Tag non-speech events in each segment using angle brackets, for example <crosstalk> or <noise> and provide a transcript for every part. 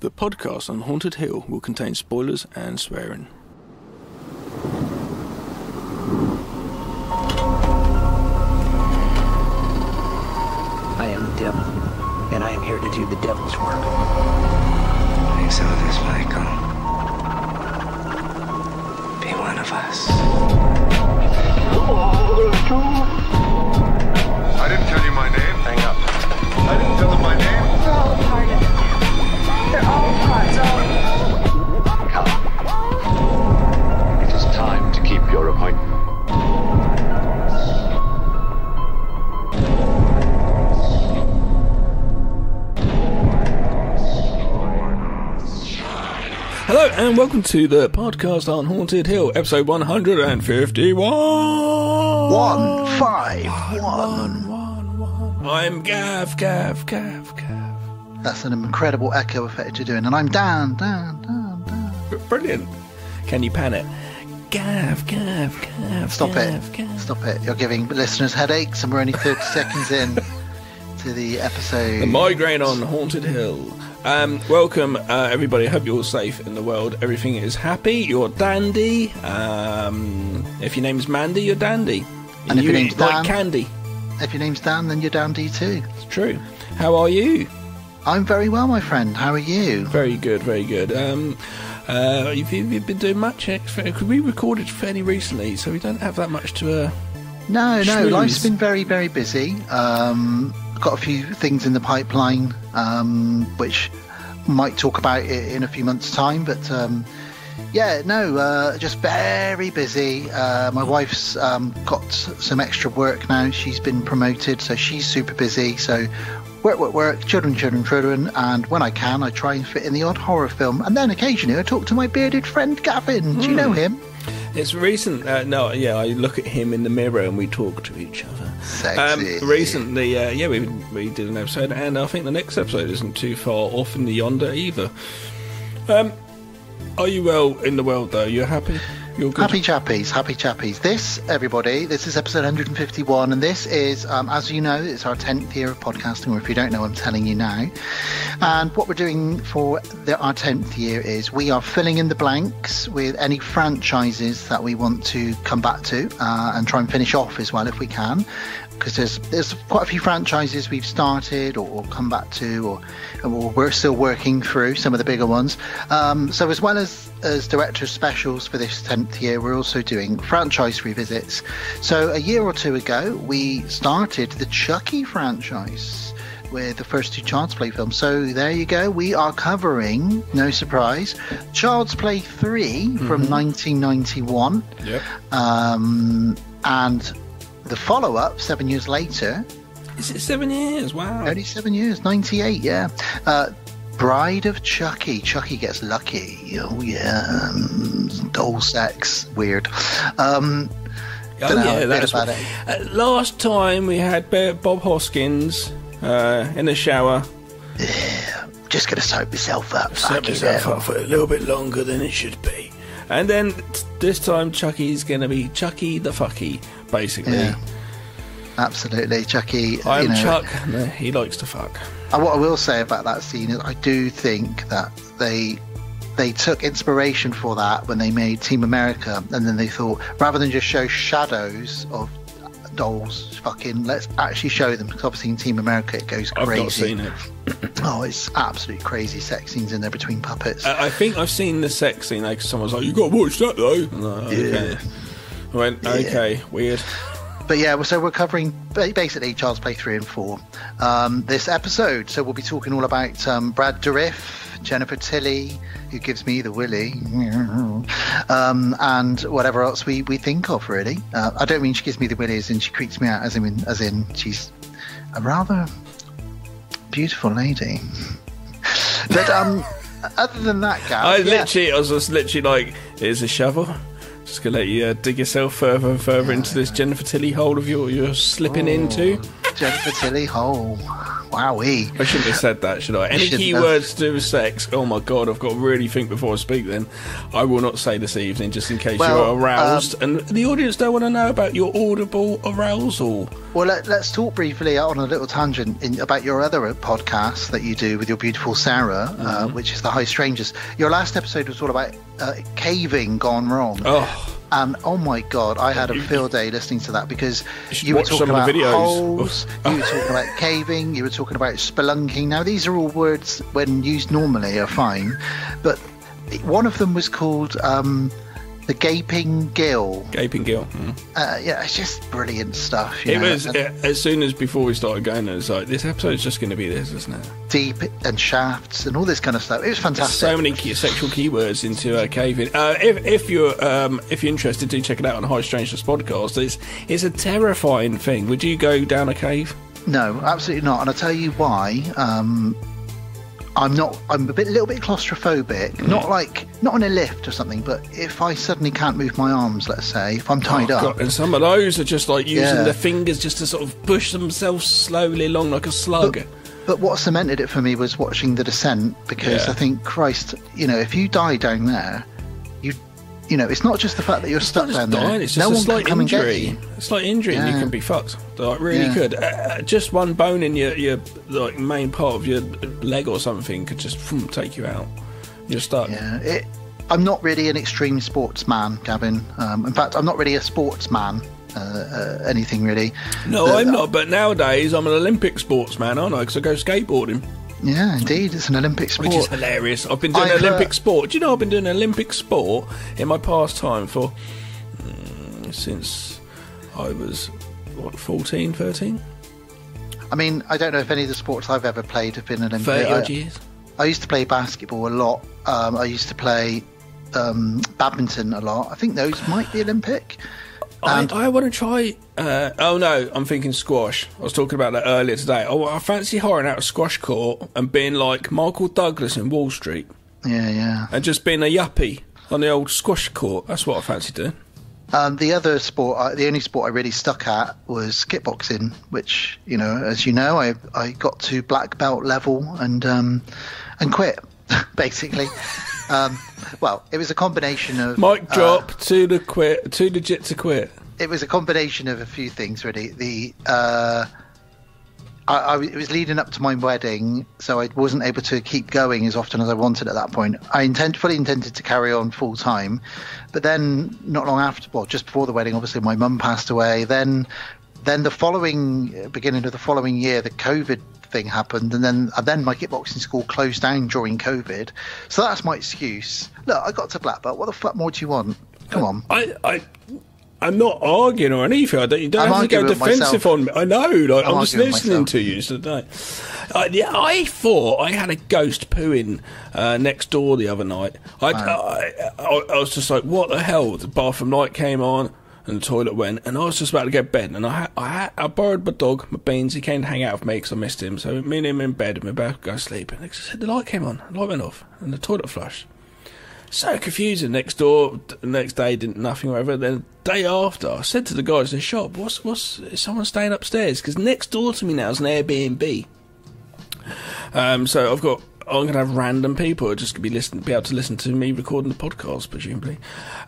The podcast on Haunted Hill will contain spoilers and swearing. I am the devil, and I am here to do the devil's work. Think oh, so, this Michael. Be one of us. Oh, I didn't tell you my name. Hang up. And welcome to the podcast on Haunted Hill, episode 151. One, five, one. I'm Gav, Gav, Gav, Gav. That's an incredible echo effect you're doing. And I'm Dan, Dan, Dan, Dan. Brilliant. Can you pan it? Gav, Gav, Gav. Stop Gav, it. Gav. Stop it. You're giving listeners headaches, and we're only 30 seconds in <laughs> to the episode. The migraine on Haunted Hill. Um, welcome, uh, everybody. Hope you're all safe in the world. Everything is happy. You're dandy. Um, if your name's Mandy, you're dandy. And if you your name's like Dan- candy. If your name's Dan, then you're dandy too. It's true. How are you? I'm very well, my friend. How are you? Very good, very good. Um, uh, have you, you've been doing much? We recorded fairly recently, so we don't have that much to. Uh, No, no, life's been very, very busy. Um, got a few things in the pipeline, um, which might talk about it in a few months' time. But um, yeah, no, uh, just very busy. Uh, my wife's um, got some extra work now. She's been promoted, so she's super busy. So work, work, work, children, children, children. And when I can, I try and fit in the odd horror film. And then occasionally I talk to my bearded friend Gavin. Do you know him? It's recent. Uh, no, yeah, I look at him in the mirror and we talk to each other. Um, recently, uh, yeah, we we did an episode, and I think the next episode isn't too far off in the yonder either. Um, are you well in the world though? You're happy? You're good. Happy chappies, happy chappies. This, everybody, this is episode 151, and this is, um, as you know, it's our 10th year of podcasting, or if you don't know, I'm telling you now. And what we're doing for the, our 10th year is we are filling in the blanks with any franchises that we want to come back to uh, and try and finish off as well if we can. Because there's there's quite a few franchises we've started or, or come back to, or, or we're still working through some of the bigger ones. Um, so as well as as director specials for this 10th year, we're also doing franchise revisits. So a year or two ago, we started the Chucky franchise with the first two Child's Play films. So there you go. We are covering, no surprise, Child's Play 3 from 1991. Yep. Um, and the follow up, seven years later, Is it seven years? Wow. only seven years, 98, yeah. Uh, Bride of Chucky. Chucky gets lucky. Oh, yeah. Um, doll sex. Weird. Um, Oh yeah, that's about what, it. uh, last time we had Bob Hoskins uh, in the shower. Yeah. Just going to soap myself up. Fucking myself up for a little bit longer than it should be. And then t- this time Chucky's going to be Chucky the fucky, basically. Yeah. Absolutely. Chucky. I'm you know, Chuck. Uh, he likes to fuck. And what I will say about that scene is I do think that they they took inspiration for that when they made Team America and then they thought rather than just show shadows of dolls fucking let's actually show them because obviously in Team America it goes I've crazy. not seen it. <clears throat> Oh, it's absolutely crazy sex scenes in there between puppets. I, I think I've seen the sex scene. Like someone's like, "You got to watch that though." Like, okay. I went, "Okay, weird." But yeah, so we're covering basically Child's Play 3 and 4 um, this episode. So we'll be talking all about um, Brad Dourif, Jennifer Tilly, who gives me the willy, <laughs> um, and whatever else we, we think of, really. Uh, I don't mean she gives me the willies and she creeps me out, as in, as in she's a rather beautiful lady. But um, <laughs> other than that, Gav, I yeah. literally, I was just literally like, "Here's a shovel." Just gonna let you uh, dig yourself further and further into this Jennifer Tilly hole of your you're slipping into. Jennifer Tilly hole. Wowee. I shouldn't have said that, should I? Any keywords to do with sex? Oh my god, I've got to really think before I speak. Then I will not say this evening, just in case Well, you're aroused, and the audience don't want to know about your audible arousal. Well, let, us talk briefly on a little tangent in, about your other podcast that you do with your beautiful Sarah, uh, Mm-hmm. which is the High Strangeness. Your last episode was all about uh, caving gone wrong. Oh, And oh my god, I had a field day listening to that because you were talking about holes, <laughs> you were talking about caving, you were talking about spelunking. Now these are all words when used normally are fine, but one of them was called um, the gaping gill. gaping gill. Mm. Uh, yeah, it's just brilliant stuff. you It know, was and as soon as before we started going. It was like this episode's just going to be this, isn't it? deep and shafts and all this kind of stuff. It was fantastic. So many key, sexual keywords into uh, caving. Uh, if, if you're um, if you're interested, do check it out on High Strangeness podcast. It's it's a terrifying thing. Would you go down a cave? No, absolutely not. And I'll tell you why. Um, I'm not. I'm a bit, little bit claustrophobic. Mm. Not like not on a lift or something, but if I suddenly can't move my arms, let's say, if I'm tied Oh, up, God, and some of those are just like using Yeah. their fingers just to sort of push themselves slowly along like a slug. But, but what cemented it for me was watching The Descent because Yeah. I think Christ, you know, if you die down there, you know, it's not just the fact that you're stuck It's down not just there. dying, it's no just a one slight can come and get injury. you. A slight injury and you can be fucked. Like really Yeah. could. Uh, just one bone in your, your like main part of your leg or something could just phoom, take you out. You're stuck. Yeah, it, I'm not really an extreme sportsman, Gavin. Um, in fact, I'm not really a sportsman. Uh, uh, anything really. No, But- I'm not. But nowadays, I'm an Olympic sportsman, aren't I? Because I go skateboarding, Yeah, indeed, it's an Olympic sport. which is hilarious. I've been doing I've, uh, Olympic sport. Do you know I've been doing Olympic sport in my pastime for mm, since I was what 14, 13, I mean, I don't know if any of the sports I've ever played have been Olympic. 30 odd I, years. I used to play basketball a lot. Um, I used to play um, badminton a lot. I think those might be Olympic. I, And- I want to try. Uh, oh no, I'm thinking squash. I was talking about that earlier today. Oh, I fancy hiring out a squash court and being like Michael Douglas in Wall Street Yeah, yeah. and just being a yuppie on the old squash court. That's what I fancy doing. Um, the other sport, uh, the only sport I really stuck at was kickboxing, which you know, as you know, I I got to black belt level and um, and quit <laughs> basically. Um, well, it was a combination of Mic uh, drop. too to quit. Too legit to quit. it was a combination of a few things really. The uh, I, I, it was leading up to my wedding, so I wasn't able to keep going as often as I wanted at that point. I intend, fully intended to carry on full time, but then not long after, well, just before the wedding, obviously my mum passed away. Then, then the following beginning of the following year, the COVID thing happened, and then and then my kickboxing school closed down during COVID. So that's my excuse. Look, I got to black belt. What the fuck more do you want? Come on. I, I, I'm not arguing or anything. I don't, you don't I'm have to go defensive myself. on me. I know. Like, I'm, I'm just listening myself. to you today. Uh, yeah, I thought I had a ghost pooing uh, next door the other night. I, I, I, I was just like, what the hell? The bathroom light came on. And the toilet went, and I was just about to get bed, and I, I, ha- I borrowed my dog, my beans. He came to hang out with me because I missed him. So me and him in bed, and we about to go sleep. And next, the light came on, the light went off, and the toilet flushed so confusing. Next door, the next day, didn't nothing, whatever. Then the day after, I said to the guys in the shop, "What's what's is someone staying upstairs?" Because next door to me now is an Airbnb. Um, so I've got. I'm going to have random people just going to be listen, be able to listen to me recording the podcast, presumably.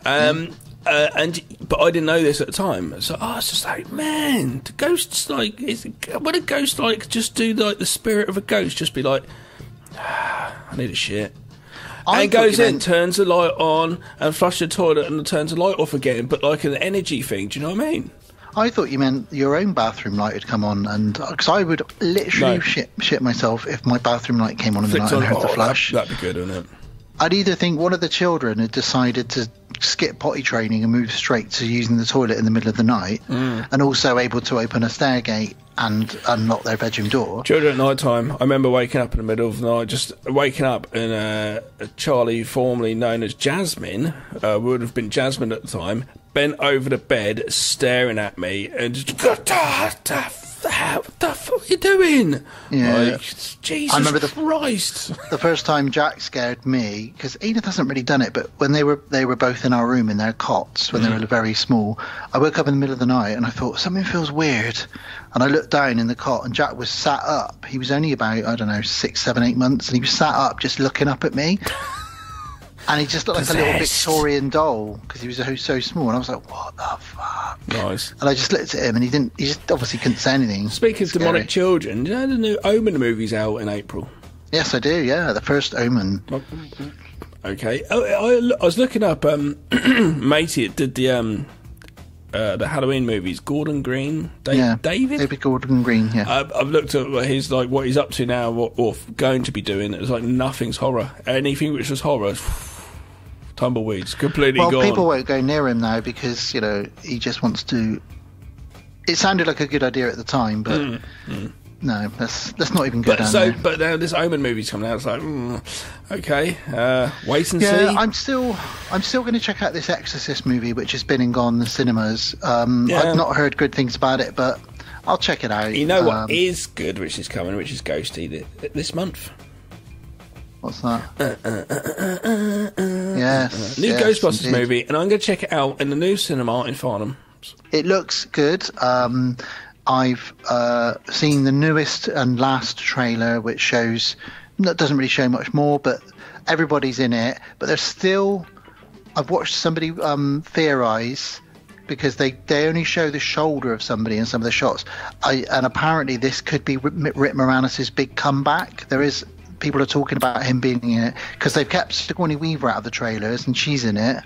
Um, uh, and but I didn't know this at the time, so I was just like, man, the ghosts like, is, would a ghost like just do like the spirit of a ghost? Just be like, I need a shit I and goes in, turns the light on, and flushes the toilet, and turns the light off again. But like an energy thing, do you know what I mean? I thought you meant your own bathroom light had come on, and because I would literally No. shit, shit myself if my bathroom light came on in the night and I heard the oh, flash. That, would be good, wouldn't it? I'd either think one of the children had decided to skip potty training and move straight to using the toilet in the middle of the night, Mm. and also able to open a stair gate and unlock their bedroom door. Children at night time. I remember waking up in the middle of the night, just waking up, and uh, Charlie, formerly known as Jasmine, uh, would have been Jasmine at the time, bent over the bed, staring at me, and just <laughs> "Ah, ah, the hell? What the fuck are you doing? Yeah. Like, Jesus I remember the- Christ. the first time Jack scared me because Edith hasn't really done it, but when they were they were both in our room in their cots when they were very small, I woke up in the middle of the night and I thought something feels weird, and I looked down in the cot and Jack was sat up. He was only about I don't know six, seven, eight months, and he was sat up just looking up at me. And he just looked like a little Victorian doll because he was so, so small, and I was like, "What the fuck?" Nice. And I just looked at him, and he didn't. He just obviously couldn't say anything. Speaking of demonic children, do you know the new Omen movie's out in April? Yes, I do. Yeah, the first Omen. Okay. Oh, I, I was looking up. Um, <clears throat> Matey did the um, uh, the Halloween movies. Gordon Green, Da- Yeah, David. David Gordon Green. Yeah. I've, I've looked at what he's like, what he's up to now, what or going to be doing. It's like nothing's horror. Anything which was horror, tumbleweeds, completely well, gone. people won't go near him now because you know he just wants to. It sounded like a good idea at the time, but no, that's that's not even good. Mm, but so, there. but now this Omen movie's coming out. It's like, mm, okay, uh, wait and yeah, see. I'm still I'm still going to check out this Exorcist movie, which has been and gone the cinemas. Um, Yeah. I've not heard good things about it, but I'll check it out. you know what Um, is good, which is coming, which is Ghosty this month. What's that? Uh, uh, uh, yes, New yes, Ghostbusters indeed. movie, and I'm going to check it out in the new cinema in Farnham. It looks good. Um, I've uh, seen the newest and last trailer, which shows that doesn't really show much more, but everybody's in it. But there's still. I've watched somebody um, theorize because they, they only show the shoulder of somebody in some of the shots. I, and apparently this could be Rick, Rick Moranis' big comeback. There is people are talking about him being in it because they've kept Sigourney Weaver out of the trailers and she's in it.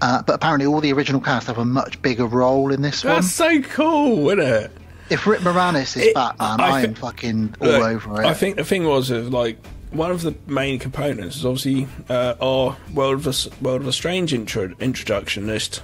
Uh, but apparently all the original cast have a much bigger role in this one. That's so cool, isn't it? If Rick Moranis is It- Batman, I I, am fucking all Look, over it. I think the thing was of like one of the main components is obviously uh, our World of a, World of a Strange intro, introduction list,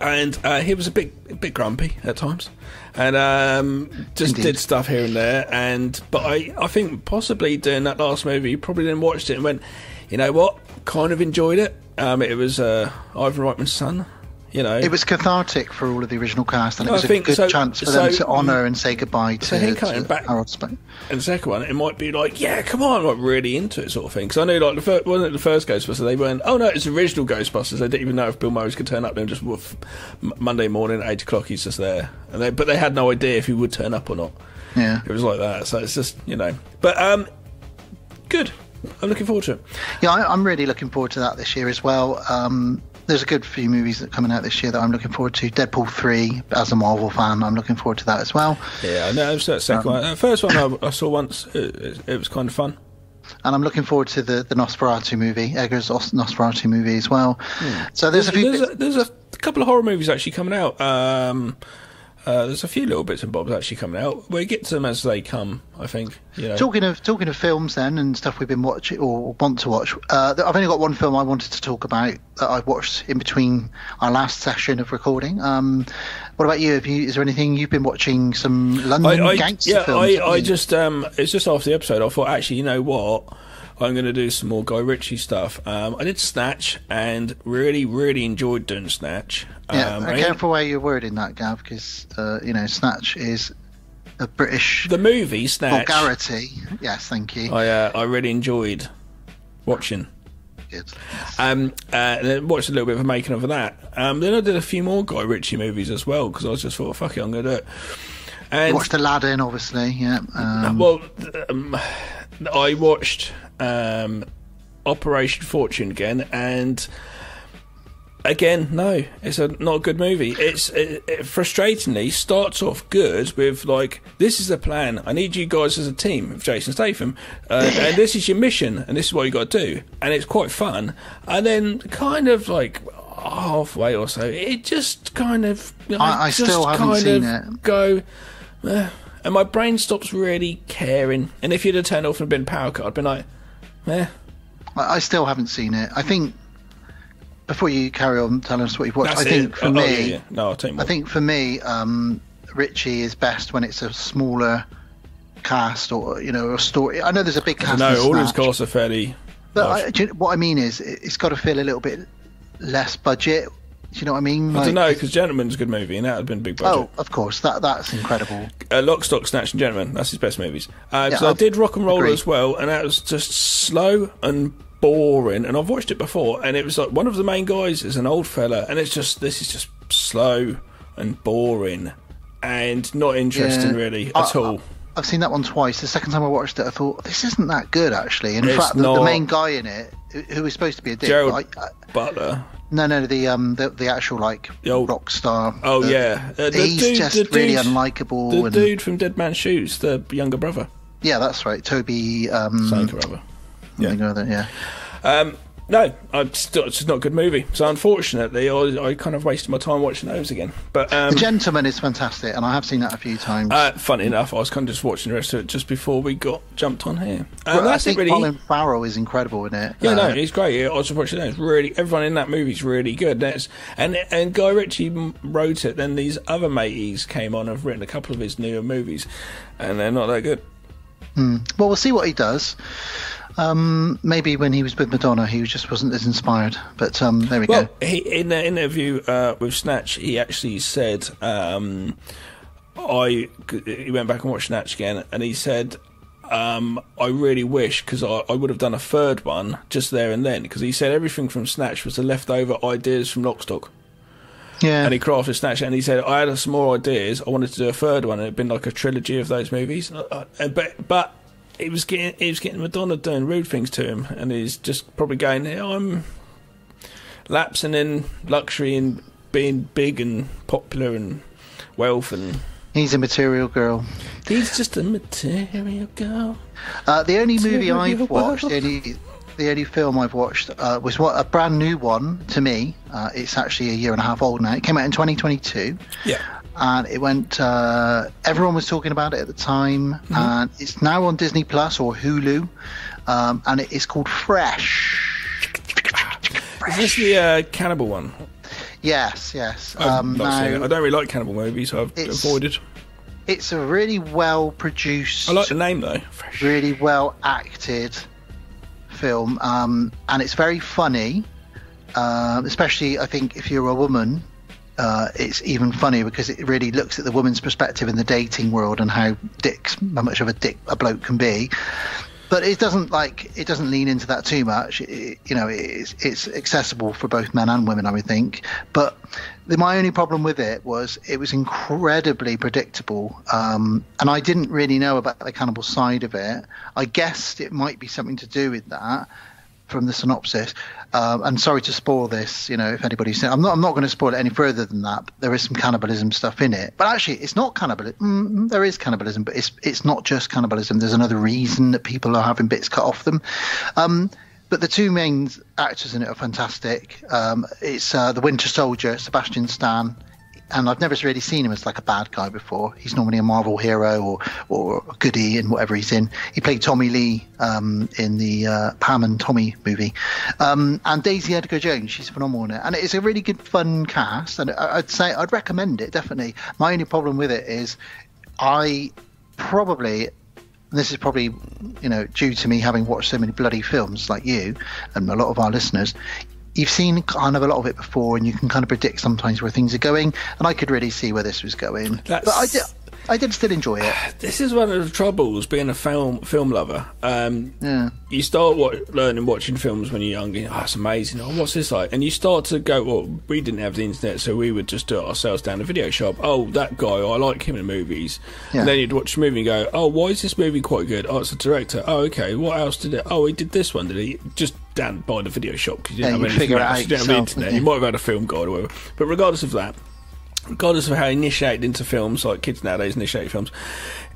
and uh, he was a bit a bit grumpy at times, and um, just Indeed. did stuff here and there. And but I I think possibly doing that last movie, you probably then watched it and went, you know what, kind of enjoyed it. Um, it was uh, Ivan Reitman's son. You know, it was cathartic for all of the original cast, and it was a think good so- chance for so- them to honour and say goodbye to, so him coming back- Harold Sp- And the second one, it might be like, yeah, come on, like really into it, sort of thing. Because I know, like, the first, wasn't it the first Ghostbusters? They weren't. Oh no, it's the original Ghostbusters. They didn't even know if Bill Murray could turn up. Then just woof, Monday morning, at eight o'clock, he's just there. And they, but they had no idea if he would turn up or not. Yeah. It was like that. So it's just you know, but um, good. I'm looking forward to it. Yeah, I, I'm really looking forward to that this year as well. Um, there's a good few movies that are coming out this year that I'm looking forward to. Deadpool 3, as a Marvel fan, I'm looking forward to that as well. Yeah, I know. It was that second one. The first one I, I saw once. It, it, was kind of fun. And I'm looking forward to the, the Nosferatu movie, Eggers' Os- Nosferatu movie as well. So there's a few. There's, a, there's a couple of horror movies actually coming out. Um, uh, there's a few little bits and bobs actually coming out. We'll get to them as they come. I think. You know. Talking of talking of films then and stuff we've been watching or want to watch, uh, I've only got one film I wanted to talk about that I've watched in between our last session of recording. Um, what about you? Have you? Is there anything you've been watching? Some London I, I, gangster yeah, films? I, I just um, it's just after the episode. I thought actually, you know what, I'm going to do some more Guy Ritchie stuff. Um, I did Snatch and really, really enjoyed doing Snatch. yeah. Um, careful where you're wording that, Gav, because uh, you know Snatch is a British the movie Snatch. vulgarity. Yes, thank you. I uh, I really enjoyed watching. Good. Um, uh, and then watched a little bit of a making of that. Um, then I did a few more Guy Ritchie movies as well because I was just thought, fuck it, I'm going to do it. And Watched Aladdin, obviously. Yeah. Um, well, um, I watched um, Operation Fortune again, and again, no, it's a not a good movie. It's it, it frustratingly starts off good with like, this is the plan. I need you guys as a team of Jason Statham, uh, <laughs> and this is your mission, and this is what you got to do, and it's quite fun. And then, kind of like halfway or so, it just kind of I- I just still haven't kind seen of it. Go. and my brain stops really caring. And if you'd have turned off and been power cut, I'd been like, eh. I I still haven't seen it. I think before you carry on telling us what you've watched, That's I think it. for Oh, me, yeah, yeah. no, I'll take more. I think for me, um, Ritchie is best when it's a smaller cast or you know a story. I know there's a big cast. no, all his Snatch, casts are fairly. But. I, do you- what I mean is, it's got to feel a little bit less budget Do you know what I mean? I don't know because Gentlemen's a good movie, and that would have been a big budget. Oh, of course, that that's incredible. uh, Lock, Stock, Snatch, and Gentlemen. That's his best movies. Uh, Yeah, I I've- did RocknRolla agreed. as well, and that was just slow and boring. And I've watched it before, and it was like one of the main guys is an old fella, and it's just this is just slow and boring and not interesting Yeah. really I- at all. I've seen that one twice. The second time I watched it, I thought this isn't that good actually. In It's fact, the, the main guy in it, who- who was supposed to be a dick, Gerald but I, I, Butler. No, no, the um, the, the actual like The old- rock star. Oh uh, yeah, Uh, the he's dude- just the really dude- unlikable. The and, dude from Dead Man's Shoes, the younger brother, yeah, that's right, Toby. Um, something or other. something yeah. Um, no, still, it's just not a good movie. So unfortunately, I, I kind of wasted my time watching those again. But um, The Gentlemen is fantastic, and I have seen that a few times. uh, funny enough, I was kind of just watching the rest of it just before we got jumped on here. Um, Well, I think really. Colin Farrell is incredible in it. Yeah, Uh, no, he's great. I was watching that. It's really everyone in that movie is really good. That's and and Guy Ritchie wrote it. Then these other mateys came on and have written a couple of his newer movies, and they're not that good. Well, we'll see what he does. Um, maybe when he was with Madonna, he just wasn't as inspired. But um, there we Well, go. he, in the interview uh, with Snatch, he actually said, um, "I." He went back and watched Snatch again, and he said, um, "I really wish because I, I would have done a third one just there and then because he said everything from Snatch was the leftover ideas from Lockstock." Yeah, and he crafted Snatch, and he said, "I had some more ideas. I wanted to do a third one, and it'd been like a trilogy of those movies. Uh, uh, but but he was getting he was getting Madonna doing rude things to him, and he's just probably going, yeah, I'm lapsing in luxury and being big and popular and wealth, and he's a material girl. he's just a material girl." Uh, the only movie I've watched, world. the only, the only film I've watched uh, was what a brand new one to me. Uh, it's actually a year and a half old now. It came out in 2022. Yeah. And it went. Uh, everyone was talking about it at the time, Mm-hmm. and it's now on Disney Plus or Hulu, um, and it is called Fresh. Is this the uh, cannibal one? Yes, yes. Um, not seen it. now, I don't really like cannibal movies, so I've It's- avoided. it's a really well produced. I like the name though. Fresh. really well acted film, um, and it's very funny. Um, especially, I think, if you're a woman, uh, it's even funnier because it really looks at the woman's perspective in the dating world and how dicks, how much of a dick a bloke can be. But it doesn't like it doesn't lean into that too much. It, you know, it's it's accessible for both men and women, I would think. But the, my only problem with it was it was incredibly predictable, um, and I didn't really know about the cannibal side of it. I guessed it might be something to do with that from the synopsis. Um, and sorry to spoil this, you know, if anybody's I'm not, I'm not going to spoil it any further than that. There is some cannibalism stuff in it. But actually, it's not cannibalism. Mm, there is cannibalism, but it's it's not just cannibalism. There's another reason that people are having bits cut off them. Um, but the two main actors in it are fantastic. Um, it's uh, the Winter Soldier, Sebastian Stan, and I've never really seen him as like a bad guy before. He's normally a Marvel hero or or a goody in whatever he's in. He played Tommy Lee um, in the uh, Pam and Tommy movie, um, and Daisy Edgar Jones. She's phenomenal in it, and it's a really good, fun cast. And I'd say I'd recommend it definitely. My only problem with it is I probably. This is probably, you know, due to me having watched so many bloody films like you and a lot of our listeners you've seen kind of a lot of it before, and you can kind of predict sometimes where things are going. And I could really see where this was going, That's- but I did, I did still enjoy it. This is one of the troubles being a film film lover. Um, Yeah. You start wa learning watching films when you're young. And, oh, it's amazing. Oh, what's this like? And you start to go. Well, we didn't have the internet, so we would just do it ourselves down the video shop. Oh, that guy. I like him in movies. Yeah. And then you'd watch a movie and go, Oh, why is this movie quite good? Oh, it's the director. Oh, okay. What else did it? Oh, he did this one. Did he? Just down by the video shop because you Yeah, didn't you have anything else. You didn't have the internet. yeah. You might have had a film guide or whatever. But regardless of that regardless of how initiated into films, like kids nowadays initiate films,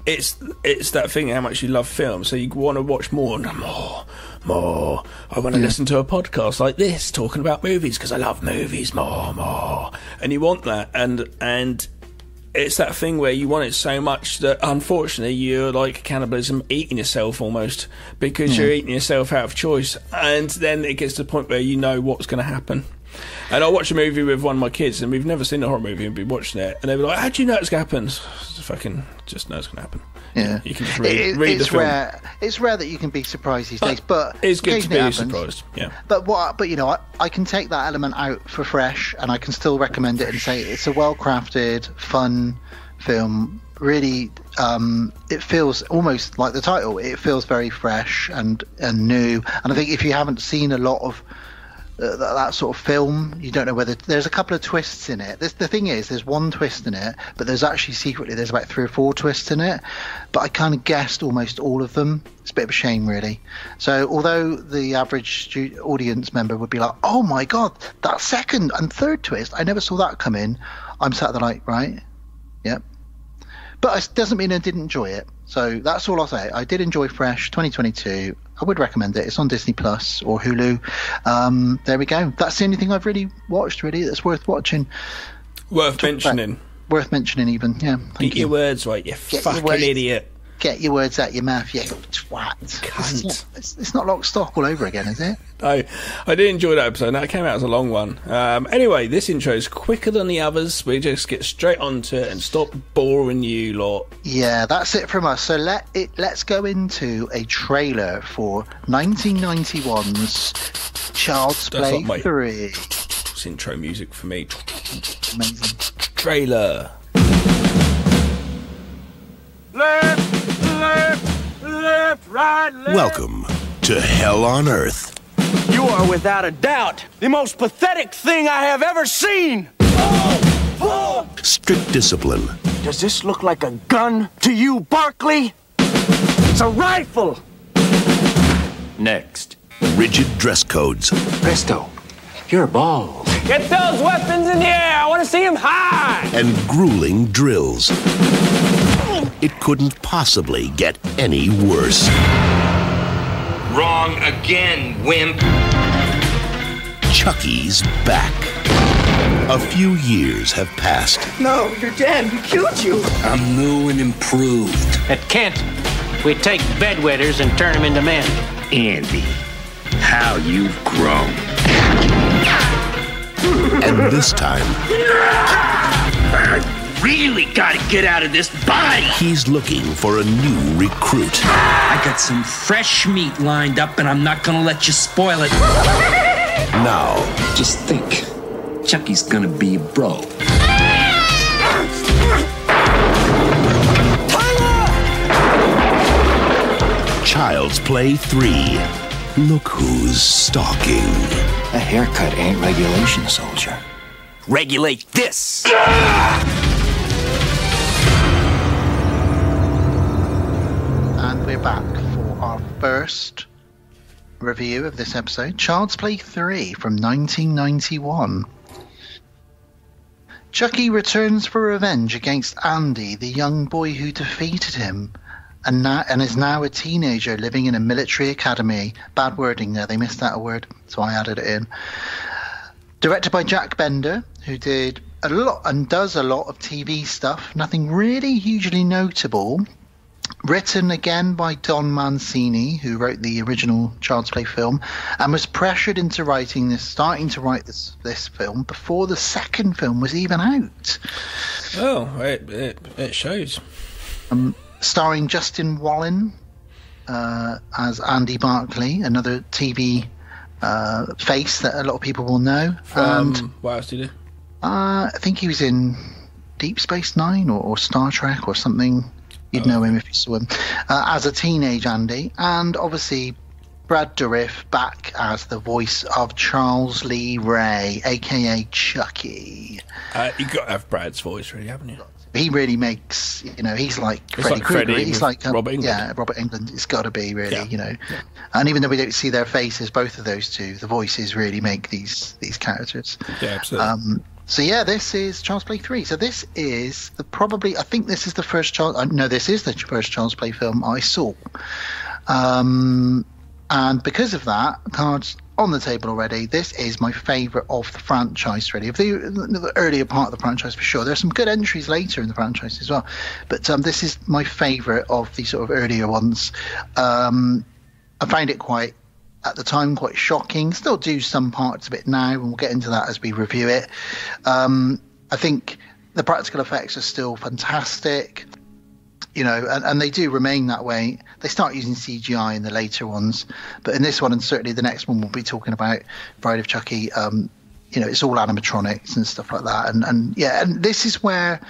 it's it's that thing how much you love film. So you want to watch more and more, oh, more. I want to listen to a podcast like this talking about movies because I love movies more, more. And you want that, and and it's that thing where you want it so much that unfortunately you're like cannibalism, eating yourself almost because you're hmm. eating yourself out of choice, and then it gets to the point where you know what's going to happen. And I watched a movie with one of my kids, and we've never seen a horror movie and been watching it, and they were like, "How do you know it's going to happen?" Fucking just know it's going to happen. Yeah, You can just read- It- read the it's film. rare. It's rare that you can be surprised these days, but it's good to be happens. surprised. Yeah. But what? But you know, I, I can take that element out for fresh, and I can still recommend it and say it's a well-crafted, fun film. Really, um, it feels almost like the title. It feels very fresh and and new. And I think if you haven't seen a lot of Uh, that, that sort of film, you don't know whether there's a couple of twists in it. The thing is, there's one twist in it, but there's actually secretly there's about three or four twists in it. But I kind of guessed almost all of them. It's a bit of a shame, really. So although the average stu- audience member would be like, "Oh my god, that second and third twist, I never saw that come in," I'm sat there like, right, yep. But it doesn't mean I didn't enjoy it. So that's all I'll say. I did enjoy Fresh 2022. I would recommend it. It's on Disney Plus or Hulu. Um, there we go. That's the only thing I've really watched, really, that's worth watching. Worth mentioning. Worth mentioning, even. Yeah. Thank Get you. your words right, you Get fucking idiot. Get your words out your mouth, you twat. Cunt. It's not, it's, it's not lock stock all over again, is it? No, I did enjoy that episode. That came out as a long one. Um, anyway, this intro is quicker than the others. We just get straight onto it and stop boring you lot. Yeah, that's it from us. So let it. Let's go into a trailer for 1991's Child's That's Play my- 3. It's intro music for me. Amazing. Trailer. Left, left, left, right, left. Welcome to Hell on Earth. You are without a doubt the most pathetic thing I have ever seen. Strict discipline, Does this look like a gun to you, Barkley? It's a rifle. Next. rigid dress codes, Presto, you're bald. Get those weapons in the air. I want to see them high. and grueling drills. It couldn't possibly get any worse. Wrong again, wimp. Chucky's back. A few years have passed, No, you're dead. We killed you. I'm new and improved. At Kent, we take bedwetters and turn them into men. Andy, how you've grown. And this time I Really gotta get out of this body. he's looking for a new recruit. I got some fresh meat lined up, and I'm not gonna let you spoil it. Now, Just think, Chucky's gonna be bro. Child's Play 3. Look who's stalking. A haircut ain't regulation, soldier. Regulate this. And we're back for our first review of this episode Child's Play 3 from 1991. Chucky returns for revenge against Andy, the young boy who defeated him, and, now, and is now a teenager living in a military academy. Bad wording there, they missed out a word, so I added it in. Directed by Jack Bender, who did a lot and does a lot of TV stuff, nothing really hugely notable. Written again by Don Mancini, who wrote the original Child's Play film, and was pressured into writing this, starting to write this this film before the second film was even out. Oh, it, it, it shows. Um, starring Justin Whalin uh, as Andy Barkley, another TV uh, face that a lot of people will know. and Um, what else did you do? uh, I think he was in Deep Space Nine or, or Star Trek or something. You'd know him if you saw him uh, as a teenage Andy, and obviously. Brad Dourif back as the voice of Charles Lee Ray, aka Chucky. Uh, you got to have Brad's voice, really, haven't you? He really makes you know he's like It's Freddy like Krueger. He's like um, Robert Englund. yeah Robert Englund. It's got to be really Yeah. you know, and even though we don't see their faces, both of those two, the voices really make these these characters. Yeah, absolutely. Um, so yeah, this is Child's Play three. So this is the probably I think this is the first child. Uh, no, this is the first Child's Play film I saw. Um, and because of that, cards on the table already. This is my favourite of the franchise, really. Of the, the earlier part of the franchise, for sure. There's some good entries later in the franchise as well, but um, this is my favourite of the sort of earlier ones. Um, I find it quite, at the time, quite shocking. Still do some parts of it now, and we'll get into that as we review it. Um, I think the practical effects are still fantastic you know, and, and they do remain that way. They start using CGI in the later ones, but in this one and certainly the next one, we'll be talking about Bride of Chucky. Um, you know, it's all animatronics and stuff like that, and and yeah, and this is where.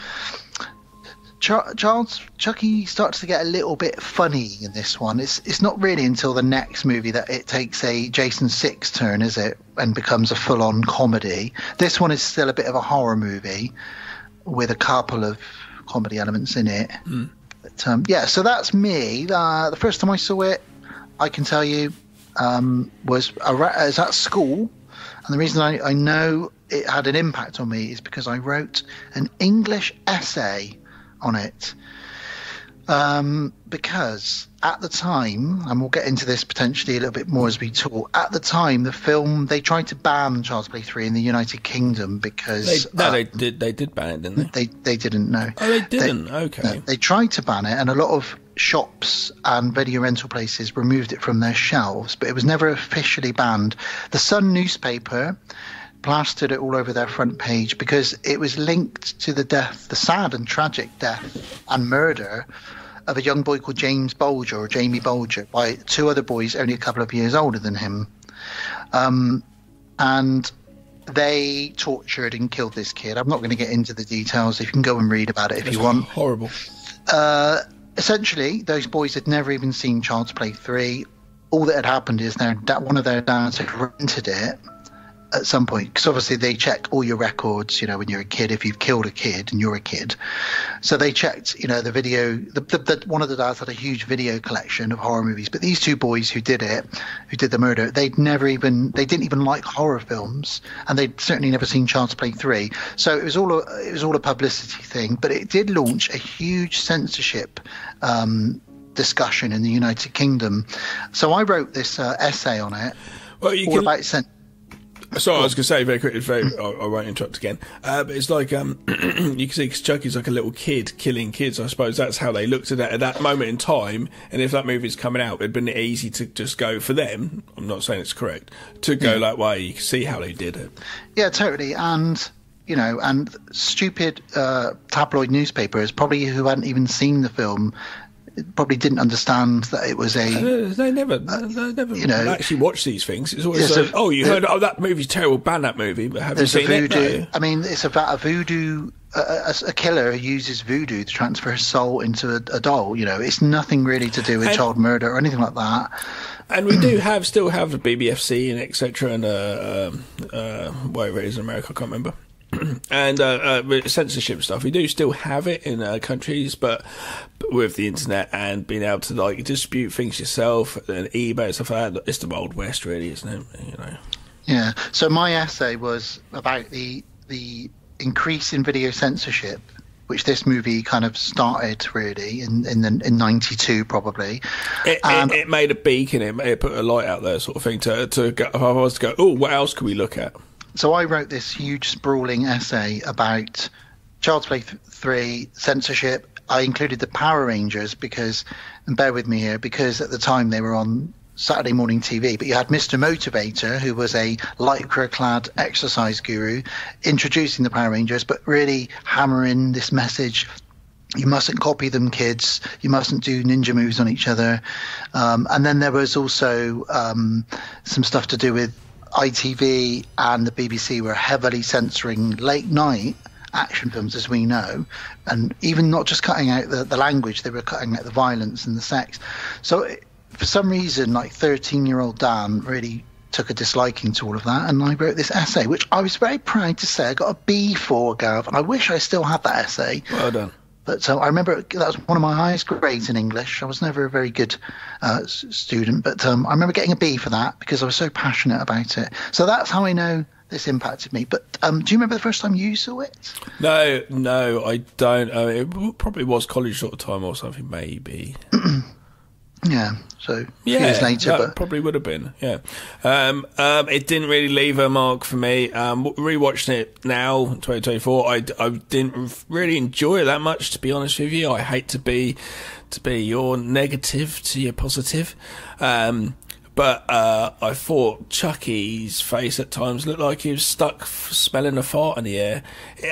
Char- Charles Chucky starts to get a little bit funny in this one. It's it's not really until the next movie that it takes a Jason Six turn, is it, and becomes a full on comedy. This one is still a bit of a horror movie with a couple of comedy elements in it. But, um, yeah, so that's me. Uh, the first time I saw it, I can tell you, um, was ar- was at school, and the reason I, I know it had an impact on me is because I wrote an English essay on it. Um, because at the time, and we'll get into this potentially a little bit more as we talk. At the time, the film they tried to ban Child's Play three in the United Kingdom because They, no, uh, they did. They did ban it, didn't they? they they didn't know. Oh, they didn't. okay. No, they tried to ban it, and a lot of shops and video rental places removed it from their shelves, but it was never officially banned. The Sun newspaper plastered it all over their front page because it was linked to the death, the sad and tragic death and murder of a young boy called James Bulger or Jamie Bulger by two other boys only a couple of years older than him. Um, and they tortured and killed this kid. I'm not going to get into the details. If you can go and read about it if you want. Horrible. Uh, essentially, those boys had never even seen Child's Play 3. All that had happened is their da- one of their dads had rented it at some point because obviously they check all your records you know when you're a kid if you've killed a kid and you're a kid. So they checked you know the video the, the, the one of the dads had a huge video collection of horror movies but these two boys who did it who did the murder they'd never even they didn't even like horror films and they'd certainly never seen child's play 3 so it was all a, it was all a publicity thing but it did launch a huge censorship um, discussion in the united kingdom. So i wrote this uh, essay on it Well, you all can- about Sorry, I was going to say very quickly. Very, I, I won't interrupt again. Uh, but it's like um, <clears throat> you can see 'cause Chucky's like a little kid killing kids. I suppose that's how they looked at it at that moment in time. And if that movie's coming out, it'd been easy to just go for them. I'm not saying it's correct to go that way. You can see how they did it. Yeah, totally. And you know, and stupid uh, tabloid newspapers, probably who hadn't even seen the film, probably didn't understand that it was a. Uh, they never, they never you know- actually watch these things. It's always like, a- oh, you heard, oh, that movie's terrible. Ban that movie, but have you seen it? voodoo. No. I mean, it's about a voodoo. A, a, a killer who uses voodoo to transfer his soul into a, a doll. You know, it's nothing really to do with And- child murder or anything like that. And we do have still have the BBFC and etc. and uh, um, uh, whatever it is in America, I can't remember. <clears throat> and uh, uh, censorship stuff, we do still have it in uh, countries, but, with the internet and being able to like dispute things yourself and eBay and stuff like that, it's the Wild West, really, isn't it? You know. Yeah. So my essay was about the the increase in video censorship, which this movie kind of started really in in the, in '92 probably. It, And- it, it made a beacon, it, it put a light out there, sort of thing, to to go, if I was to go, oh, what else can we look at? So I wrote this huge sprawling essay about Child's Play 3 censorship. I included the Power Rangers because, and bear with me here, because at the time they were on Saturday morning TV, but you had Mr. Motivator, who was a lycra clad exercise guru, introducing the Power Rangers, but really hammering this message you mustn't copy them, kids. You mustn't do ninja moves on each other. Um, and then there was also um, some stuff to do with ITV and the BBC were heavily censoring late night action films, as we know, and even not just cutting out the, the language, they were cutting out the violence and the sex. So for some reason, like 13 year old Dan really took a disliking to all of that, and I wrote this essay, which I was very proud to say I got a B for, Gav, and I wish I still had that essay. Well done. But so I remember that was one of my highest grades in English. I was never a very good uh, student, but um, I remember getting a B for that because I was so passionate about it. So that's how I know this impacted me. But um, do you remember the first time you saw it? No, no, I don't. Uh, it probably was college sort of time or something, maybe. <clears throat> Yeah. So Yeah, years later, but probably would have been. Yeah, um, um, it didn't really leave a mark for me. Um, rewatching it now, 2024, I, I didn't really enjoy it that much. To be honest with you, I hate to be to be your negative to your positive. Um, But uh, I thought Chucky's face at times looked like he was stuck smelling a fart in the air.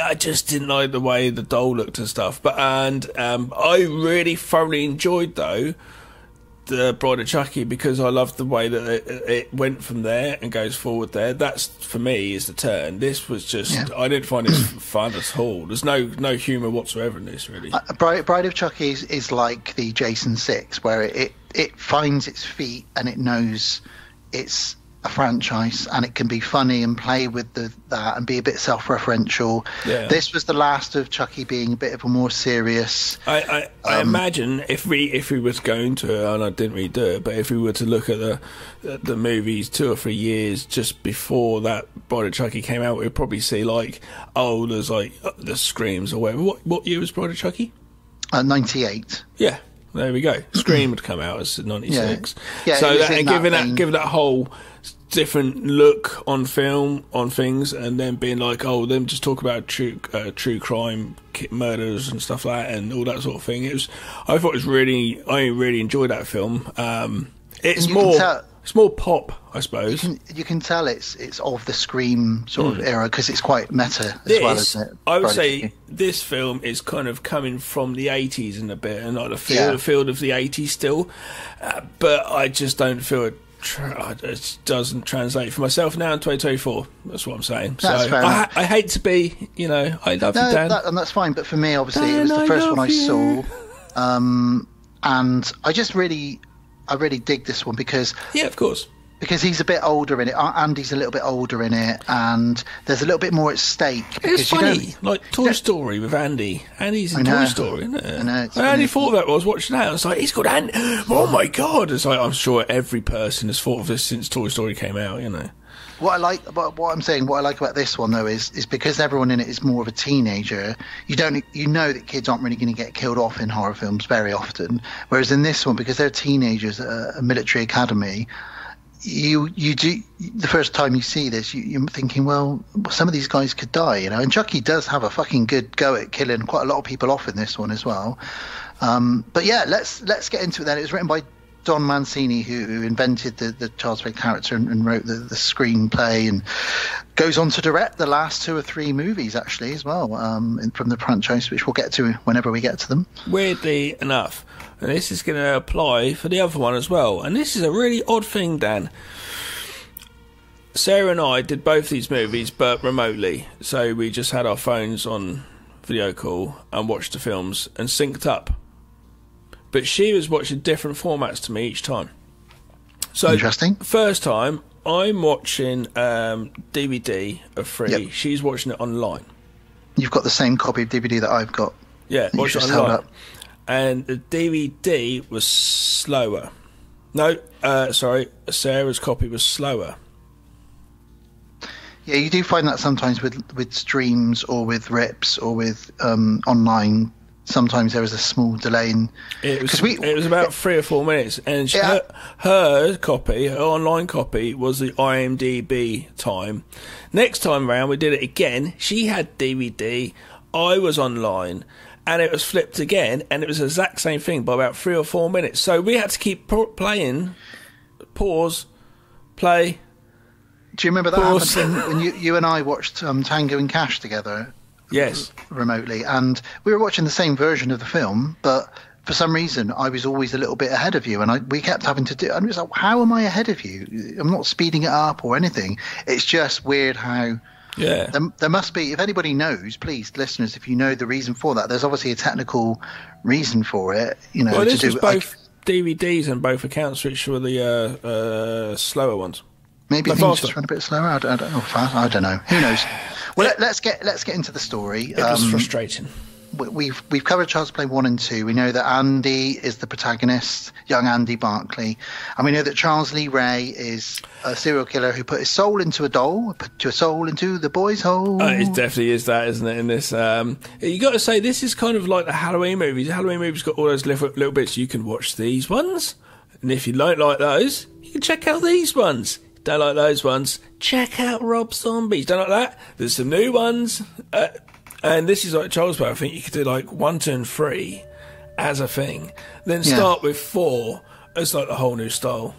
I just didn't like the way the doll looked and stuff. But and um, I really thoroughly enjoyed though the Bride of Chucky because I loved the way that it, it went from there and goes forward there. That's for me is the turn. This was just Yeah. I didn't find this <coughs> fun at all. There's no no humour whatsoever in this really. Uh, Bride, Bride of Chucky is, is like the Jason Six, where it, it it finds its feet and it knows it's a franchise and it can be funny and play with the that and be a bit self-referential. Yeah. This was the last of Chucky being a bit of a more serious. I, I, I Um, imagine if we if we was going to, and I didn't really do it, but if we were to look at the the movies two or three years just before that Bride of Chucky came out, we'd probably see like oh, there's like uh, the screams or whatever. What what year was Bride of Chucky? Uh, 98. Yeah, there we go. Scream would come out as '96. Yeah, so it that, that giving that giving that whole different look on film on things, and then being like, oh, them just talk about true uh, true crime murders and stuff like that, and all that sort of thing. It was, I thought it was really, I really enjoyed that film. Um, it's you can more, tell- it's more pop, I suppose. You can tell it's it's of the Scream sort Hmm. of era because it's quite meta as well This, it. I would say this film is kind of coming from the 80s in a bit and like the field, Yeah. the field of the 80s still. Uh, but I just don't feel it, tra- it doesn't translate for myself now in 2024. That's what I'm saying. That's so I. I hate to be, you know, I love No, you, Dan. that, and that's fine. But for me, obviously, it was the I first one I you. saw, um, and I just really, I really dig this one because yeah, of course. Because he's a bit older in it. A- Andy's a little bit older in it, and there's a little bit more at stake. It's funny, like Toy Story with Andy. Andy's in Toy Story, isn't it? I know, I only thought that while I was watching that. I was like, he's called Andy. <gasps> Oh my god! It's like I'm sure every person has thought of this since Toy Story came out. You know. What I like, what, what I'm saying, what I like about this one though is, is because everyone in it is more of a teenager. You don't, you know that kids aren't really going to get killed off in horror films very often. Whereas in this one, because they're teenagers at a military academy, you you do the first time you see this, you, you're thinking, well, some of these guys could die, you know. And Chucky does have a fucking good go at killing quite a lot of people off in this one as well. Um, but yeah, let's let's get into it. Then it was written by Don Mancini, who, who invented the, the Child's Play character and, and wrote the, the screenplay, and goes on to direct the last two or three movies actually as well um, in, from the franchise, which we'll get to whenever we get to them. Weirdly enough, and this is going to apply for the other one as well. And this is a really odd thing, Dan. Sarah and I did both these movies, but remotely. So we just had our phones on video call and watched the films and synced up. But she was watching different formats to me each time. So Interesting. First time, I'm watching um, DVD of free. Yep. She's watching it online. You've got the same copy of DVD that I've got. Yeah, watch it online. And the DVD was slower. No, uh, sorry, Sarah's copy was slower. Yeah, you do find that sometimes with with streams or with rips or with um, online. Sometimes there is a small delay in It was, we- it was about three or four minutes, and she, Yeah. her, her copy, her online copy, was the IMDb time. Next time round, we did it again. She had DVD, I was online, and it was flipped again, and it was the exact same thing by about three or four minutes. So we had to keep p- playing, pause, play. Do you remember that Pause. happened when, when you, you and I watched um, Tango and Cash together Yes. remotely? And we were watching the same version of the film, but for some reason I was always a little bit ahead of you, and I, we kept having to do. And it was like, how am I ahead of you? I'm not speeding it up or anything. It's just weird how. Yeah. There, there must be, if anybody knows, please, listeners, if you know the reason for that, there's obviously a technical reason for it. You know, Well, to this do was both DVDs and both accounts, which were the uh, uh, slower ones. Maybe things faster. just run a bit slower. I don't, I don't know. I don't know. Who knows? <laughs> Well, let, us get let's get into the story. It was Um, frustrating. We- we've we've covered Child's Play one and two. We know that Andy is the protagonist, young Andy Barclay, and we know that Charles Lee Ray is a serial killer who put his soul into a doll, put a soul into the boy's hole. Uh, it definitely is that, isn't it? In this, um, you got to say this is kind of like the Halloween movies. The Halloween movies got all those little, little bits. You can watch these ones, and if you don't like those, you can check out these ones. Don't like those ones? Check out Rob Zombies. Don't like that? There's some new ones, uh, and this is like Child's Play. I think you could do like one, two, and three as a thing, then Yeah. start with four as like a whole new style.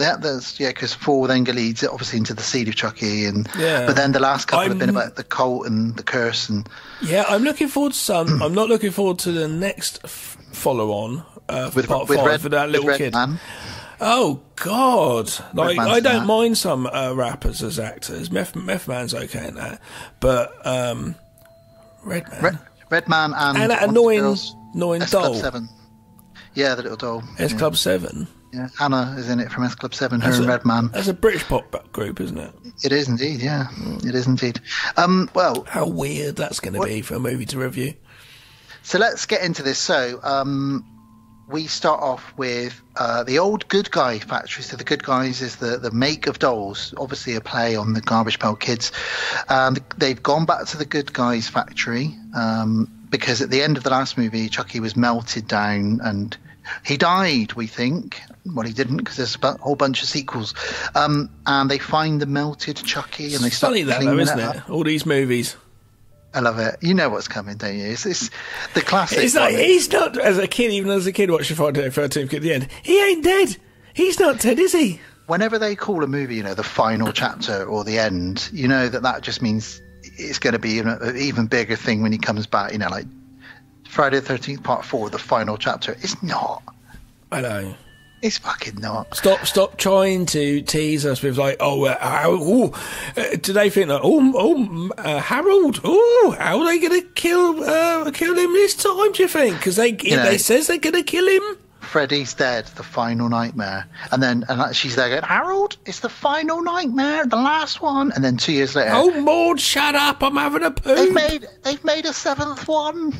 Yeah, there's yeah, because four then leads obviously into the seed of Chucky, and Yeah. but then the last couple have been about the cult and the curse, and Yeah, I'm looking forward to some. <clears throat> I'm not looking forward to the next f- follow on uh, for with part with five Red, for that little kid. Man. Oh God! Like I don't that. mind some uh, rappers as actors. Meth, Meth Man's okay in that, but um, Redman Red, Redman and, and that annoying, annoying S Club doll, Seven. Yeah, the little doll. S yeah. Club Seven. Yeah, Anna is in it from S Club Seven. Her That's and a- Redman. That's a British pop group, isn't it? It is indeed. Yeah, it is indeed. Um, well, How weird that's going to be for a movie to review. So let's get into this. So um, we start off with uh, the old Good Guy factory. So the Good Guys is the, the make of dolls, obviously a play on the Garbage Pail Kids. And they've gone back to the Good Guys factory um, because at the end of the last movie, Chucky was melted down and he died, we think. Well, he didn't because there's a whole bunch of sequels. Um, and they find the melted Chucky and they start funny that though, isn't up. it? All these movies. I love it. You know what's coming, don't you? It's, it's the classic. It's like one. he's not as a kid, even as a kid watching Friday the Thirteenth at the end. He ain't dead. He's not dead, is he? whenever they call a movie, you know, the final chapter or the end, you know that that just means it's going to be an even bigger thing when he comes back. You know, like Friday the Thirteenth Part Four, the final chapter. It's not. I know. It's fucking not. Stop! Stop trying to tease us with like, oh, uh, how, ooh, uh, do they think like, oh, oh, uh, Harold, oh, how are they going to kill, uh, kill him this time? Do you think? Because they, know- they says they're going to kill him. Freddy's dead, the final nightmare, and then and she's there going, Harold, it's the final nightmare, the last one, and then two years later, Oh, Maud, shut up! I'm having a they've poo. made they've made a seventh one.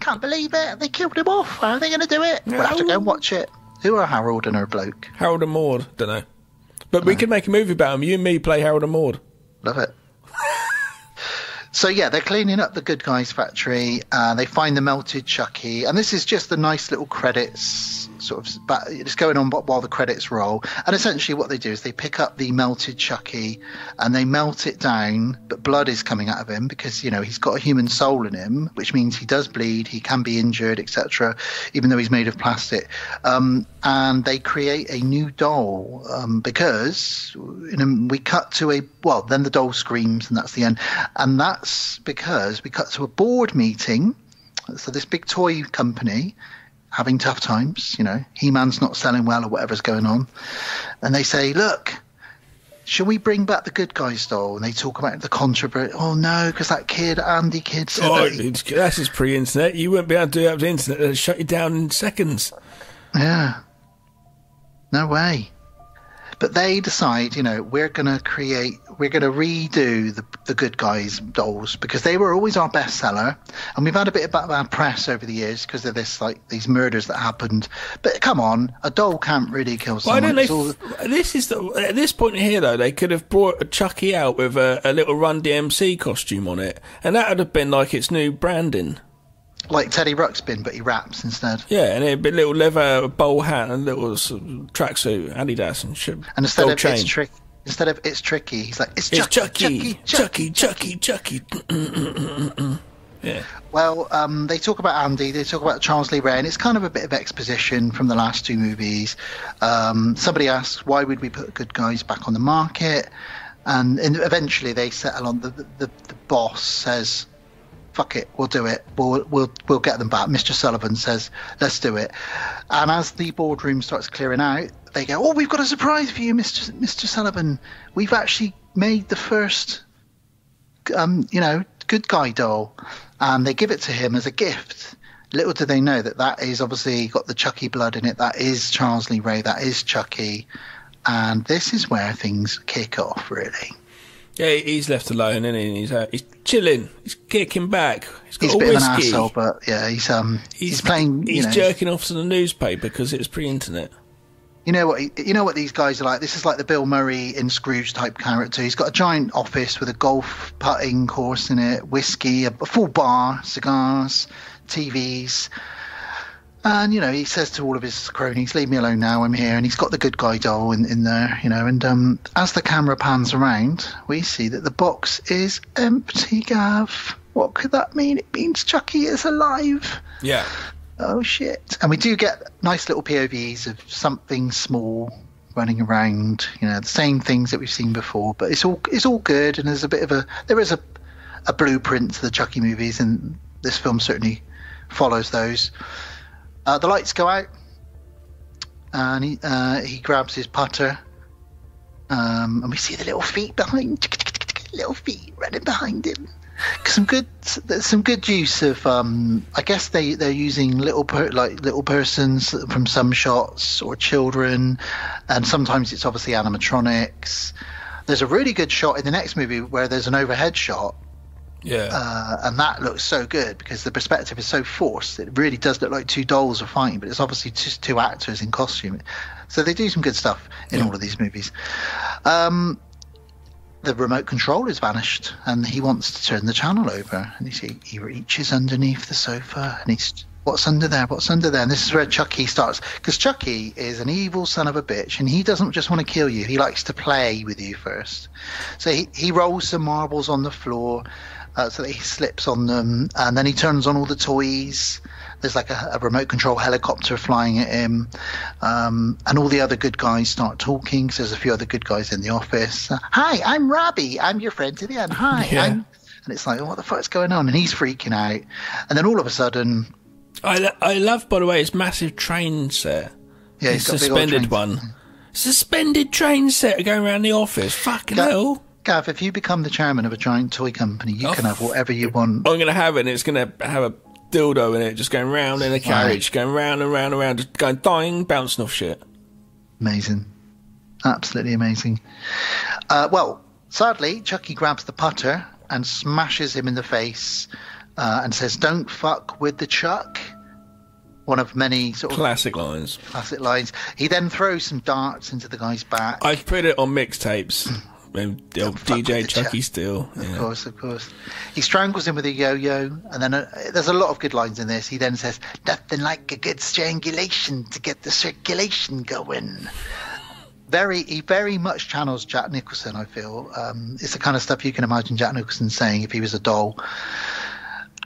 Can't believe it. They killed him off. How are they going to do it? We'll have to go and watch it. Who are Harold and her bloke? Harold and Maud, don't know. But we could make a movie about him. You and me play Harold and Maud. Love it. <laughs> so yeah, they're cleaning up the good guys factory. Uh, they find the melted Chucky, and this is just the nice little credits. Sort of, but it's going on while the credits roll. And essentially, what they do is they pick up the melted Chucky and they melt it down, but blood is coming out of him because you know he's got a human soul in him, which means he does bleed, he can be injured, etc. Even though he's made of plastic. Um, and they create a new doll um, because in a, we cut to a well, then the doll screams, and that's the end. And that's because we cut to a board meeting. So this big toy company having tough times, you know, He-Man's not selling well or whatever's going on, and they say, look. Shall we bring back the good guys doll? And they talk about the controversy. Oh no, because that kid, Andy kid, said Oh, that he- that's his pre-internet. You wouldn't be able to do that with the internet. It'd shut you down in seconds. Yeah. No way. But they decide, you know, we're going to create, we're going to redo the, the Good Guys dolls because they were always our bestseller. And we've had a bit of bad, press over the years because of this, like, these murders that happened. But come on, a doll can't really kill someone. Why don't they? This is the, at this point here though. They could have brought a Chucky out with a, a little Run DMC costume on it, and that would have been like its new branding. like Teddy Ruxpin, but he raps instead. Yeah, and it'd be a little leather bowl hat and a little tracksuit, Adidas, and shit. And instead gold of chain. it's trick, instead of it's tricky, he's like it's, It's Chucky, Chucky, Chucky, Chucky, Chucky. Chucky. <clears throat> yeah. Well, um, they talk about Andy, they talk about Charles Lee Ray, and it's kind of a bit of exposition from the last two movies. Um, somebody asks, why would we put Good Guys back on the market? And, and eventually they settle on the, the, the, the boss says, fuck it, we'll do it. We'll, we'll, we'll get them back. Mr. Sullivan says, let's do it. And as the boardroom starts clearing out, they go, oh, we've got a surprise for you, Mr. Mr. Sullivan. We've actually made the first um, you know, good guy doll, and they give it to him as a gift. Little do they know that that is obviously got the Chucky blood in it. That is Charles Lee Ray. That is Chucky, and this is where things kick off. Really, Yeah, he's left alone, and he? he's uh, he's chilling. He's kicking back. He's got he's a bit of an asshole, but yeah, he's um, he's, playing. He's you know, jerking off to the newspaper because it's pre-internet. You know what? You know what these guys are like. This is like the Bill Murray in Scrooge type character. He's got a giant office with a golf putting course in it, whiskey, a, full bar, cigars, TVs, and you know he says to all of his cronies, "Leave me alone now. I'm here." And he's got the good guy doll in, in there, you know. And um, as the camera pans around, we see that the box is empty. Gav, what could that mean? It means Chucky is alive. Yeah. Oh shit! And we do get nice little POVs of something small running around. You know, the same things that we've seen before, but it's all it's all good. And there's a bit of a there is a a blueprint to the Chucky movies, and this film certainly follows those. Uh, the lights go out, and he uh, he grabs his putter, um, and we see the little feet behind, <laughs> little feet running behind him. Some good, there's some good use of. Um, I guess they they're using little per, like little persons from some shots or children, and sometimes it's obviously animatronics. There's a really good shot in the next movie where there's an overhead shot Yeah. uh, and that looks so good because the perspective is so forced. It really does look like two dolls are fighting, but it's obviously just two actors in costume. So they do some good stuff in all of these movies. Um, the remote control is vanished, and he wants to turn the channel over. And see, he reaches underneath the sofa, and he's what's under there? What's under there? And this is where Chucky starts, because Chucky is an evil son of a bitch, and he doesn't just want to kill you. He likes to play with you first. So he he rolls some marbles on the floor uh, so that he slips on them, and then he turns on all the toys. There's like a, a remote control helicopter flying at him, um, and all the other good guys start talking. So there's a few other good guys in the office. Uh, Hi, I'm Robbie. I'm your friend to the end. Hi. <laughs> Yeah. I'm... And it's like, what the fuck's going on? And he's freaking out. And then all of a sudden, I, lo- I love, by the way, his massive train set. Yeah, his he's got a big old suspended one. Suspended train set going around the office. Fucking Gav, hell. Gav, if you become the chairman of a giant toy company, you can have whatever you want. I'm going to have it, and it's going to have a dildo in it, just going round in a carriage, going round and round and round, just going dying, bouncing off shit. Amazing. Absolutely amazing. Uh, well, sadly, Chucky grabs the putter and smashes him in the face uh, and says, Don't fuck with the Chuck. One of many sort of Classic lines. classic lines. He then throws some darts into the guy's back. I've put it on mixtapes. With the old DJ Chucky Chuck. Still. Of Yeah. course, of course. He strangles him with a yo-yo, and then uh, there's a lot of good lines in this. He then says, "Nothing like a good strangulation to get the circulation going." Very, he very much channels Jack Nicholson. I feel um, it's the kind of stuff you can imagine Jack Nicholson saying if he was a doll.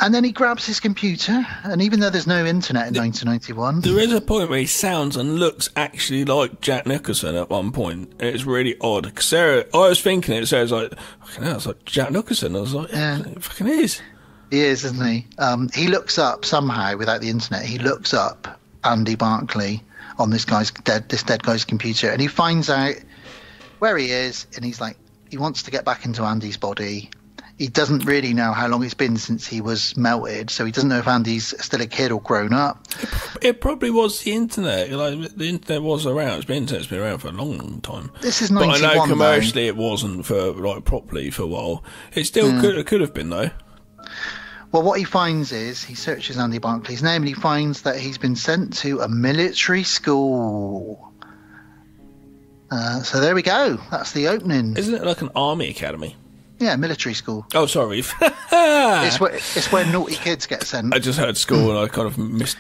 And then he grabs his computer, and even though there's no internet in 1991, There is a point where he sounds and looks actually like Jack Nicholson at one point. It's really odd. 'Cause Sarah, I was thinking it says like, fucking hell, it's like Jack Nicholson. I was like, yeah, it fucking is. He is, isn't he? Um, he looks up somehow without the internet. He looks up Andy Barclay on this guy's dead, this dead guy's computer, and he finds out where he is, and he's like, he wants to get back into Andy's body. He doesn't really know how long it's been since he was melted, so he doesn't know if Andy's still a kid or grown up. It probably was the internet. Like the internet was around. It's been internet's been around for a long, long time. This is But I 91, know though. commercially it wasn't for like properly for a while. It still Yeah. could it could have been though. Well, what he finds is he searches Andy Barclay's name, and he finds that he's been sent to a military school. Uh, so there we go. That's the opening. Isn't it like an army academy? Yeah, military school. Oh, sorry. <laughs> It's where it's where naughty kids get sent. I just heard school and I kind of missed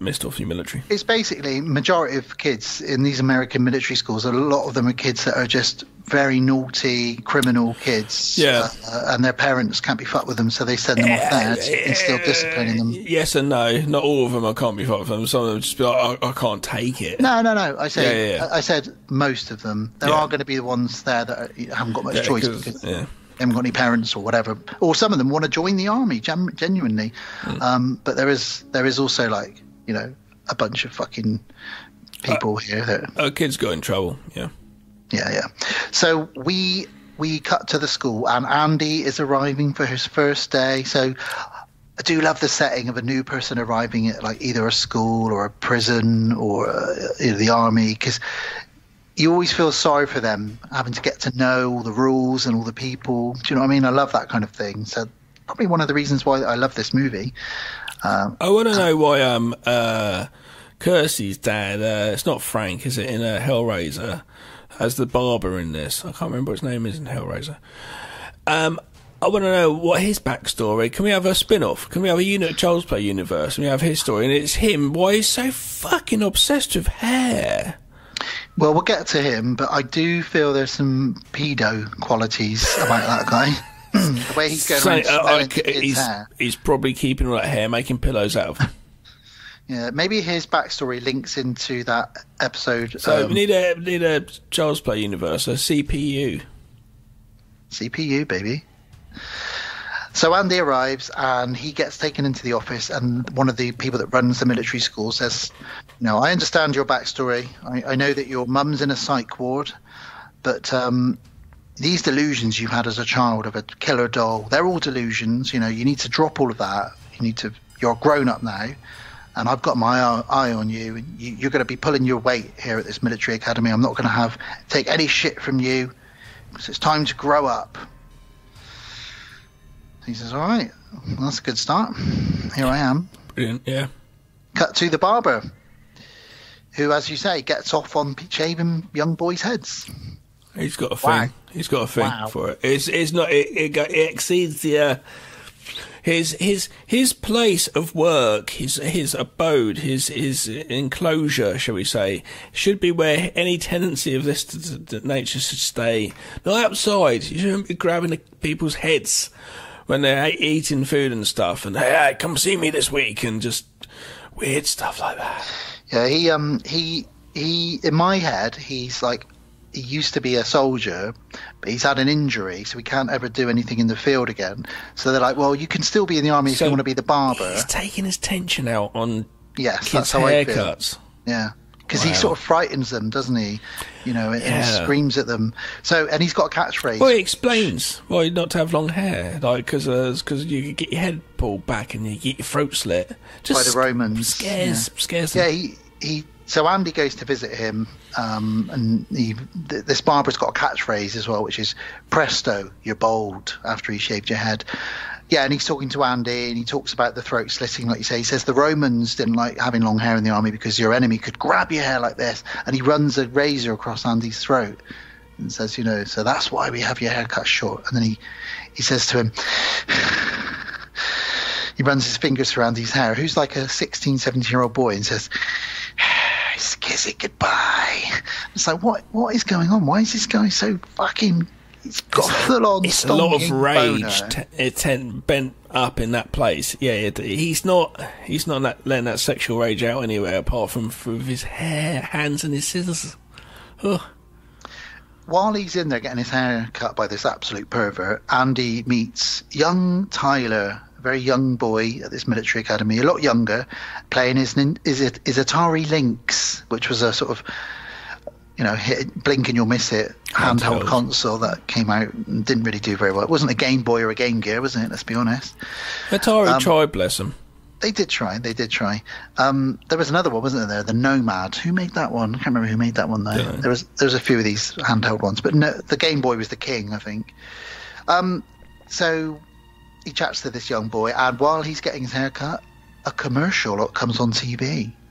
missed off the military. It's basically majority of kids in these American military schools. A lot of them are kids that are just very naughty, criminal kids. Yeah. uh, and their parents can't be fucked with them, so they send them off there to instill discipline in them. Yes and no. Not all of them. I can't be fucked with them. Some of them just be like, I, I can't take it. No, no, no. I said, Yeah, yeah, yeah. I said most of them. There are going to be the ones there that haven't got much choice 'cause- because yeah. They haven't got any parents or whatever. Or some of them want to join the army, genuinely. Hmm. Um, but there is there is also like you know a bunch of fucking people here that kid's got in trouble. Yeah. yeah, yeah. So we we cut to the school, and Andy is arriving for his first day. So I do love the setting of a new person arriving at like either a school or a prison or uh, you know, the army, because you always feel sorry for them having to get to know all the rules and all the people. Do you know what I mean? I love that kind of thing. So probably one of the reasons why I love this movie. Um, I want to know why um uh dad. Uh, it's not Frank, is it? In a uh, Hellraiser, as the barber in this. I can't remember what his name is in Hellraiser. Um. I want to know what his backstory. Can we have a spin-off? Can we have a unit Child's Play universe? And we have his story, and it's him. Why he's so fucking obsessed with hair? Well, we'll get to him, but I do feel there's some pedo qualities about that guy. <clears throat> the way he's going So, around uh, his he's hair. he's probably keeping all that hair, making pillows out of. <laughs> Yeah, maybe his backstory links into that episode. So um, we need a we need a Child's Play universe, a CPU. CPU, baby. So Andy arrives and he gets taken into the office, and one of the people that runs the military school says, "No, I understand your backstory. I, I know that your mum's in a psych ward, but um, these delusions you've had as a child of a killer doll, they're all delusions. You know, you need to drop all of that. You need to. You're grown up now." And I've got my eye- eye on you, and you, you're going to be pulling your weight here at this military academy. I'm not going to have take any shit from you. So it's time to grow up. He says, All right, well, that's a good start. Here I am. Brilliant. Yeah. Cut to the barber, who, as you say, gets off on shaving young boys' heads. He's got a thing. Wow. He's got a thing Wow. for it. It's it's not. It, it, it exceeds the. Uh, his his his place of work, his his abode, his his enclosure, shall we say, should be where any tendency of this t- t- nature should stay. Not outside. You shouldn't be grabbing the people's heads when they're eating food and stuff. And hey, come see me this week, and just weird stuff like that. Yeah, he um he he in my head he's like he used to be a soldier, but he's had an injury, so he can't ever do anything in the field again. So they're like, well, you can still be in the army if you want to be the barber. He's taking his tension out on Yes, kids' that's how I feel. haircuts. Yeah, because he sort of frightens them, doesn't he? You know, and, Yeah. screams at them. So, and he's got a catchphrase. Well, he explains why not to have long hair, like because because you get your head pulled back and you get your throat slit. Just by the Romans. scares yeah. scares Yeah, them. he, he so Andy goes to visit him, um, and he, th- this barber's got a catchphrase as well, which is "Presto, you're bold." After he shaved your head, yeah, and he's talking to Andy, and he talks about the throat slitting, like you say. He says the Romans didn't like having long hair in the army because your enemy could grab your hair like this, and he runs a razor across Andy's throat. And says, you know, so that's why we have your hair cut short. And then he, he says to him, <sighs> he runs his fingers around his hair, who's like a 16, 17 year old boy, and says, kiss it goodbye. It's like, what what is going on? Why is this guy so fucking. He's got full on It's a lot of rage t- ten, uh, bent up in that place. Yeah, it, he's not he's not that, letting that sexual rage out anywhere apart from through his hair, hands, and his scissors. While he's in there getting his hair cut by this absolute pervert, Andy meets young Tyler, very young boy at this military academy, a lot younger, playing his nin- his, his Atari Lynx, which was a sort of you know, hit, blink and you'll miss it handheld console that came out and didn't really do very well. It wasn't a Game Boy or a Game Gear, was it? Let's be honest. Atari Um, tried, bless him. They did try. They did try. Um, there was another one, wasn't there? The Nomad. Who made that one? I can't remember who made that one though. Dunno. There was there was a few of these handheld ones, but no, the Game Boy was the king, I think. Um, so he chats to this young boy, and while he's getting his haircut, a commercial comes on TV.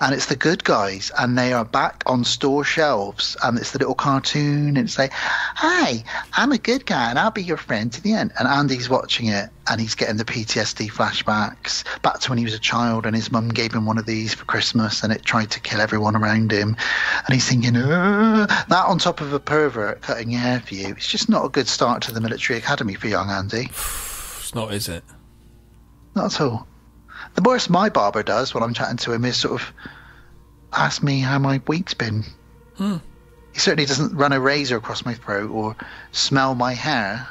And it's the good guys, and they are back on store shelves. And it's the little cartoon, and it's like, "Hi, I'm a good guy, and I'll be your friend to the end." And Andy's watching it, and he's getting the PTSD flashbacks back to when he was a child, and his mum gave him one of these for Christmas, and it tried to kill everyone around him. And he's thinking, that on top of a pervert cutting your hair for you, it's just not a good start to the military academy for young Andy. <sighs> It's not, is it? Not at all. The worst my barber does when I'm chatting to him is sort of ask me how my week's been. Hmm. He certainly doesn't run a razor across my throat or smell my hair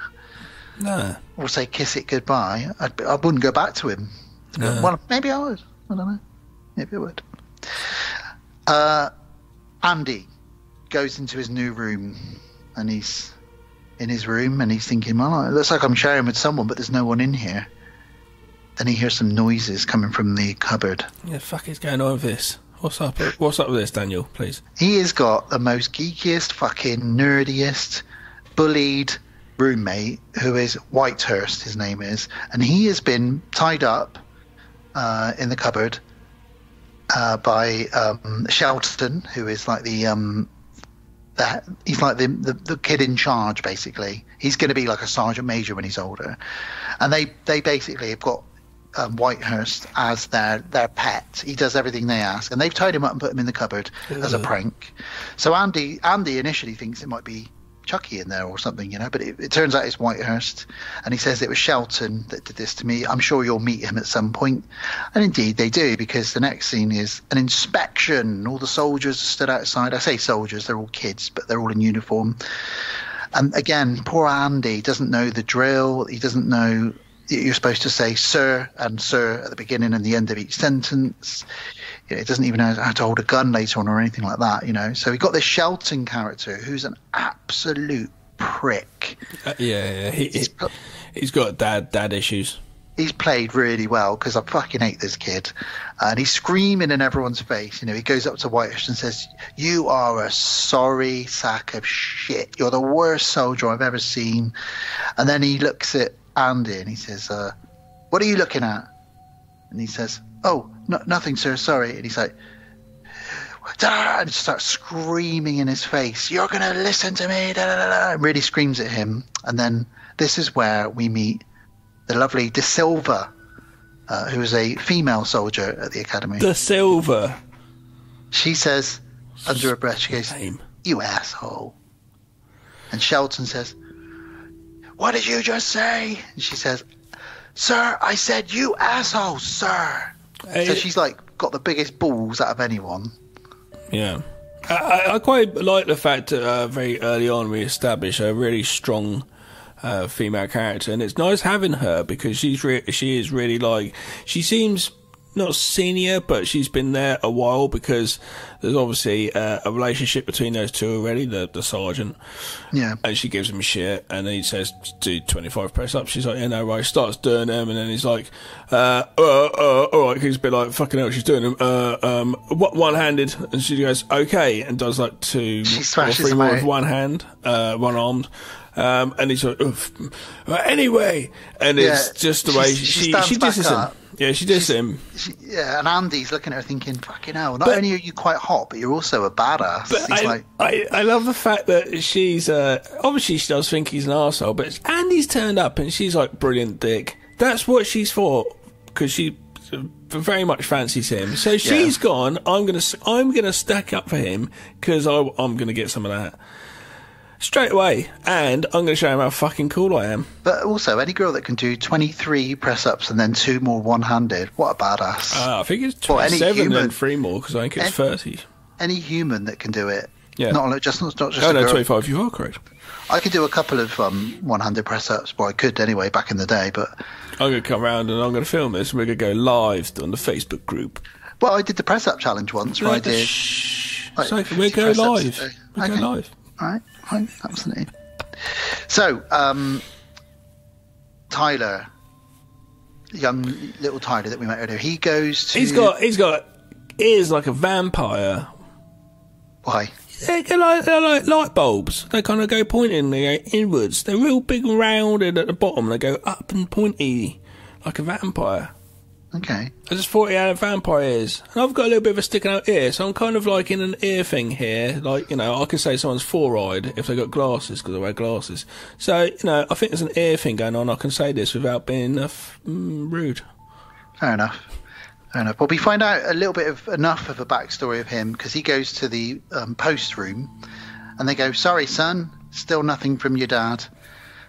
No. or say kiss it goodbye. I'd, I wouldn't go back to him. No. Well, maybe I would. I don't know. Maybe I would. Uh, Andy goes into his new room and he's in his room and he's thinking, well, it looks like I'm sharing with someone, but there's no one in here. Then he hears some noises coming from the cupboard. Yeah, fuck is going on with this? What's up? What's up with this, Daniel? Please. He has got the most geekiest, fucking nerdiest, bullied roommate who is Whitehurst, his name is, and he has been tied up uh, in the cupboard uh, by um, Shelton, who is like the um, that he's like the, the the kid in charge basically. He's going to be like a sergeant major when he's older, and they they basically have got um, Whitehurst as their their pet. He does everything they ask, and they've tied him up and put him in the cupboard as a prank. So Andy Andy initially thinks it might be Chucky in there or something, you know. But it, it turns out it's Whitehurst, and he says it was Shelton that did this to me. I'm sure you'll meet him at some point, and indeed they do because the next scene is an inspection. All the soldiers stood outside. I say soldiers; they're all kids, but they're all in uniform. And again, poor Andy doesn't know the drill. He doesn't know you're supposed to say sir and sir at the beginning and the end of each sentence. You know, it doesn't even know how to hold a gun later on or anything like that, you know. So we got this Shelton character who's an absolute prick. Uh, yeah, yeah. He, he, he's got dad dad issues. He's played really well because I fucking hate this kid, and he's screaming in everyone's face. You know, he goes up to Whitehurst and says, "You are a sorry sack of shit. You're the worst soldier I've ever seen." And then he looks at Andy and he says, uh, "What are you looking at?" And he says, "Oh, no, nothing, sir. Sorry." And he's like, "Da!" and starts screaming in his face, "You're gonna listen to me!" Da, da, da. And really screams at him. And then this is where we meet the lovely De Silva, uh, who is a female soldier at the academy. De Silva. She says under her breath, she goes, "You asshole." And Shelton says, what did you just say? And she says, Sir, I said you asshole, sir. so she's like got the biggest balls out of anyone. Yeah. I, I quite like the fact that uh, very early on we establish a really strong uh, female character, and it's nice having her because she's re- she is really like she seems not senior, but she's been there a while because there's obviously uh, a relationship between those two already. The the sergeant, yeah, and she gives him shit, and he says do 25 press ups. She's like, yeah, no, right. Starts doing them, and then he's like, uh, uh, uh all right. He's a bit like fucking hell. She's doing them, uh, um, one handed, and she goes okay, and does like two or three more with one hand, uh, one armed. Um, and he's like, anyway, and yeah, it's just the way she she, she, she disses him. Yeah, she disses him. She, yeah, and Andy's looking at her thinking, "Fucking hell! Not but, only are you quite hot, but you're also a badass." But I, like, I, I, love the fact that she's uh, obviously she does think he's an asshole, but Andy's turned up and she's like, "Brilliant dick." That's what she's for because she very much fancies him. So she's yeah. gone. I'm gonna I'm gonna stack up for him because I'm gonna get some of that straight away, and I'm going to show him how fucking cool I am. But also, any girl that can do 23 press ups and then two more one handed, what a badass. Uh, I think it's 27 well, and three more because I think it's any, 30. Any human that can do it. Yeah. Not just not, just. Oh, no, no, 25, you are correct. I could do a couple of um, one handed press ups, well, I could anyway back in the day, but. I'm going to come around and I'm going to film this and we're going to go live on the Facebook group. Well, I did the press up challenge once where I did. Shh. Like, so we're going live. We're okay. going live. All right, fine, absolutely. So, um, Tyler, young little Tyler that we met earlier, he goes to. He's got he's got ears like a vampire. Why? They're like, they're like light bulbs. They kind of go pointing, they go inwards. They're real big and rounded at the bottom. They go up and pointy, like a vampire. Okay. I just he had vampire ears. And I've got a little bit of a sticking out ear, so I'm kind of like in an ear thing here. Like, you know, I can say someone's four eyed if they've got glasses because I wear glasses. So, you know, I think there's an ear thing going on. I can say this without being mm, rude. Fair enough. Fair enough. Well, we find out a little bit of enough of a backstory of him because he goes to the um, post room and they go, Sorry, son, still nothing from your dad.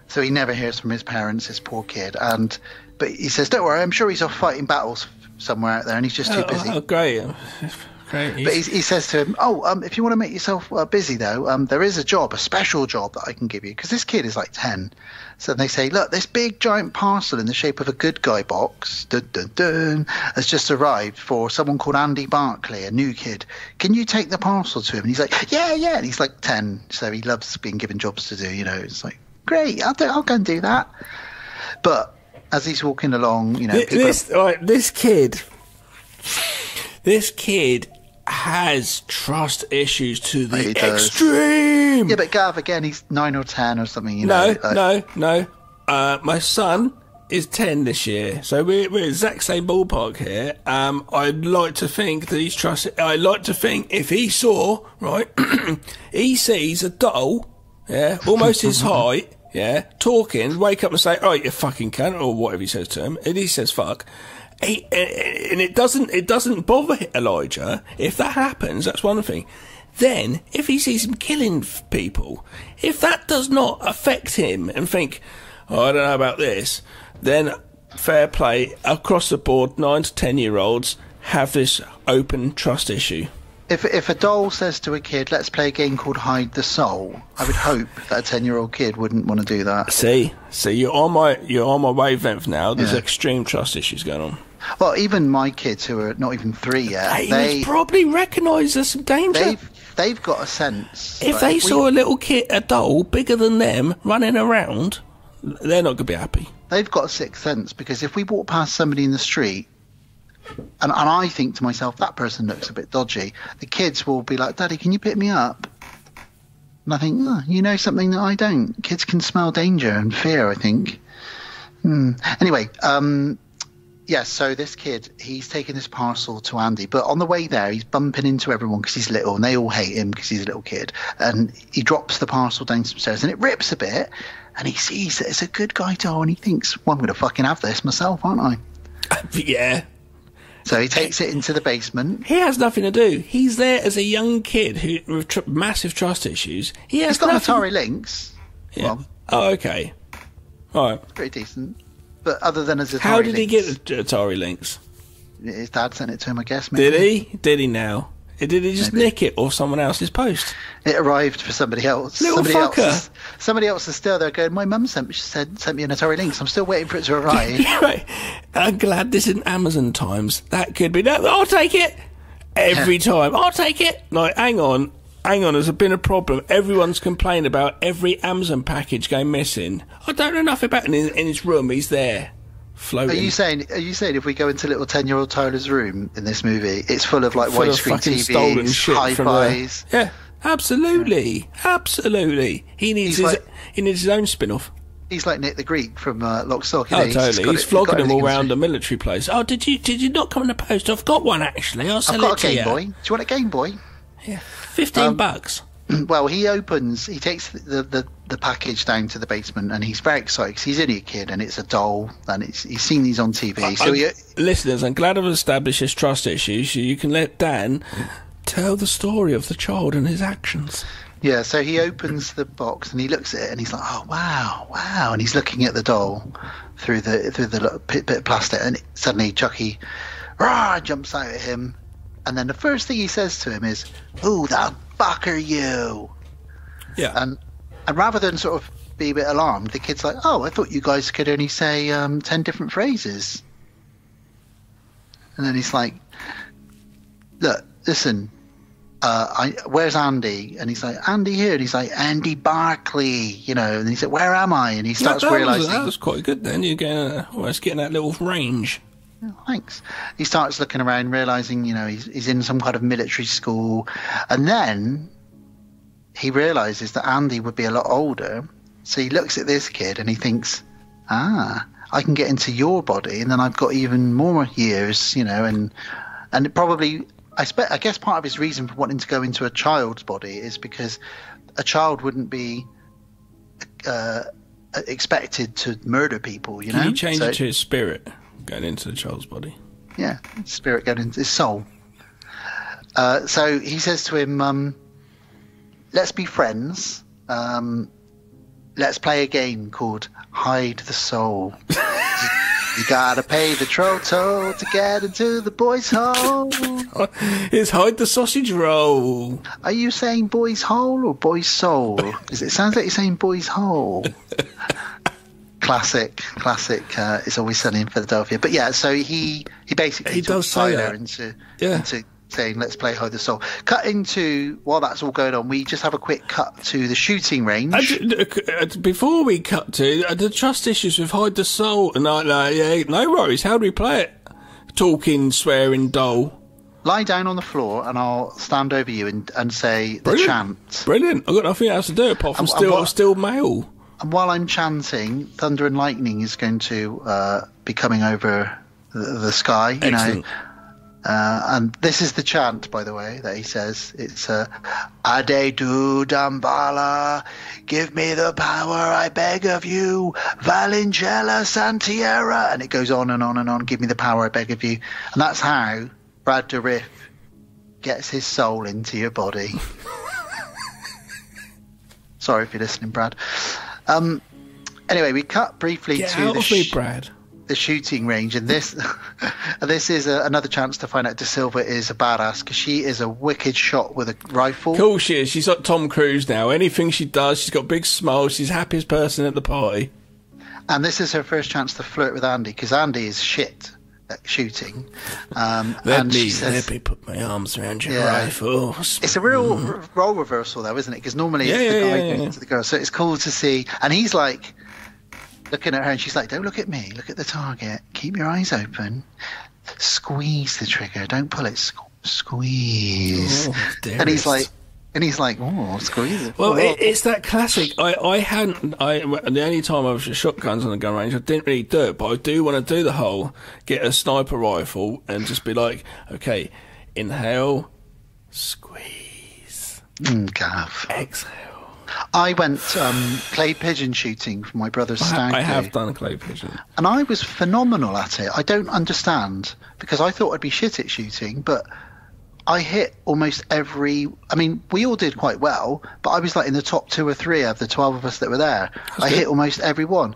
So he never hears from his parents, this poor kid. And but he says, "Don't worry, I'm sure he's off fighting battles somewhere out there, and he's just too oh, busy." Oh, great. Great. But he, he, says to him, "Oh, um, if you want to make yourself uh, busy, though, um, there is a job, a special job that I can give you because this kid is like ten. So they say, look, this big giant parcel in the shape of a good guy box, dun, dun, dun, has just arrived for someone called Andy Barclay, a new kid. Can you take the parcel to him?" And he's like, "Yeah, yeah." And he's like ten, so he loves being given jobs to do. You know, it's like, great, I'll do, I'll go and do that. But as he's walking along, you know, this are... right, this kid, this kid has trust issues to the extreme. Yeah, but Gav, again, he's nine or ten or something. You no, know, like... no, no. Uh, my son is 10 this year, so we're, we're exact same ballpark here. Um, I'd like to think that he's trusted. I'd like to think if he saw, right, <clears throat> he sees a doll, yeah, almost his <laughs> height, yeah, talking, wake up and say, "Oh, you fucking cunt," or whatever he says to him, and he says "fuck." He, and it doesn't it doesn't bother Elijah if that happens. That's one thing. then if he sees him killing people, if that does not affect him and think, oh, I don't know about this, then fair play across the board. Nine to ten year olds have this open trust issue. If if a doll says to a kid, "Let's play a game called Hide the Soul," I would hope that a ten-year-old kid wouldn't want to do that. See, see, you're on my you're on my wavelength now. There's Yeah. extreme trust issues going on. Well, even my kids who are not even three yet, They, they probably recognise there's some danger. they've they've got a sense. If Like, they we- saw a little kid, a doll bigger than them running around, they're not going to be happy. they've got a sixth sense because if we walk past somebody in the street and, and I think to myself that person looks a bit dodgy, the kids will be like, "Daddy, can you pick me up?" And I think, oh, you know something that I don't. Kids can smell danger and fear. I think. Hmm. Anyway, um, yes. so this kid, he's taking this parcel to Andy, but on the way there, he's bumping into everyone because he's little, and they all hate him because he's a little kid. And he drops the parcel down some stairs, and it rips a bit. And he sees that it's a good guy doll, and he thinks, "Well, I'm going to fucking have this myself, aren't I?" <laughs> yeah. So he takes it into the basement. He has nothing to do. He's there as a young kid who with tr- massive trust issues. He has He's got nothing. Atari Lynx. Yeah. Well, Oh, okay. All right. pretty decent. But other than his Atari How did he get the Atari Lynx? His dad sent it to him, I guess. Maybe. Did he? Did he now? Did he just Maybe. nick it off someone else's post? It arrived for somebody else. Little somebody fucker. Else is, somebody else is still there going, my mum sent, said, sent me an Atari Lynx. I'm still waiting for it to <laughs> arrive. right. I'm glad this isn't Amazon times. That could be. No, I'll take it every time. I'll take it. Like, hang on, hang on. There's been a problem. Everyone's complained about every Amazon package going missing. I don't know enough about it. In, in his room, he's there, Are you saying? Are you saying if we go into little ten-year-old Tyler's room in this movie, it's full of like full widescreen TVs, shit from the- hi-fis? Yeah, absolutely, absolutely. He needs He's his like- he needs his own spin-off. He's like Nick the Greek from uh, Lock, Stock. Oh, he? totally. got He's it- flogging them all around the military place. Oh, did you did you not come in the post? I've got one actually. I'll sell I've got it a to Game you. Boy. Do you want a Game Boy? Yeah, fifteen Um, bucks. <clears throat> well, he opens, he takes the, the, the package down to the basement, and he's very excited because he's only a kid, and it's a doll, and it's, he's seen these on TV. so he, listeners, I'm glad I've established his trust issues. So you can let Dan tell the story of the child and his actions. yeah, so he opens the box and he looks at it, and he's like, "Oh wow, wow!" And he's looking at the doll through the through the little bit, bit of plastic, and suddenly Chucky, rah, jumps out at him, and then the first thing he says to him is, "Who the fuck are you?" Yeah. And and rather than sort of be a bit alarmed, the kid's like, "Oh, I thought you guys could only say um, ten different phrases." And then he's like, "Look, listen, uh, I, where's Andy?" And he's like, "Andy here." And he's like, "Andy Barclay," you know. And he said, "Where am I?" And he starts that, was, realizing, that was quite good. Then you're getting, well, it's getting that little range. Thanks. He starts looking around, realizing, you know, he's, he's in some kind of military school. And then he realizes that Andy would be a lot older. So he looks at this kid and he thinks, ah, I can get into your body. And then I've got even more years, you know, and, and it probably, I, spe- I guess part of his reason for wanting to go into a child's body is because a child wouldn't be uh, expected to murder people, you know? Can you change So- it to his spirit going into the child's body? yeah, spirit going into his soul. Uh, so he says to him, um, "Let's be friends. Um, let's play a game called Hide the Soul. <laughs> you gotta pay the troto to get into the boys' hole. <laughs> It's hide the sausage roll. Are you saying boys' hole or boys' soul? <laughs> it sounds like you're saying boys' hole." Classic, classic. Uh, it's always sunny in Philadelphia. But yeah, so he he basically He does Tyler into Yeah. into saying let's play hide the soul. Cut into while that's all going on, we just have a quick cut to the shooting range. I d- uh, before we cut to uh, the trust issues with hide the soul, and I, like, yeah, no worries. How do we play it? Talking, swearing, doll. Lie down on the floor, and I'll stand over you and, and say the Brilliant. chant. Brilliant. I've got nothing else to do apart from And- and still, what- still male. And while I'm chanting, thunder and lightning is going to uh, be coming over the, the sky. You Excellent. know. Uh, and this is the chant, by the way, that he says. It's uh, Ade Due Damballa, give me the power, I beg of you, Valingella Santiera. And it goes on and on and on, give me the power, I beg of you. And that's how Brad Dourif gets his soul into your body. <laughs> Sorry if you're listening, Brad. Um, anyway, we cut briefly Get to the, sh- the shooting range, and this <laughs> this is a, another chance to find out De Silva is a badass because she is a wicked shot with a rifle. Cool she is. She's like Tom Cruise now. Anything she does, she's got a big smile. She's the happiest person at the party. And this is her first chance to flirt with Andy because Andy is shit shooting. Um, and me, she says, me put my arms around your Yeah. rifle. It's a real r- role reversal, though, isn't it? Because normally Yeah, it's the yeah, guy yeah, yeah. to the girl. So it's cool to see. And he's like looking at her, and she's like, "Don't look at me. Look at the target. Keep your eyes open. Squeeze the trigger. Don't pull it. Squeeze." Oh, and he's like, and he's like, "Oh, squeeze it." Well, it, it's that classic. I, I hadn't. I the only time I've shot guns on the gun range, I didn't really do it, but I do want to do the whole get a sniper rifle and just be like, okay, inhale, squeeze, Mm, Gav. exhale. I went um, clay pigeon shooting for my brother's I, stag I do. have done clay pigeon. and I was phenomenal at it. I don't understand because I thought I'd be shit at shooting, but I hit almost every. I mean, we all did quite well, but I was like in the top two or three of the twelve of us that were there. I good. hit almost every one.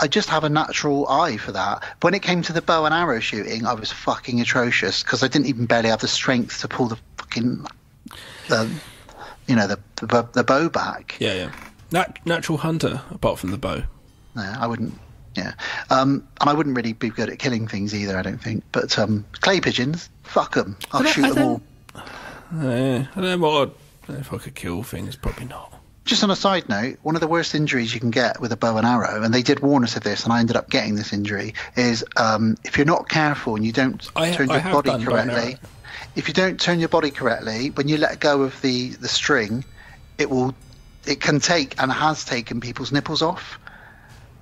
I just have a natural eye for that. When it came to the bow and arrow shooting, I was fucking atrocious because I didn't even barely have the strength to pull the fucking, the, you know, the the, bow- the bow back. Yeah, yeah. Nat- natural hunter, apart from the bow. No, I wouldn't. Yeah, um, and I wouldn't really be good at killing things either. I don't think. But um, clay pigeons, fuck them. I'll shoot them all. Eh, I don't know what. I'd, if I could kill things, probably not. Just on a side note, one of the worst injuries you can get with a bow and arrow, and they did warn us of this, and I ended up getting this injury, is um, if you're not careful and you don't I- turn I your body done bow and correctly. If you don't turn your body correctly, when you let go of the, the string, it will, it can take and has taken people's nipples off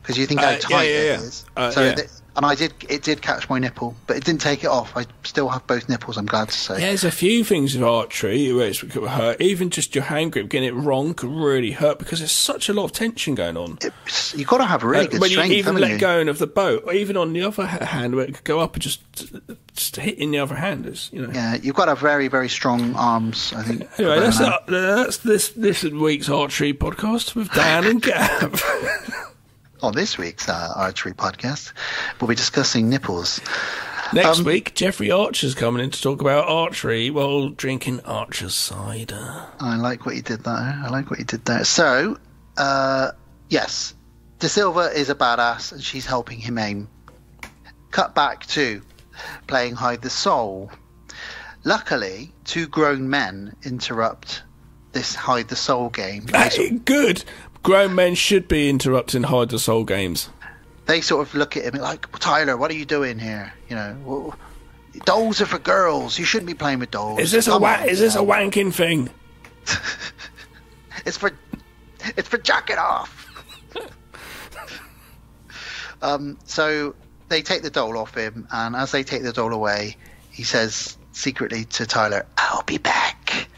because you think how Uh, tight yeah, it yeah. is. Uh, so, yeah. th- and I did, it did catch my nipple, but it didn't take it off. I still have both nipples. I'm glad to say. There's a few things with archery where could hurt. Even just your hand grip, getting it wrong could really hurt because there's such a lot of tension going on. It's, you've got to have really Uh, good when you strength, even haven't let you? go of the bow, or even on the other hand where it could go up and just just hit in the other hand. Is you know. Yeah, you've got to have very, very strong arms. I think. Anyway, that's that's this this week's archery podcast with Dan and <laughs> Gav. On this week's uh, archery podcast, we'll be discussing nipples. Next Um, week, Jeffrey Archer's coming in to talk about archery while drinking Archer's cider. I like what you did there. I like what you did there. So, uh, yes, De Silva is a badass, and she's helping him aim. Cut back to playing hide the soul. Luckily, two grown men interrupt this hide the soul game. Sort, Hey, good. Grown men should be interrupting hide the soul games. they sort of look at him like, Tyler, what are you doing here? You know, dolls are for girls. You shouldn't be playing with dolls. Is this a wa- on, is this a wanking thing? <laughs> It's for it's for jacking off. <laughs> um, so they take the doll off him, and as they take the doll away, he says secretly to Tyler, "I'll be back."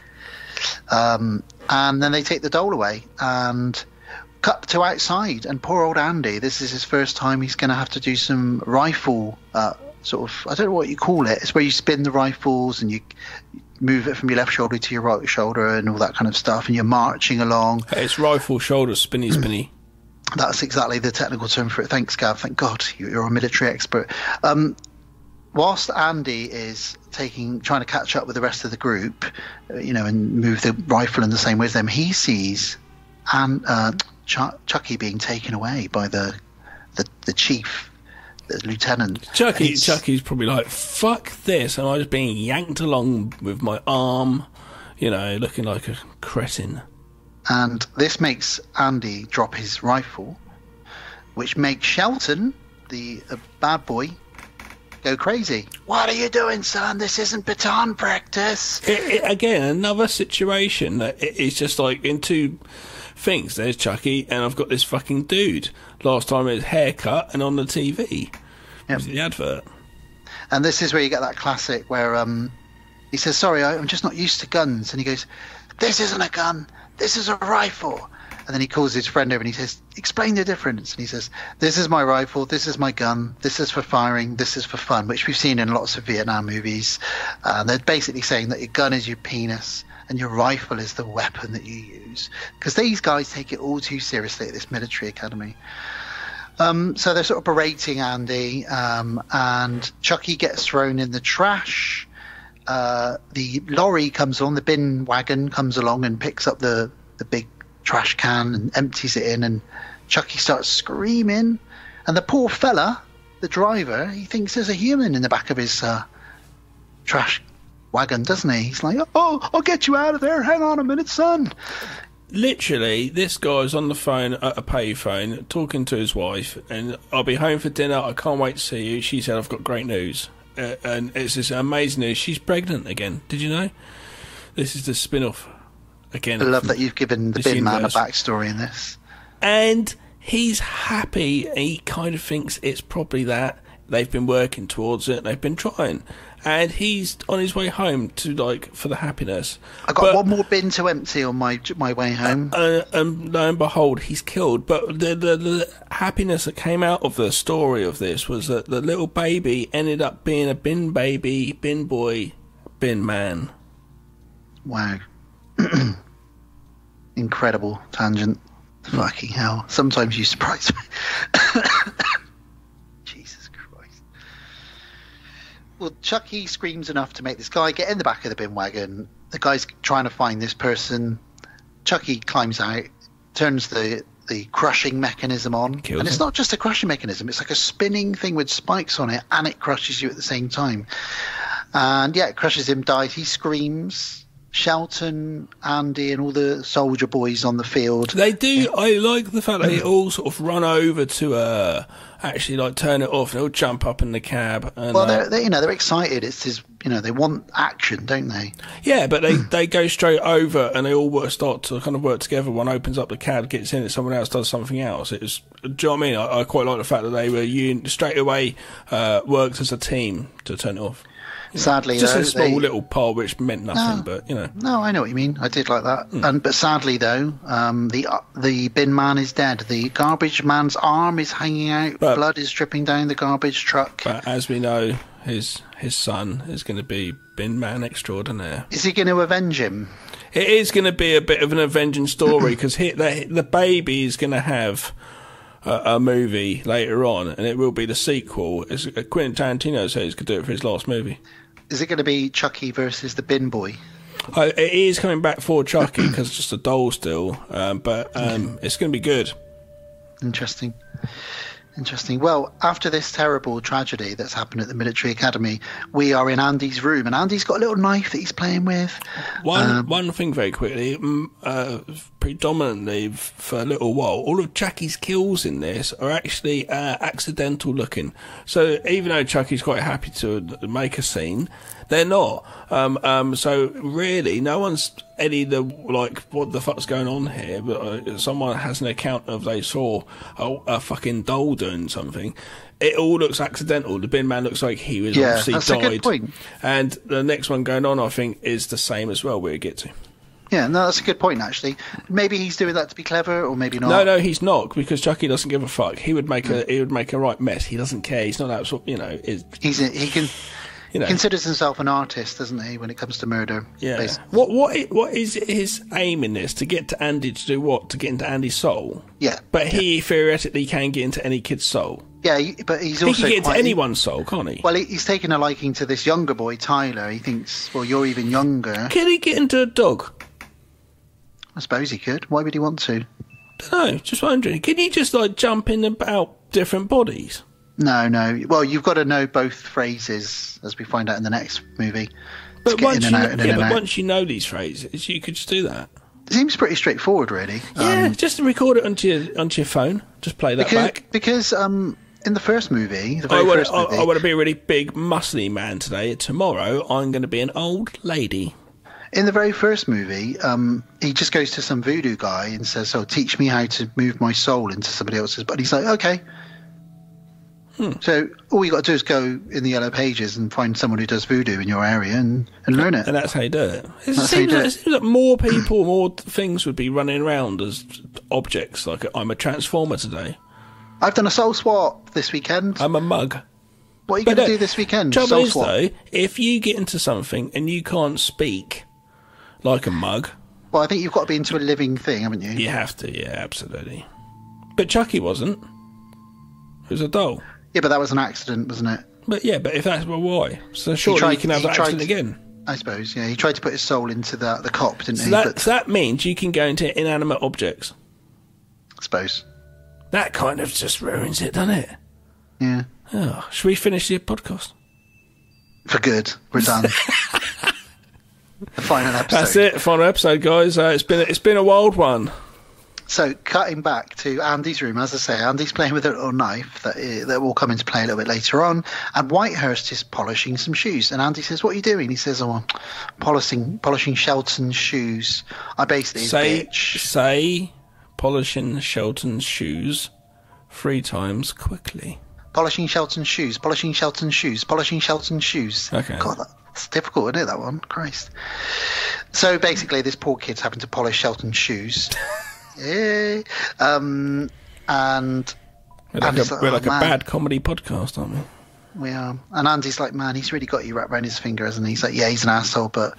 Um, and then they take the doll away and cut to outside. And poor old Andy, this is his first time. He's going to have to do some rifle. Uh, Sort of, I don't know what you call it. It's where you spin the rifles and you move it from your left shoulder to your right shoulder and all that kind of stuff, and you're marching along. It's rifle shoulder spinny spinny. That's exactly the technical term for it. Thanks, Gav. Thank God you- you're a military expert. Um, whilst Andy is taking, trying to catch up with the rest of the group, uh, you know, and move the rifle in the same way as them, he sees and uh, Ch- Chucky being taken away by the the, the chief, the lieutenant. Chucky, Chucky's probably like, "Fuck this!" and I was being yanked along with my arm, you know, looking like a cretin. and this makes Andy drop his rifle, which makes Shelton, the uh, bad boy, go crazy. What are you doing, son? This isn't baton practice. It, it, again, another situation that it, it's just like in two things. There's Chucky, and I've got this fucking dude. Last time it was haircut and on the TV. It was the advert. And this is where you get that classic where um, he says, "Sorry, I- I'm just not used to guns," and he goes, "This isn't a gun. This is a rifle." And then he calls his friend over and he says, "Explain the difference." And he says, "This is my rifle. This is my gun. This is for firing. This is for fun," which we've seen in lots of Vietnam movies. Uh, they're basically saying that your gun is your penis and your rifle is the weapon that you use. Because these guys take it all too seriously at this military academy. Um, so they're sort of berating Andy, um, and Chucky gets thrown in the trash. Uh, the lorry comes along, the bin wagon comes along and picks up the, the big trash can and empties it in, and Chucky starts screaming. And the poor fella, the driver, he thinks there's a human in the back of his uh, trash wagon, doesn't he? He's like, "Oh, I'll get you out of there. Hang on a minute, son." Literally, this guy's on the phone at a payphone talking to his wife, and I'll be home for dinner. I can't wait to see you. She said, I've got great news. Uh, and it's this amazing news. She's pregnant again. Did you know? This is the spin off again. I love that you've given the bin man a backstory in this. And he's happy. He kind of thinks it's probably that. They've been working towards it. They've been trying. And he's on his way home to, like, for the happiness. I got But- one more bin to empty on my my way home. uh, and lo and behold, he's killed. But the, the the happiness that came out of the story of this was that the little baby ended up being a bin baby, bin boy, bin man. Wow. <clears throat> Incredible tangent. Fucking hell. Sometimes you surprise me. Well, Chucky screams enough to make this guy get in the back of the bin wagon. The guy's trying to find this person. Chucky climbs out, turns the the crushing mechanism on. Kills and it's him. not just a crushing mechanism, it's like a spinning thing with spikes on it, and it crushes you at the same time. And yeah, it crushes him, dies. He screams. Shelton, Andy, and all the soldier boys on the field. They do. I like the fact that they all sort of run over to uh, actually like turn it off. They all jump up in the cab. And, Well, uh, they're, they you know they're excited. It's this you know they want action, don't they? Yeah, but they, they go straight over and they all work, start to kind of work together. One opens up the cab, gets in it, someone else does something else. It's do you know what I mean? I, I quite like the fact that they were un- straight away uh, worked as a team to turn it off. Sadly, Just though, a small they- little part which meant nothing, No. but you know. No, I know what you mean. I did like that. Hmm. And but sadly, though, um, the uh, the bin man is dead. The garbage man's arm is hanging out. But- Blood is dripping down the garbage truck. But as we know, his his son is going to be bin man extraordinaire. is he going to avenge him? It is going to be a bit of an avenging story because the, the baby is going to have a, a movie later on, and it will be the sequel. It's, uh, Quentin Tarantino says he's going to do it for his last movie. Is it going to be Chucky versus the bin boy? Uh, it is coming back for Chucky because it's just a doll still, um, but um, it's going to be good. Interesting. Interesting. Well, after this terrible tragedy that's happened at the military academy, we are in Andy's room, and Andy's got a little knife that he's playing with. One Um, one thing very quickly, mm, uh, predominantly for a little while, all of Chucky's kills in this are actually uh, accidental looking. So even though Chucky's quite happy to make a scene, they're not. Um, um, so really, no one's any the like what the fuck's going on here. But uh, someone has an account of they saw a, a fucking doll doing something. It all looks accidental. The bin man looks like he was Yeah, obviously that's a died. good point. And the next one going on, I think, is the same as well. We'll get to. Yeah, no, that's a good point, actually. Maybe he's doing that to be clever, or maybe not. No, no, he's not because Chucky doesn't give a fuck. He would make a he would make a right mess. He doesn't care. He's not that sort. You know, is He's a, he can you know. considers himself an artist, doesn't he, when it comes to murder? yeah. basically. What what what is his aim in this? To get to Andy to do what? To get into Andy's soul. Yeah. But he theoretically can get into any kid's soul. Yeah, but he's He also can get into quite- anyone's soul, can't he? Well, he's taken a liking to this younger boy, Tyler. He thinks, well, you're even younger. Can he get into a dog? I suppose he could. Why would he want to? No, just wondering. Can he just like jump in about different bodies? No, no. Well, you've got to know both phrases, as we find out in the next movie. But once you, and out and in yeah, but out. once you know these phrases, you could just do that. Seems pretty straightforward, really. Yeah, Um, just record it onto your onto your phone. Just play that because back. because um, in the first movie, the I very want, first I, movie, I want to be a really big, muscly man today. Tomorrow, I'm going to be an old lady. in the very first movie, um, he just goes to some voodoo guy and says, "Oh, teach me how to move my soul into somebody else's." But he's like, "Okay." Hmm. So all you got to do is go in the yellow pages and find someone who does voodoo in your area and, and learn it. And that's how you do it. It That's how you seems, do like, it. it seems like more people, more things would be running around as objects. Like I'm a transformer today. I've done a soul swap this weekend. I'm a mug. what are you going to do this weekend? Trouble soul is swap. though, if you get into something and you can't speak like a mug, Well, I think you've got to be into a living thing, haven't you? you have to. Yeah, absolutely. But Chucky wasn't. It was a doll. Yeah, but that was an accident, wasn't it? But yeah, but if that's well, why? So surely tried- you can have that accident to- again. I suppose. Yeah, he tried to put his soul into the the cop, didn't So he? that, But so that means you can go into inanimate objects. I suppose. That kind of just ruins it, doesn't it? Yeah, Oh, should we finish the podcast? for good. We're done. <laughs> the final episode. That's it. Final episode, guys. Uh, it's been it's been a wild one. So, cutting back to Andy's room, as I say, Andy's playing with a little knife that uh, that will come into play a little bit later on, and Whitehurst is polishing some shoes. And Andy says, "What are you doing?" He says, "Oh, I'm polishing polishing Shelton's shoes." I basically Say bitch. say polishing Shelton's shoes three times quickly. polishing Shelton's shoes, polishing Shelton's shoes, polishing Shelton's shoes. Okay. God, that's difficult, isn't it? That one, Christ. So basically, this poor kid's having to polish Shelton's shoes. <laughs> yeah. Um, and We're like, Andy's a, like, we're "Oh, like a bad comedy podcast, aren't we? we are. And Andy's like, man, he's really got you wrapped around his finger, hasn't he? He's like, yeah, he's an asshole, but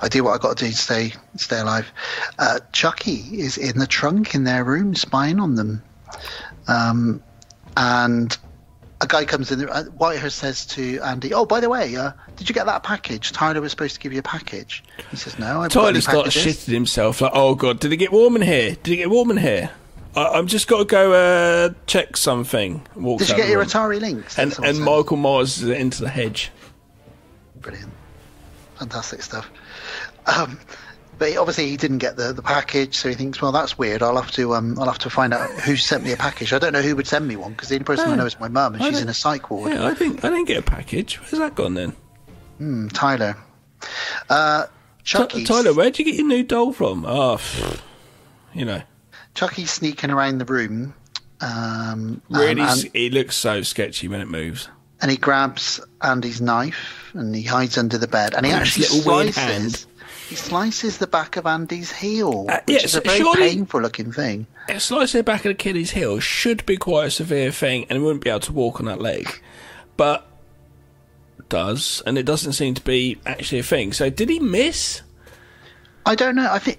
I do what I got to do to stay stay alive. Uh, Chucky is in the trunk in their room, spying on them. Um, and a guy comes in. Uh, Whitehurst says to Andy, "Oh, by the way, uh, did you get that package? Tyler was supposed to give you a package." He says, "No, I haven't got Tyler starts shitting himself like, oh god, did it get warm in here? Did it get warm in here? I, I've just got to go uh, check something. Walks Did you get your room. Atari Lynx? And and. Michael Myers is into the hedge. Brilliant. Fantastic stuff. Um, but he- obviously he didn't get the, the package, so he thinks, well, that's weird. I'll have to um, I'll have to find out who sent me a package. I don't know who would send me one because the only person I know is my mum, and I she's in a psych ward. Yeah, I think I didn't get a package. Where's that gone then? Hmm, Tyler. Uh, Ty- Chucky's, Tyler, where'd you get your new doll from? Oh, pff, you know, Chucky's sneaking around the room. Um, really, and, and, it looks so sketchy when it moves. and he grabs Andy's knife and he hides under the bed, and he actually slices. He slices the back of Andy's heel, Uh, which yeah, is a very surely- painful looking thing. Slicing the back of the kid's heel should be quite a severe thing, and he wouldn't be able to walk on that leg, but does, and it doesn't seem to be actually a thing. So, did he miss? I don't know. I think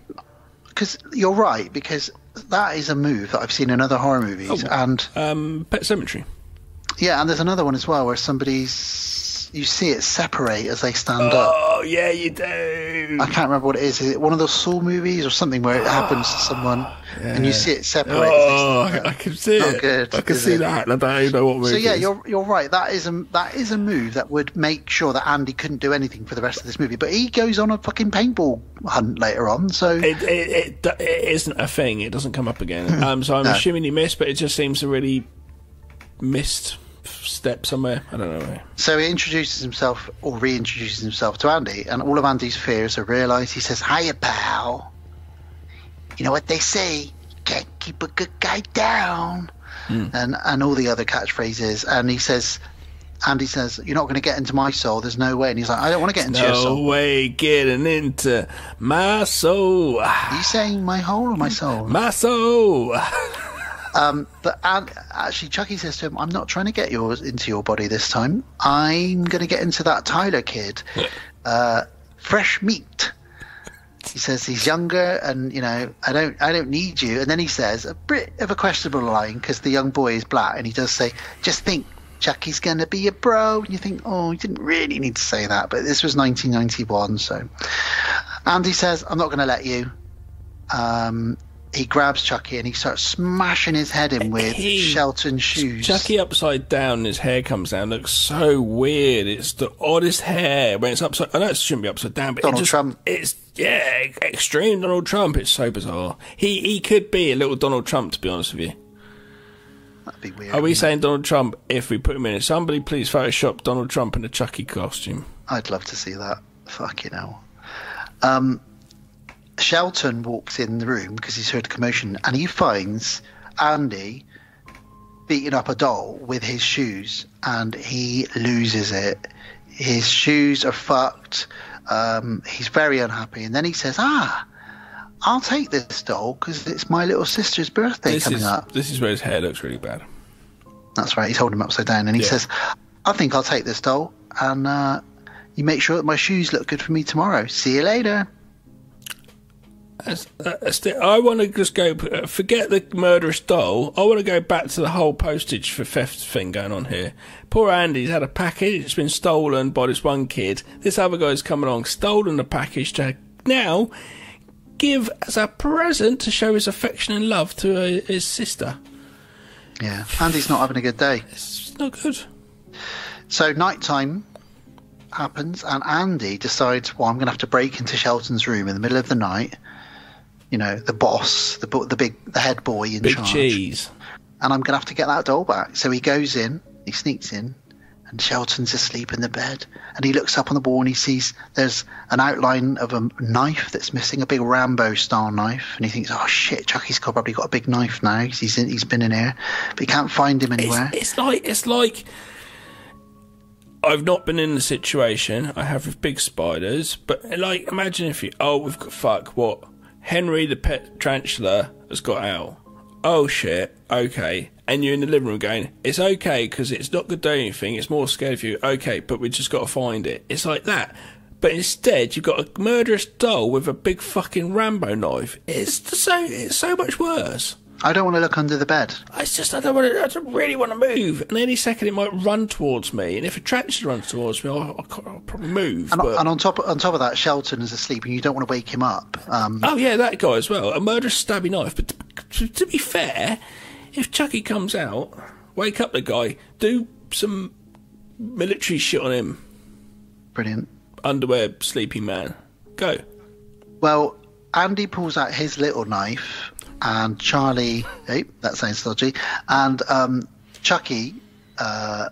because you're right because that is a move that I've seen in other horror movies, Oh. and Um, Pet Sematary. yeah, and there's another one as well where somebody's you see it separate as they stand up. Oh yeah, you do. I can't remember what it is. Is it one of those Saw movies or something where it happens to someone and you see it separate? Oh, I can see Not it. good, I can see it? that. I don't know what movie. So yeah, you're you're right. That is a that is a move that would make sure that Andy couldn't do anything for the rest of this movie. But he goes on a fucking paintball hunt later on. So It, it, it, it isn't a thing. It doesn't come up again. Um, so I'm No. assuming he missed, but it just seems a really missed step somewhere. I don't know. So he introduces himself or reintroduces himself to Andy, and all of Andy's fears are realised. He says, Hiya, pal. You know what they say? You can't keep a good guy down. Hmm. And, and all the other catchphrases. And he says, Andy says, You're not going to get into my soul. There's no way. And he's like, I don't want to get into your soul." No way getting into my soul. Are you saying my hole or my soul? My soul. <laughs> Um, but and, actually, Chucky says to him, "I'm not trying to get yours into your body this time. I'm going to get into that Tyler kid, uh, fresh meat." He says he's younger, and you know, I don't, I don't need you. And then he says a bit of a questionable line because the young boy is black, and he does say, "Just think." Chucky's going to be a bro. And you think, oh, he didn't really need to say that, but this was 1991, so. Andy says, I'm not going to let you. Um, he grabs Chucky and he starts smashing his head in with He- Shelton shoes. Chucky upside down, his hair comes down. Looks so weird. It's the oddest hair when it's upside. I know it shouldn't be upside down, but Donald it just, Trump. It's yeah, extreme Donald Trump. It's so bizarre. He he could be a little Donald Trump, to be honest with you. That'd be weird. Are we wouldn't it? saying Donald Trump if we put him in it? Somebody please Photoshop Donald Trump in a Chucky costume. I'd love to see that. Fucking hell. Um, Shelton walks in the room because he's heard a commotion and he finds Andy beating up a doll with his shoes, and he loses it. His shoes are fucked. Um, he's very unhappy, and then he says, "Ah, I'll take this doll because it's my little sister's birthday This coming is up." this is where his hair looks really bad. That's right. He's holding him upside down, and he Yeah. says, "I think I'll take this doll, and uh, you make sure that my shoes look good for me tomorrow. See you later." That's- that's the- I want to just go. uh, Forget the murderous doll. I want to go back to the whole postage for theft thing going on here. Poor Andy's had a package. It's been stolen by this one kid. This other guy's come along, stolen the package to now give as a present to show his affection and love to uh, his sister. Yeah, Andy's not having a good day. It's not good. So nighttime happens, and Andy decides, "Well, I'm going to have to break into Shelton's room in the middle of the night." You know, the boss, the the big, the head boy in Big charge, cheese. and I'm going to have to get that doll back. So he goes in, he sneaks in, and Shelton's asleep in the bed. And he looks up on the wall and he sees there's an outline of a knife that's missing, a big Rambo style knife. And he thinks, "Oh shit, Chucky's got- probably got a big knife now. 'cause He's in, he's been in here, but he can't find him anywhere." It's, it's like it's like I've not been in the situation I have with big spiders, but like imagine if you oh we've got fuck what Henry the pet tarantula has got out. Oh shit, okay, and you're in the living room going, it's okay because it's not going to do anything. It's more scared of you. Okay, but we just got to find it. It's like that. But instead, you've got a murderous doll with a big fucking Rambo knife. It's so it's so much worse. I don't want to look under the bed. It's just I don't want to. I don't really want to move, and any second it might run towards me. And if a tarantula runs towards me, I'll, I'll, I'll probably move. And, but- and on top on top of that, Shelton is asleep, and you don't want to wake him up. Um, oh yeah, that guy as well. A murderous stabby knife. But to, to be fair, if Chucky comes out, wake up the guy, do some military shit on him. Brilliant. Underwear, sleeping man. Go. Well, Andy pulls out his little knife, and Charlie. Hey, that sounds dodgy. And um, Chucky uh,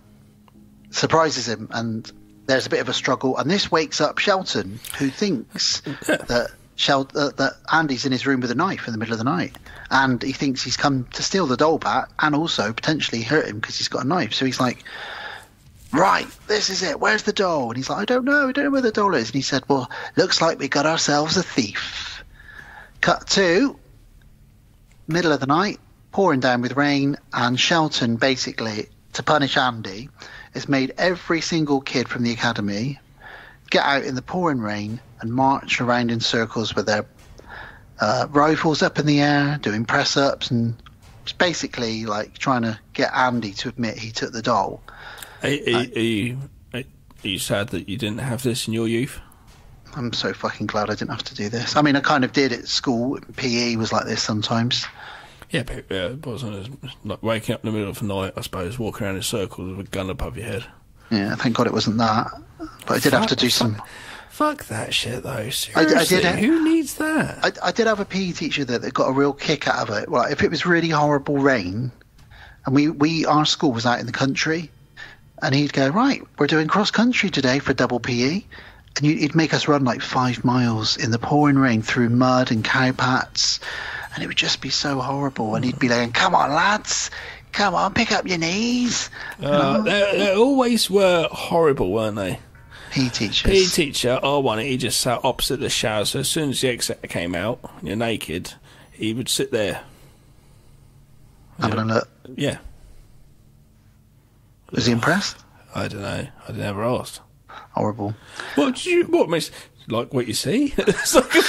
surprises him, and there's a bit of a struggle. And this wakes up Shelton, who thinks <laughs> that. Shel- uh, that Andy's in his room with a knife in the middle of the night, and he thinks he's come to steal the doll back and also potentially hurt him because he's got a knife. So he's like, right, this is it. Where's the doll? And he's like, I don't know. I don't know where the doll is. And he said, well, looks like we got ourselves a thief. Cut to middle of the night, pouring down with rain, and Shelton basically, to punish Andy, has made every single kid from the academy get out in the pouring rain and march around in circles with their uh, rifles up in the air, doing press ups, and it's basically like trying to get Andy to admit he took the doll. Are, are, are you are you sad that you didn't have this in your youth? I'm so fucking glad I didn't have to do this. I mean, I kind of did at school. PE was like this sometimes. Yeah, but yeah, it wasn't as, like waking up in the middle of the night. I suppose walking around in circles with a gun above your head. Yeah, thank God it wasn't that. But I did have to do some. Fuck that shit though. I, Seriously, I did. who needs that? I, I did have a PE teacher that, that got a real kick out of it. Well, if it was really horrible rain, and we, we our school was out in the country, and he'd go right, we're doing cross country today for double PE, and you, he'd make us run like five miles in the pouring rain through mud and cow pats, and it would just be so horrible. And he'd be like, "Come on, lads, come on, pick up your knees." Uh, they, they always were horrible, weren't they? PE teachers. PE teacher, I one, he just sat opposite the shower. So as soon as the exit came out, you're naked, he would sit there. Having a look. Yeah, Was he impressed? I don't know. I never asked. Horrible. What did you? What miss? Like what you see? <laughs> it's like a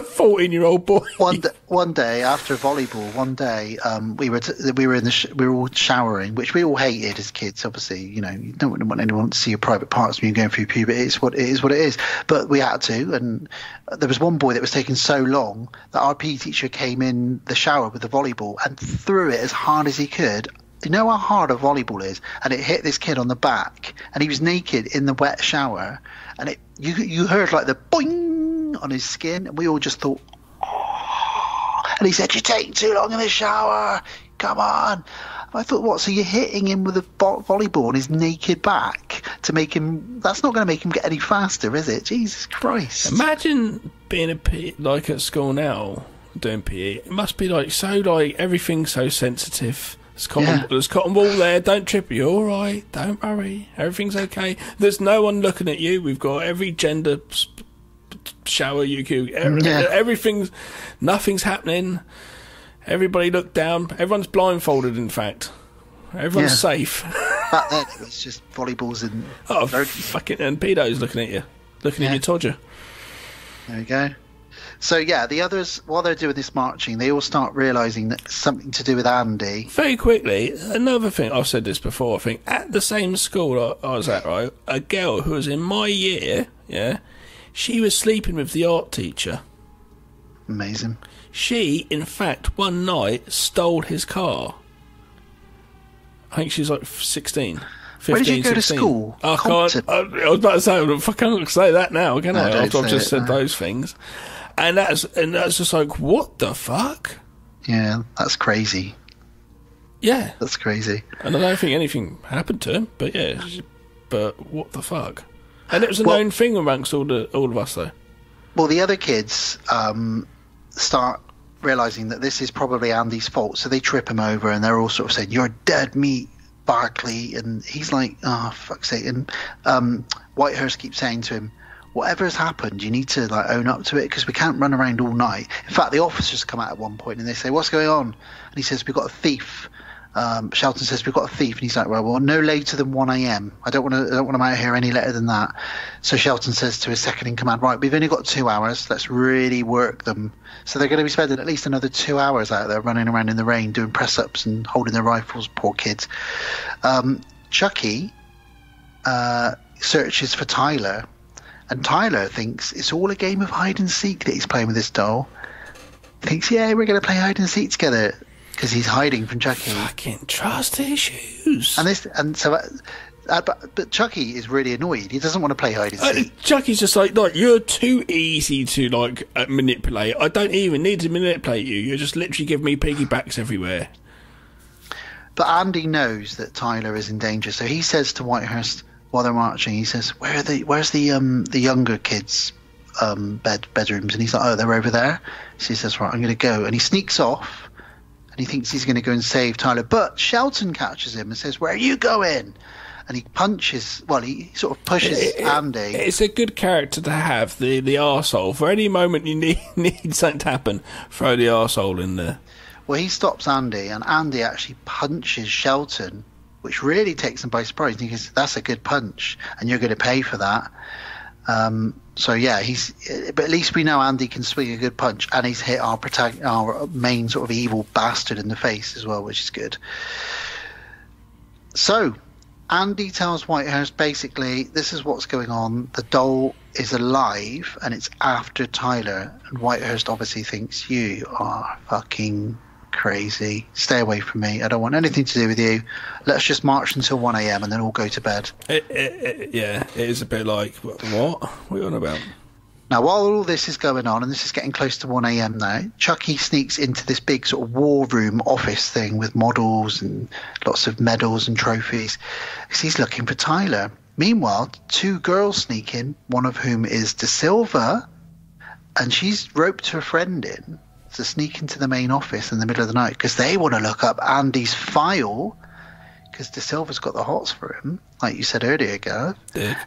fourteen-year-old boy. one d- one day after a volleyball, one day um, we were t- we were in the sh- we were all showering, which we all hated as kids. Obviously, you know, you don't want anyone to see your private parts when you're going through puberty. It's what it is. What it is. But we had to, and there was one boy that was taking so long that our PE teacher came in the shower with the volleyball and threw it as hard as he could. You know how hard a volleyball is, and it hit this kid on the back, and he was naked in the wet shower, and it you you heard like the boing on his skin, and we all just thought, ah, and he said, "You're taking too long in the shower. Come on." I thought, what? So you're hitting him with a vo- volleyball on his naked back to make him? That's not going to make him get any faster, is it? Jesus Christ! Imagine being a PE, like at school now doing PE. It must be like so like everything's so sensitive. There's cotton, Yeah. there's cotton wool there. Don't trip. You're all right. Don't worry. Everything's okay. There's no one looking at you. We've got every gender sp- shower you can. Every, Yeah. Everything's. Nothing's happening. Everybody look down. Everyone's blindfolded. In fact, everyone's Yeah. safe. <laughs> Back then, it was just volleyballs and. Oh, fucking and pedos looking at you, looking at your todger. There we go. So yeah, the others while they're doing this marching, they all start realizing that it's something to do with Andy. Very quickly, another thing, I've said this before, I think, at the same school I, I was at, right, a girl who was in my year, yeah, she was sleeping with the art teacher. Amazing. She, in fact, one night stole his car. I think she was like 16. 15, Where did you go to 16. school? I can't. I, I was about to say, I can't say that now, can No, I? After I've just it, said no. those things, and that's and that's just like, what the fuck? Yeah, that's crazy. Yeah, That's crazy. and I don't think anything happened to him, but yeah, but what the fuck? And it was a Well- known thing amongst all the all of us, though. Well, the other kids um, start realizing that this is probably Andy's fault, so they trip him over, and they're all sort of saying, "You're dead meat, Barclay," and he's like, "Oh fuck's sake!" And um, Whitehurst keeps saying to him, "Whatever has happened, you need to like own up to it because we can't run around all night." In fact, the officers come out at one point and they say, "What's going on?" And he says, "We've got a thief." Um, Shelton says we've got a thief, and he's like, "Well, well, no later than one a.m. I don't want to. I don't want him out here any later than that." So Shelton says to his second in command, "Right, we've only got two hours. Let's really work them." So they're going to be spending at least another two hours out there running around in the rain, doing press ups and holding their rifles. Poor kids. Um, Chucky uh, searches for Tyler, and Tyler thinks it's all a game of hide and seek that he's playing with this doll. Thinks, yeah, we're going to play hide and seek together because he's hiding from Chucky. Fucking trust issues. And this, and so, uh, uh, but, but Chucky is really annoyed. He doesn't want to play hide and Uh, seek. Chucky's just like, like you're too easy to like uh, manipulate. I don't even need to manipulate you. You just literally give me piggybacks everywhere. But Andy knows that Tyler is in danger, so he says to Whitehurst while they're marching, he says, "Where are the Where's the um the younger kids' um bed bedrooms?" And he's like, "Oh, they're over there." So he says, "Right, I'm going to go," and he sneaks off, and he thinks he's going to go and save Tyler, but Shelton catches him and says, "Where are you going?" And he punches. Well, he sort of pushes It- it- Andy. It's a good character to have, the the arsehole. For any moment you <laughs> need need something to happen, throw the arsehole in there. Well, he stops Andy, and Andy actually punches Shelton, which really takes him by surprise. And he goes, "That's a good punch, and you're going to pay for that." Um, so yeah, he's. But at least we know Andy can swing a good punch, and he's hit our protag- our main sort of evil bastard in the face as well, which is good. So, Andy tells Whitehurst basically this is what's going on. The doll is alive, and it's after Tyler. And Whitehurst obviously thinks you are fucking crazy. Stay away from me. I don't want anything to do with you. Let's just march until 1 a.m. and then all go to bed. It, it, it, yeah, it is a bit like what? What, are you on about? Now, while all this is going on, and this is getting close to 1 a.m. now, Chucky sneaks into this big sort of war room office thing with models and lots of medals and trophies because he's looking for Tyler. Meanwhile, two girls sneak in, one of whom is De Silva, and she's roped her friend in to sneak into the main office in the middle of the night because they want to look up Andy's file because De Silva's got the hots for him, like you said earlier, Gareth.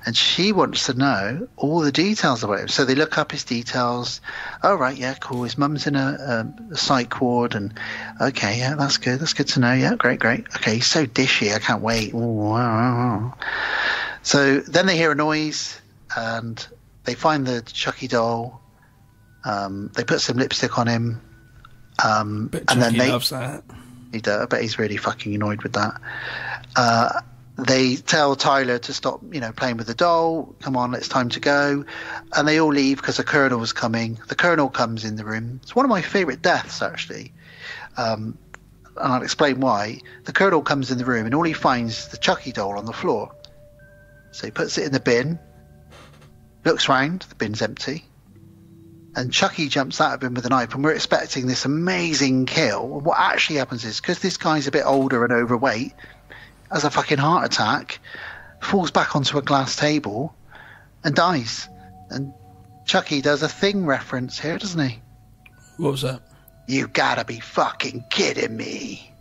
And she wants to know all the details about him. So they look up his details. Oh, right, yeah, cool. His mum's in a, a, a psych ward. And okay, yeah, that's good. That's good to know. Yeah, great, great. Okay, he's so dishy. I can't wait. Ooh, wow. So then they hear a noise and they find the Chucky doll. Um, they put some lipstick on him. Um, and then they, loves that. he does. I bet he's really fucking annoyed with that. Uh, they tell Tyler to stop, you know, playing with the doll. Come on, it's time to go. And they all leave because the colonel was coming. The colonel comes in the room. It's one of my favourite deaths, actually. Um, and I'll explain why. The colonel comes in the room and all he finds is the Chucky doll on the floor. So he puts it in the bin, looks round, the bin's empty. And Chucky jumps out of him with a knife, and we're expecting this amazing kill. What actually happens is because this guy's a bit older and overweight, has a fucking heart attack, falls back onto a glass table, and dies. And Chucky does a thing reference here, doesn't he? What was that? You gotta be fucking kidding me.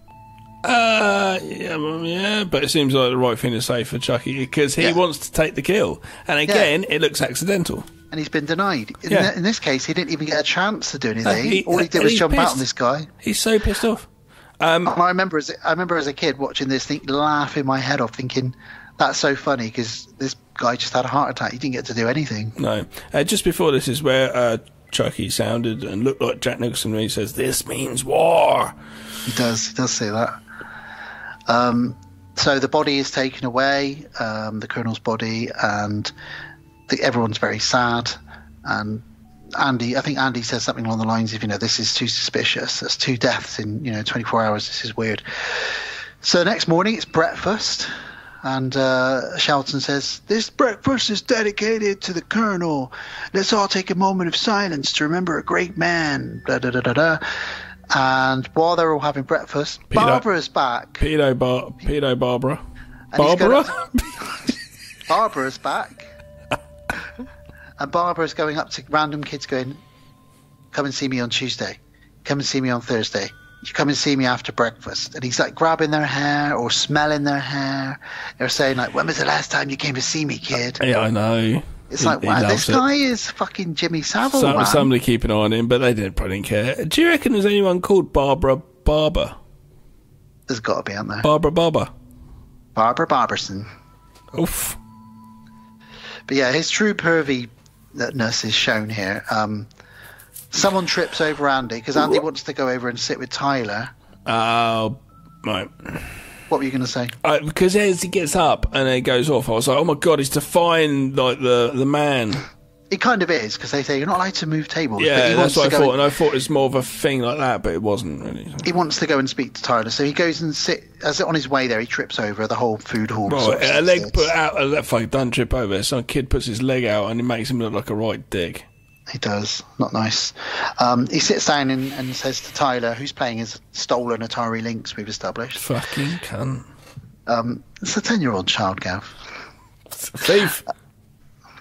Uh, yeah, well, yeah, but it seems like the right thing to say for Chucky because he Yeah. wants to take the kill, and again, it looks accidental. And he's been denied. In, Yeah. th- in this case, he didn't even get a chance to do anything. he- All he did was jump out pissed. on this guy. He's so pissed off. Um, I remember as I remember as a kid watching this, think laughing my head off, thinking that's so funny because this guy just had a heart attack. He didn't get to do anything. No. Uh, just before this is where uh, Chucky sounded and looked like Jack Nicholson when he says, This means war. He does. He does say that. Um, so the body is taken away, um, the colonel's body, and the, everyone's very sad. And Andy, I think Andy says something along the lines of, you know, this is too suspicious. That's two deaths in you know 24 hours. This is weird. So the next morning it's breakfast, and uh, Shelton says, "This breakfast is dedicated to the colonel. Let's all take a moment of silence to remember a great man." Da da da da da. And while they're all having breakfast, Peter- Barbara's back. Pedo, Bar- Pedo Barbara. And Barbara? <laughs> Barbara's back. And Barbara's going up to random kids going, Come and see me on Tuesday. Come and see me on Thursday. You come and see me after breakfast. And he's like grabbing their hair or smelling their hair. They're saying, like, when was the last time you came to see me, kid? yeah, I know. It's He- like, wow, this it. guy is fucking Jimmy Savile, man. somebody keep an eye on him, but they didn't probably care. Do you reckon there's anyone called Barbara Barber? There's got to be, hasn't there? Barbara Barber. Barbara Barberson. Oof. But yeah, his true perviness is shown here. Um, someone trips over Andy because Andy wants to go over and sit with Tyler. Oh, right. What were you going to say? Uh, because as he gets up and it goes off, I was like, "Oh my god, he's defying like the the man." It kind of is because they say you're not allowed to move tables. but Yeah, that's what I thought, and- and I thought it was more of a thing like that, but it wasn't really. he wants to go and speak to Tyler, so he goes and sit. As on his way there, he trips over the whole food hall. Right, of a leg put out. A leg, fuck, don't trip over. Some kid puts his leg out and it makes him look like a right dick. He does. Not nice. Um, he sits down and, and says to Tyler, who's playing his stolen Atari Lynx, we've established. Fucking cunt. Um, it's a 10 year old child, Gav. Thief. <laughs>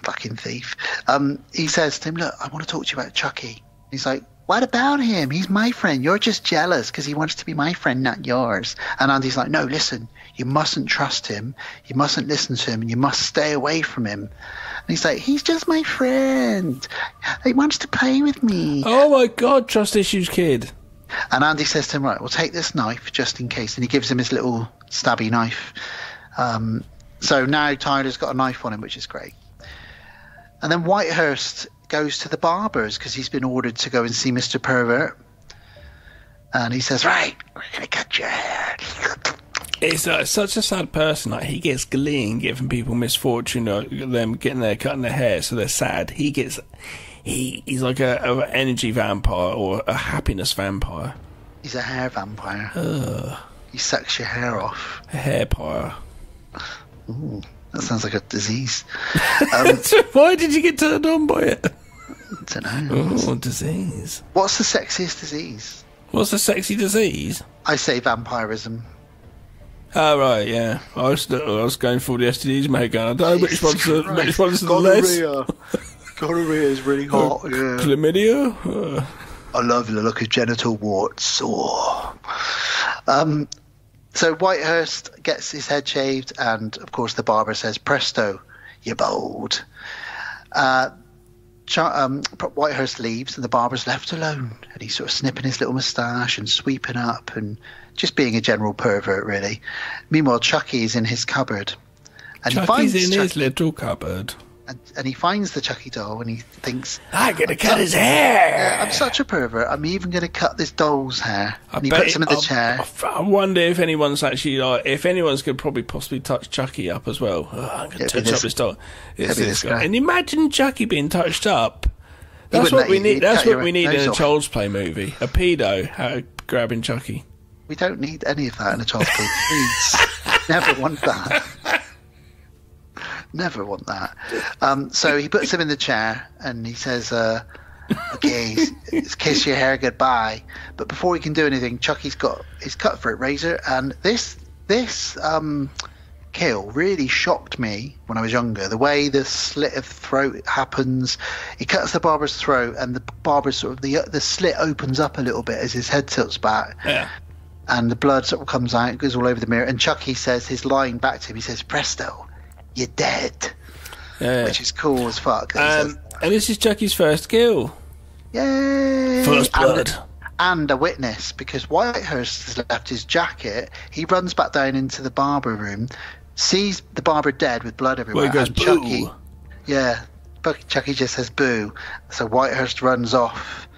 Fucking thief. Um, he says to him, Look, I want to talk to you about Chucky. He's like, What about him? He's my friend. You're just jealous because he wants to be my friend, not yours. And Andy's like, No, listen, you mustn't trust him. You mustn't listen to him. And you must stay away from him. And he's like, He's just my friend. He wants to play with me. Oh my god, trust issues kid. And Andy says to him, Right, we'll take this knife just in case. And he gives him his little stabby knife. Um, so now Tyler's got a knife on him, which is great. And then Whitehurst goes to the barber's because he's been ordered to go and see Mr. Pervert. And he says, Right, we're going to cut your hair. It's uh, such a sad person. Like he gets glee in giving people misfortune, or them getting their cutting their hair, so they're sad. He gets, he he's like a, a energy vampire or a happiness vampire, He's a hair vampire. He sucks your hair off. a hair pyre. Ooh, that sounds like a disease. <laughs> Um, Why did you get turned on by it? I don't know. Oh, disease. What's the sexiest disease? What's the sexy disease? I say vampirism. Oh right, yeah. I was I was going for the STDs, mate. Going, I don't know which one's the, which one's the less. Gonorrhea. Gonorrhea is really hot. Yeah. Chlamydia. Uh, I love the look of genital warts. Oh. Um, so Whitehurst gets his head shaved, and of course the barber says, "Presto, you're bold." Uh, um, Whitehurst leaves, and the barber's left alone, and he's sort of snipping his little moustache and sweeping up, and just being a general pervert, really. Meanwhile, Chucky is in his cupboard, and he Chucky's finds in his little cupboard. And, and he finds the Chucky doll, and he thinks, I'm gonna cut his hair. I'm such a pervert. I'm even going to cut this doll's hair. I And he puts him in the I- chair. I, wonder if anyone's actually like, if anyone's could probably possibly touch Chucky up as well. Oh, I'm gonna touch up this- doll. It's this guy. guy. And imagine Chucky being touched up. That's what we you- need. That's what we need in a off. child's play movie. A pedo grabbing Chucky. We don't need any of that in a child's play. Please. <laughs> Never want that. <laughs> Never want that. Um, so he puts him in the chair and he says, uh, okay, <laughs> kiss your hair goodbye. But before he can do anything, Chucky's got his cut for it razor. And this, this, um, kill really shocked me when I was younger. The way the slit of throat happens, he cuts the barber's throat, and the barber's sort of the the slit opens up a little bit as his head tilts back, Yeah. and the blood sort of comes out, goes all over the mirror. And Chucky says his line back to him. He says, "Presto, you're dead," Yeah. which is cool as fuck. Um, and this is Chucky's first kill. Yay! First blood. And, a witness because Whitehurst has left his jacket. He runs back down into the barber room, sees the barber dead with blood everywhere. Well, he goes, and "Boo." Chucky, yeah, but Chucky just says boo. So Whitehurst runs off.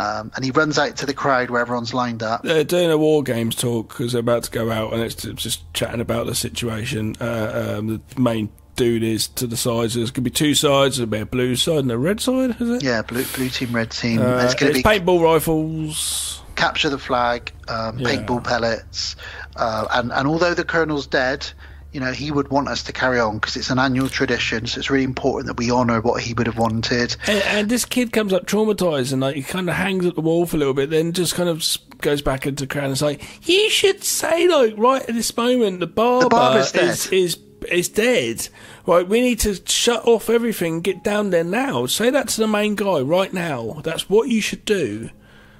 Um, and he runs out to the crowd where everyone's lined up. They're doing a war games talk because they're about to go out, and it's just chatting about the situation. Uh, um, the main dude is to the sides. There's going to be two sides. There'll be a blue side and a red side. Is it? Yeah, blue, blue team, red team. Uh, it's going to be paintball rifles. capture the flag, um, Yeah. paintball pellets, uh, and and although the colonel's dead, you know he would want us to carry on because it's an annual tradition. So it's really important that we honour what he would have wanted. And, and this kid comes up traumatized and like he kind of hangs at the wall for a little bit, then just kind of goes back into the crowd and is like, "You should say like right at this moment, the barber barber's is, is is dead. Right, we need to shut off everything, get down there now. Say that to the main guy right now. That's what you should do."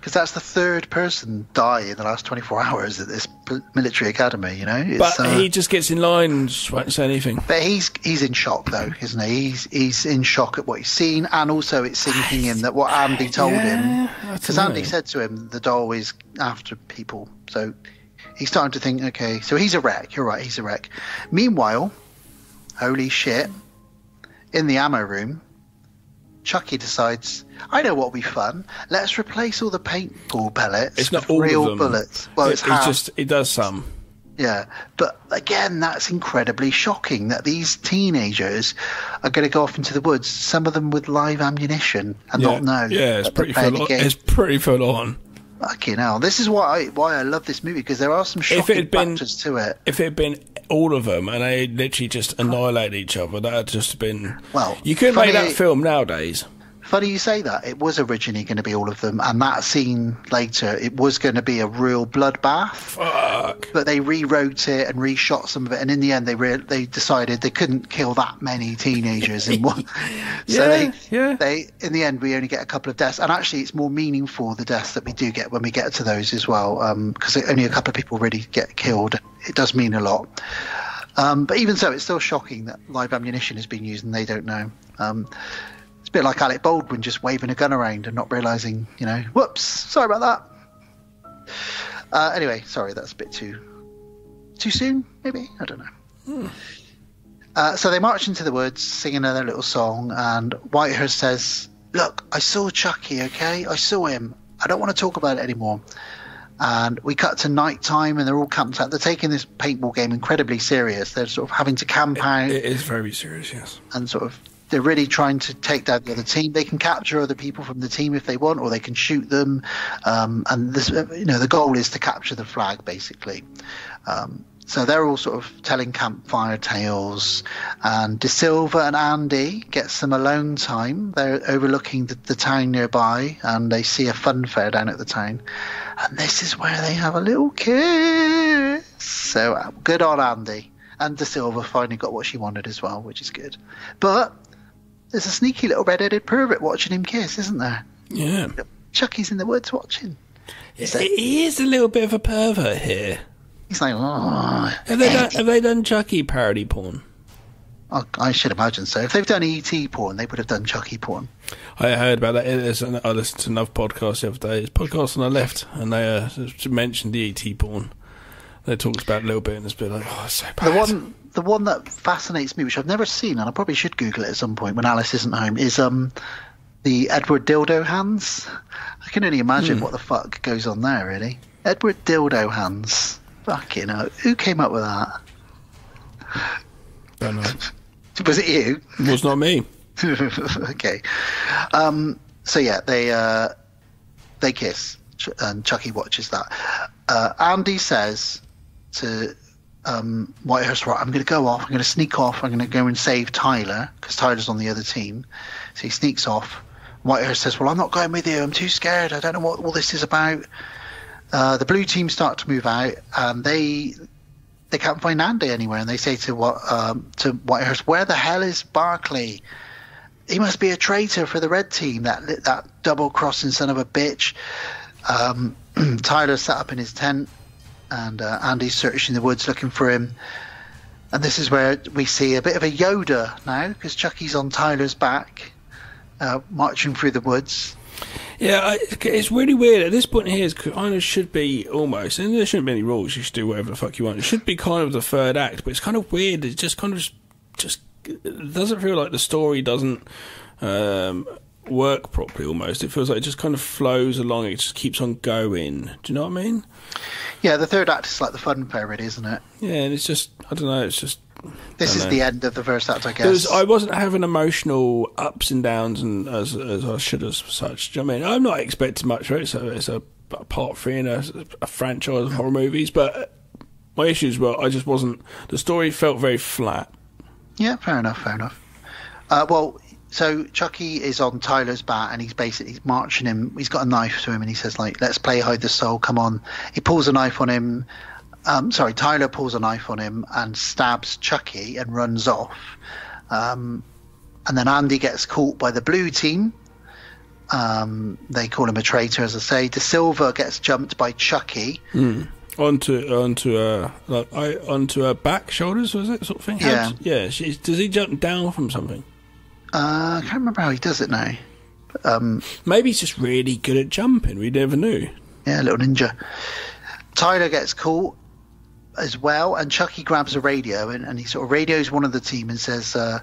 Because that's the third person die in the last 24 hours at this military academy. You know, it's, But uh, he just gets in line and won't say anything. But he's he's in shock though, isn't he? He's he's in shock at what he's seen, and also it's sinking in that what Andy told him. Because Andy said to him, the doll is after people, so he's starting to think, okay, so he's a wreck. You're right, he's a wreck. Meanwhile, holy shit, in the ammo room, Chucky decides, I know what will be fun. Let's replace all the paintball pellets It's not with all real bullets. Well, It- it's half. just it does some. Yeah, but again, that's incredibly shocking that these teenagers are going to go off into the woods, some of them with live ammunition, and yeah, not know. Yeah, it's pretty full. On. It's pretty full on. Fucking hell. This is why I, why I love this movie, because there are some If shocking it had been factors to it. if it had been all of them and they literally just annihilate each other, that had just been. Well, you couldn't make that film nowadays. Funny you say that. It was originally going to be all of them, and that scene later, it was going to be a real bloodbath. Fuck. But they rewrote it and reshot some of it, and in the end, they re- they decided they couldn't kill that many teenagers in one. <laughs> so Yeah, they, yeah. they, in the end, we only get a couple of deaths, and actually, it's more meaningful the deaths that we do get when we get to those as well, because only a couple of people really get killed. It does mean a lot. Um, but even so, it's still shocking that live ammunition has been used and they don't know. Um, a bit like Alec Baldwin just waving a gun around and not realizing, you know, whoops, sorry about that. Uh, anyway, sorry, that's a bit too too soon, maybe I don't know. Uh, so they march into the woods, singing their little song, and Whitehurst says, "Look, I saw Chucky. Okay, I saw him. I don't want to talk about it anymore." And we cut to night time, and they're all camped out. They're taking this paintball game incredibly serious. They're sort of having to camp out It is very serious, yes. and sort of they're really trying to take down the other team. They can capture other people from the team if they want, or they can shoot them. Um, and this, you know, the goal is to capture the flag, basically. Um, so they're all sort of telling campfire tales, and De Silva and Andy get some alone time. They're overlooking the, the town nearby, and they see a fun fair down at the town. And this is where they have a little kiss. So uh, good on Andy. And De Silva finally got what she wanted as well, which is good. But there's a sneaky little red-headed pervert watching him kiss, isn't there? Yeah. Chucky's in the woods watching. He is a little bit of a pervert here. He's like, oh, Have they done, have they done Chucky parody porn? I, I should imagine so. If they've done ET porn, they would have done Chucky porn. I heard about that. An, I listened to another podcast the other day. It's a podcast on the left, and they uh, mentioned the ET porn. They talked about a little bit, and it's bit like, oh, it's so bad. The one, the one that fascinates me, which I've never seen, and I probably should Google it at some point when Alice isn't home, is um the Edward Dildo hands. I can only imagine Hmm. what the fuck goes on there, really. Edward Dildo hands. Fucking hell. Who came up with that? Don't know. <laughs> Was it you? It was not me. <laughs> okay. Um, so yeah, they uh, they kiss, and Chucky watches that. Uh, Andy says to um, Whitehurst, "Right, I'm going to go off. I'm going to sneak off. I'm going to go and save Tyler because Tyler's on the other team." So he sneaks off. Whitehurst says, "Well, I'm not going with you. I'm too scared. I don't know what all this is about." Uh, the blue team start to move out, and they they can't find Andy anywhere, and they say to what um, to Whitehurst, "Where the hell is Barclay? He must be a traitor for the red team. That that double crossing son of a bitch." Um, <clears throat> Tyler sat up in his tent, and uh, Andy's searching the woods looking for him. And this is where we see a bit of a Yoda now, because Chucky's on Tyler's back, uh, marching through the woods. Yeah, I, it's really weird. At this point here, kind of should be almost, and there shouldn't be any rules. You should do whatever the fuck you want. It should be kind of the third act, but it's kind of weird. It just kind of just, just doesn't feel like the story doesn't um, work properly. Almost, it feels like it just kind of flows along. It just keeps on going. Do you know what I mean? Yeah, the third act is like the fun period, isn't it? Yeah, and it's just I don't know. It's just This is know. the end of the first act, I guess. I wasn't having emotional ups and downs and as as I should as such. Do you know what I mean? I'm not expecting much it. It's a, it's a part three in a, a franchise of horror movies, but my issues were I just wasn't. The story felt very flat. Yeah, fair enough, fair enough. Uh, well, so Chucky is on Tyler's bat and he's basically he's marching him. He's got a knife to him and he says like, "Let's play hide the soul. Come on." He pulls a knife on him. Um, sorry, Tyler pulls a knife on him and stabs Chucky and runs off. Um, and then Andy gets caught by the blue team. Um, they call him a traitor, as I say. De Silva gets jumped by Chucky. Onto onto uh like I onto her back shoulders was it sort of thing? How Yeah. yeah. She, does he jump down from something? Uh, I can't remember how he does it now. Um, Maybe he's just really good at jumping. We never knew. Yeah, little ninja. Tyler gets caught as well, and Chucky grabs a radio and, and he sort of radios one of the team and says, uh,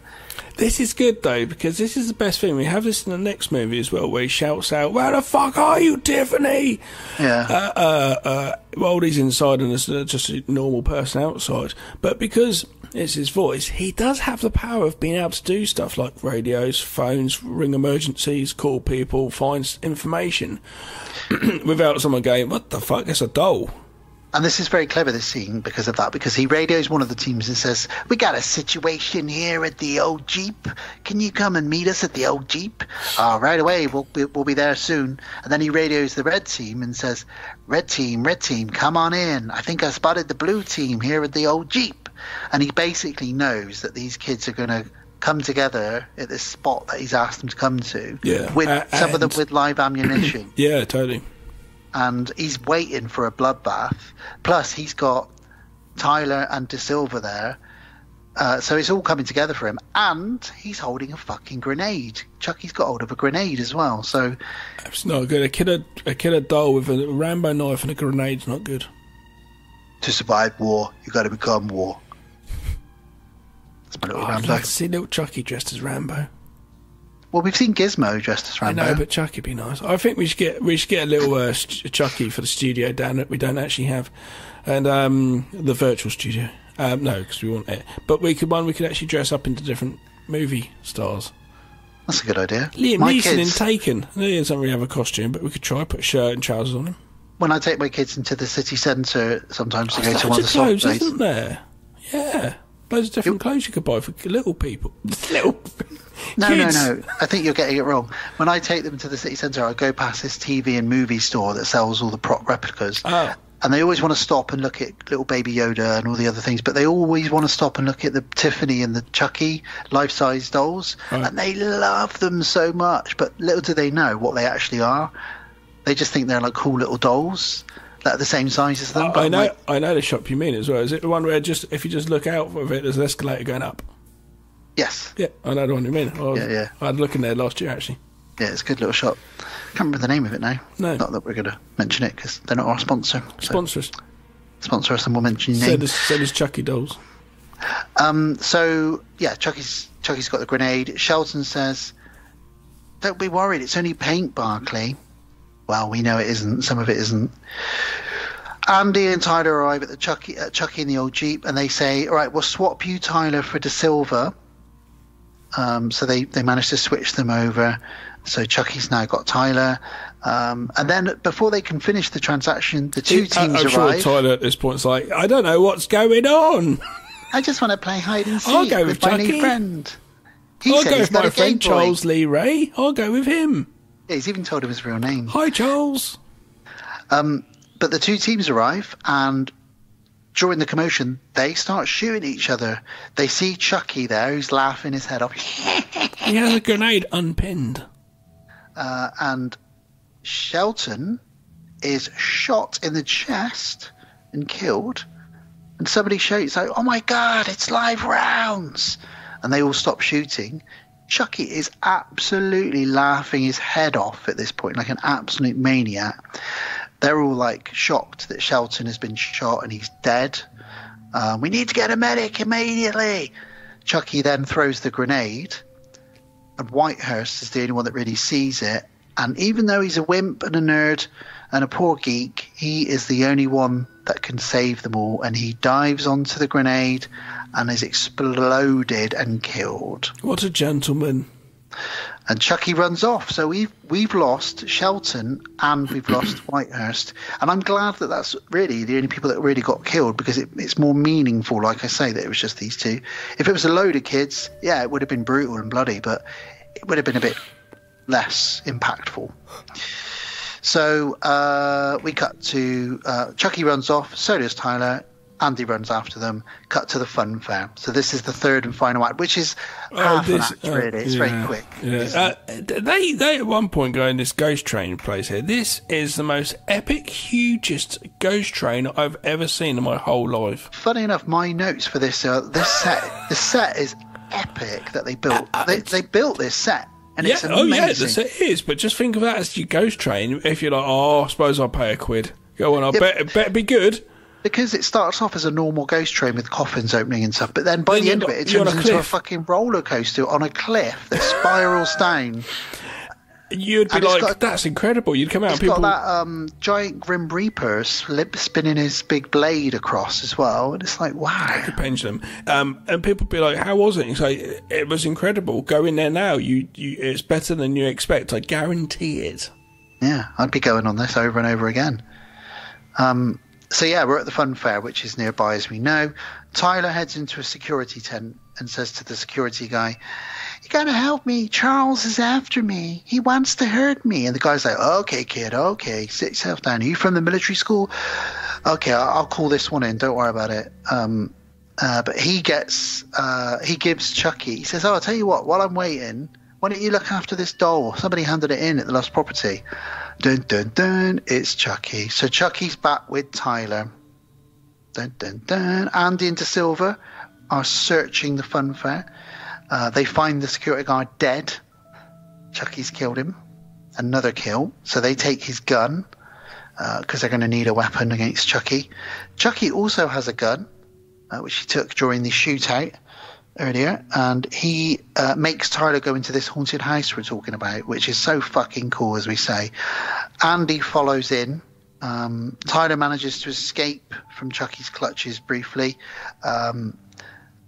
This is good though because this is the best thing. We have this in the next movie as well, where he shouts out, "Where the fuck are you, Tiffany?" "Yeah, uh, uh, uh, while he's inside and is uh, just a normal person outside. But because it's his voice, he does have the power of being able to do stuff like radios, phones, ring emergencies, call people, find information <clears throat> without someone going, "What the fuck? It's a doll." And this is very clever, this scene, because of that, because he radios one of the teams and says, We got a situation here at the old Jeep. Can you come and meet us at the old Jeep? Oh, right away, we'll be, we'll be there soon. And then he radios the red team and says, Red team, red team, come on in. I think I spotted the blue team here at the old Jeep. And he basically knows that these kids are going to come together at this spot that he's asked them to come to. Yeah. With Uh, some of them with live ammunition <clears throat> Yeah, totally. And he's waiting for a bloodbath. Plus, he's got Tyler and De Silva there. Uh, so it's all coming together for him. And he's holding a fucking grenade. Chucky's got hold of a grenade as well. So, It's not good. A kid, a killer doll with a Rambo knife and a grenade's not good. to survive war, you got to become war. <laughs> That's my little Oh, I'd Rambo. love to see little Chucky dressed as Rambo. Well, we've seen Gizmo dressed as Rambo. I know, but Chucky'd be nice. I think we should get we should get a little uh, Chucky for the studio down that we don't actually have, and um, the virtual studio. Um, no, because we want it. But we could one we could actually dress up into different movie stars. That's a good idea. Liam my Neeson in kids, Taken. He doesn't really have a costume, but we could try put a shirt and trousers on him. when I take my kids into the city centre sometimes to go to one of the soft places. isn't there? Yeah, loads of different clothes you could buy for little people. <laughs> Little. No, kids. no, no. I think you're getting it wrong. When I take them to the city centre, I go past this TV and movie store that sells all the prop replicas. Oh. And they always want to stop and look at little baby Yoda and all the other things, but they always want to stop and look at the Tiffany and the Chucky life size dolls. Right. And they love them so much, but little do they know what they actually are. They just think they're like cool little dolls that are the same size as them. but I know, like, I know the shop you mean as well. Is it the one where just if you just look out of it, there's an escalator going up? yes. Yeah, I know the one you mean. I was, Yeah, yeah. I had a look in there last year actually. Yeah, it's a good little shop. Can't remember the name of it now. No. Not that we're going to mention it because they're not our sponsor. So Sponsor us. sponsor us and we'll mention your So name. does, so does Chucky dolls. Um, so yeah, Chucky's Chucky's got the grenade. Shelton says, "Don't be worried. It's only paint, Barclay." Well, we know it isn't. Some of it isn't. Andy and Tyler arrive at the Chucky, uh, Chucky in the old jeep, and they say, "All right, we'll swap you, Tyler, for De Silva." Um, so they they manage to switch them over. So Chucky's now got Tyler, um, and then before they can finish the transaction, the two I- teams I'm sure. Tyler at this point is like, I don't know what's going on. <laughs> I just want to play hide and seek I'll go with with my new friend. He I'll go with my friend. Charles Lee Ray. I'll go with him. Yeah, he's even told him his real name. Hi, Charles. Um, but the two teams arrive, and during the commotion, they start shooting each other. They see Chucky there, who's laughing his head off, He has a grenade unpinned. uh, and Shelton is shot in the chest and killed. And somebody shouts like, "Oh my god, it's live rounds!" And they all stop shooting. Chucky is absolutely laughing his head off at this point, like an absolute maniac. They're all like shocked that Shelton has been shot and he's dead. Um, we need to get a medic immediately. Chucky then throws the grenade, and Whitehurst is the only one that really sees it. And even though he's a wimp and a nerd and a poor geek, he is the only one that can save them all. And he dives onto the grenade and is exploded and killed. What a gentleman. And Chucky runs off. So we've we've lost Shelton and we've lost <clears throat> Whitehurst. And I'm glad that that's really the only people that really got killed because it, it's more meaningful. Like I say, that it was just these two. If it was a load of kids, yeah, it would have been brutal and bloody, but it would have been a bit less impactful. So uh, we cut to uh, Chucky runs off. So does Tyler. Andy runs after them. Cut to the fun fair. So this is the third and final act, which is half this- an act oh, really. It's yeah, very quick. Yeah. Uh, they they at one point go in this ghost train place here. This is the most epic, hugest ghost train I've ever seen in my whole life. Funny enough, my notes for this uh, this set the set is epic that they built. they, they built this set and yeah, it's oh yeah, the set is. But just think of that as your ghost train. If you're like, oh, I suppose I'll pay a quid. Go on, I Yeah, bet it better be good. Because it starts off as a normal ghost train with coffins opening and stuff, but then by Then the end of it, it turns a into a fucking roller coaster on a cliff that spirals down. You'd be And like, got- that's incredible. You'd come out It's and people. got that um, giant Grim Reaper slip, spinning his big blade across as well, and it's like, wow. the pendulum. Um, and people be like, "How was it?" You say, "It was incredible. Go in there now. You, you, it's better than you expect. I guarantee it." Yeah, I'd be going on this over and over again. Um, so yeah, we're at the fun fair, which is nearby, as we know. Tyler heads into a security tent and says to the security guy, "You gotta help me. Charles is after me. He wants to hurt me." And the guy's like, "Okay, kid. Okay, sit yourself down. Are you from the military school? Okay, I'll, call this one in. Don't worry about it." Um, uh, but he gets, uh, he gives Chucky. He says, "Oh, I'll tell you what. While I'm waiting, why don't you look after this doll? Somebody handed it in at the lost property." Dun dun dun! It's Chucky. So Chucky's back with Tyler. Dun dun dun! Andy and De Silva are searching the fun fair. Uh, they find the security guard dead. Chucky's killed him. Another kill. So they take his gun because they're going to need a weapon against Chucky. Chucky also has a gun, uh, which he took during the shootout earlier, and he uh, makes Tyler go into this haunted house we're talking about, which is so fucking cool, as we say. Andy follows in. Um, Tyler manages to escape from Chucky's clutches briefly, um,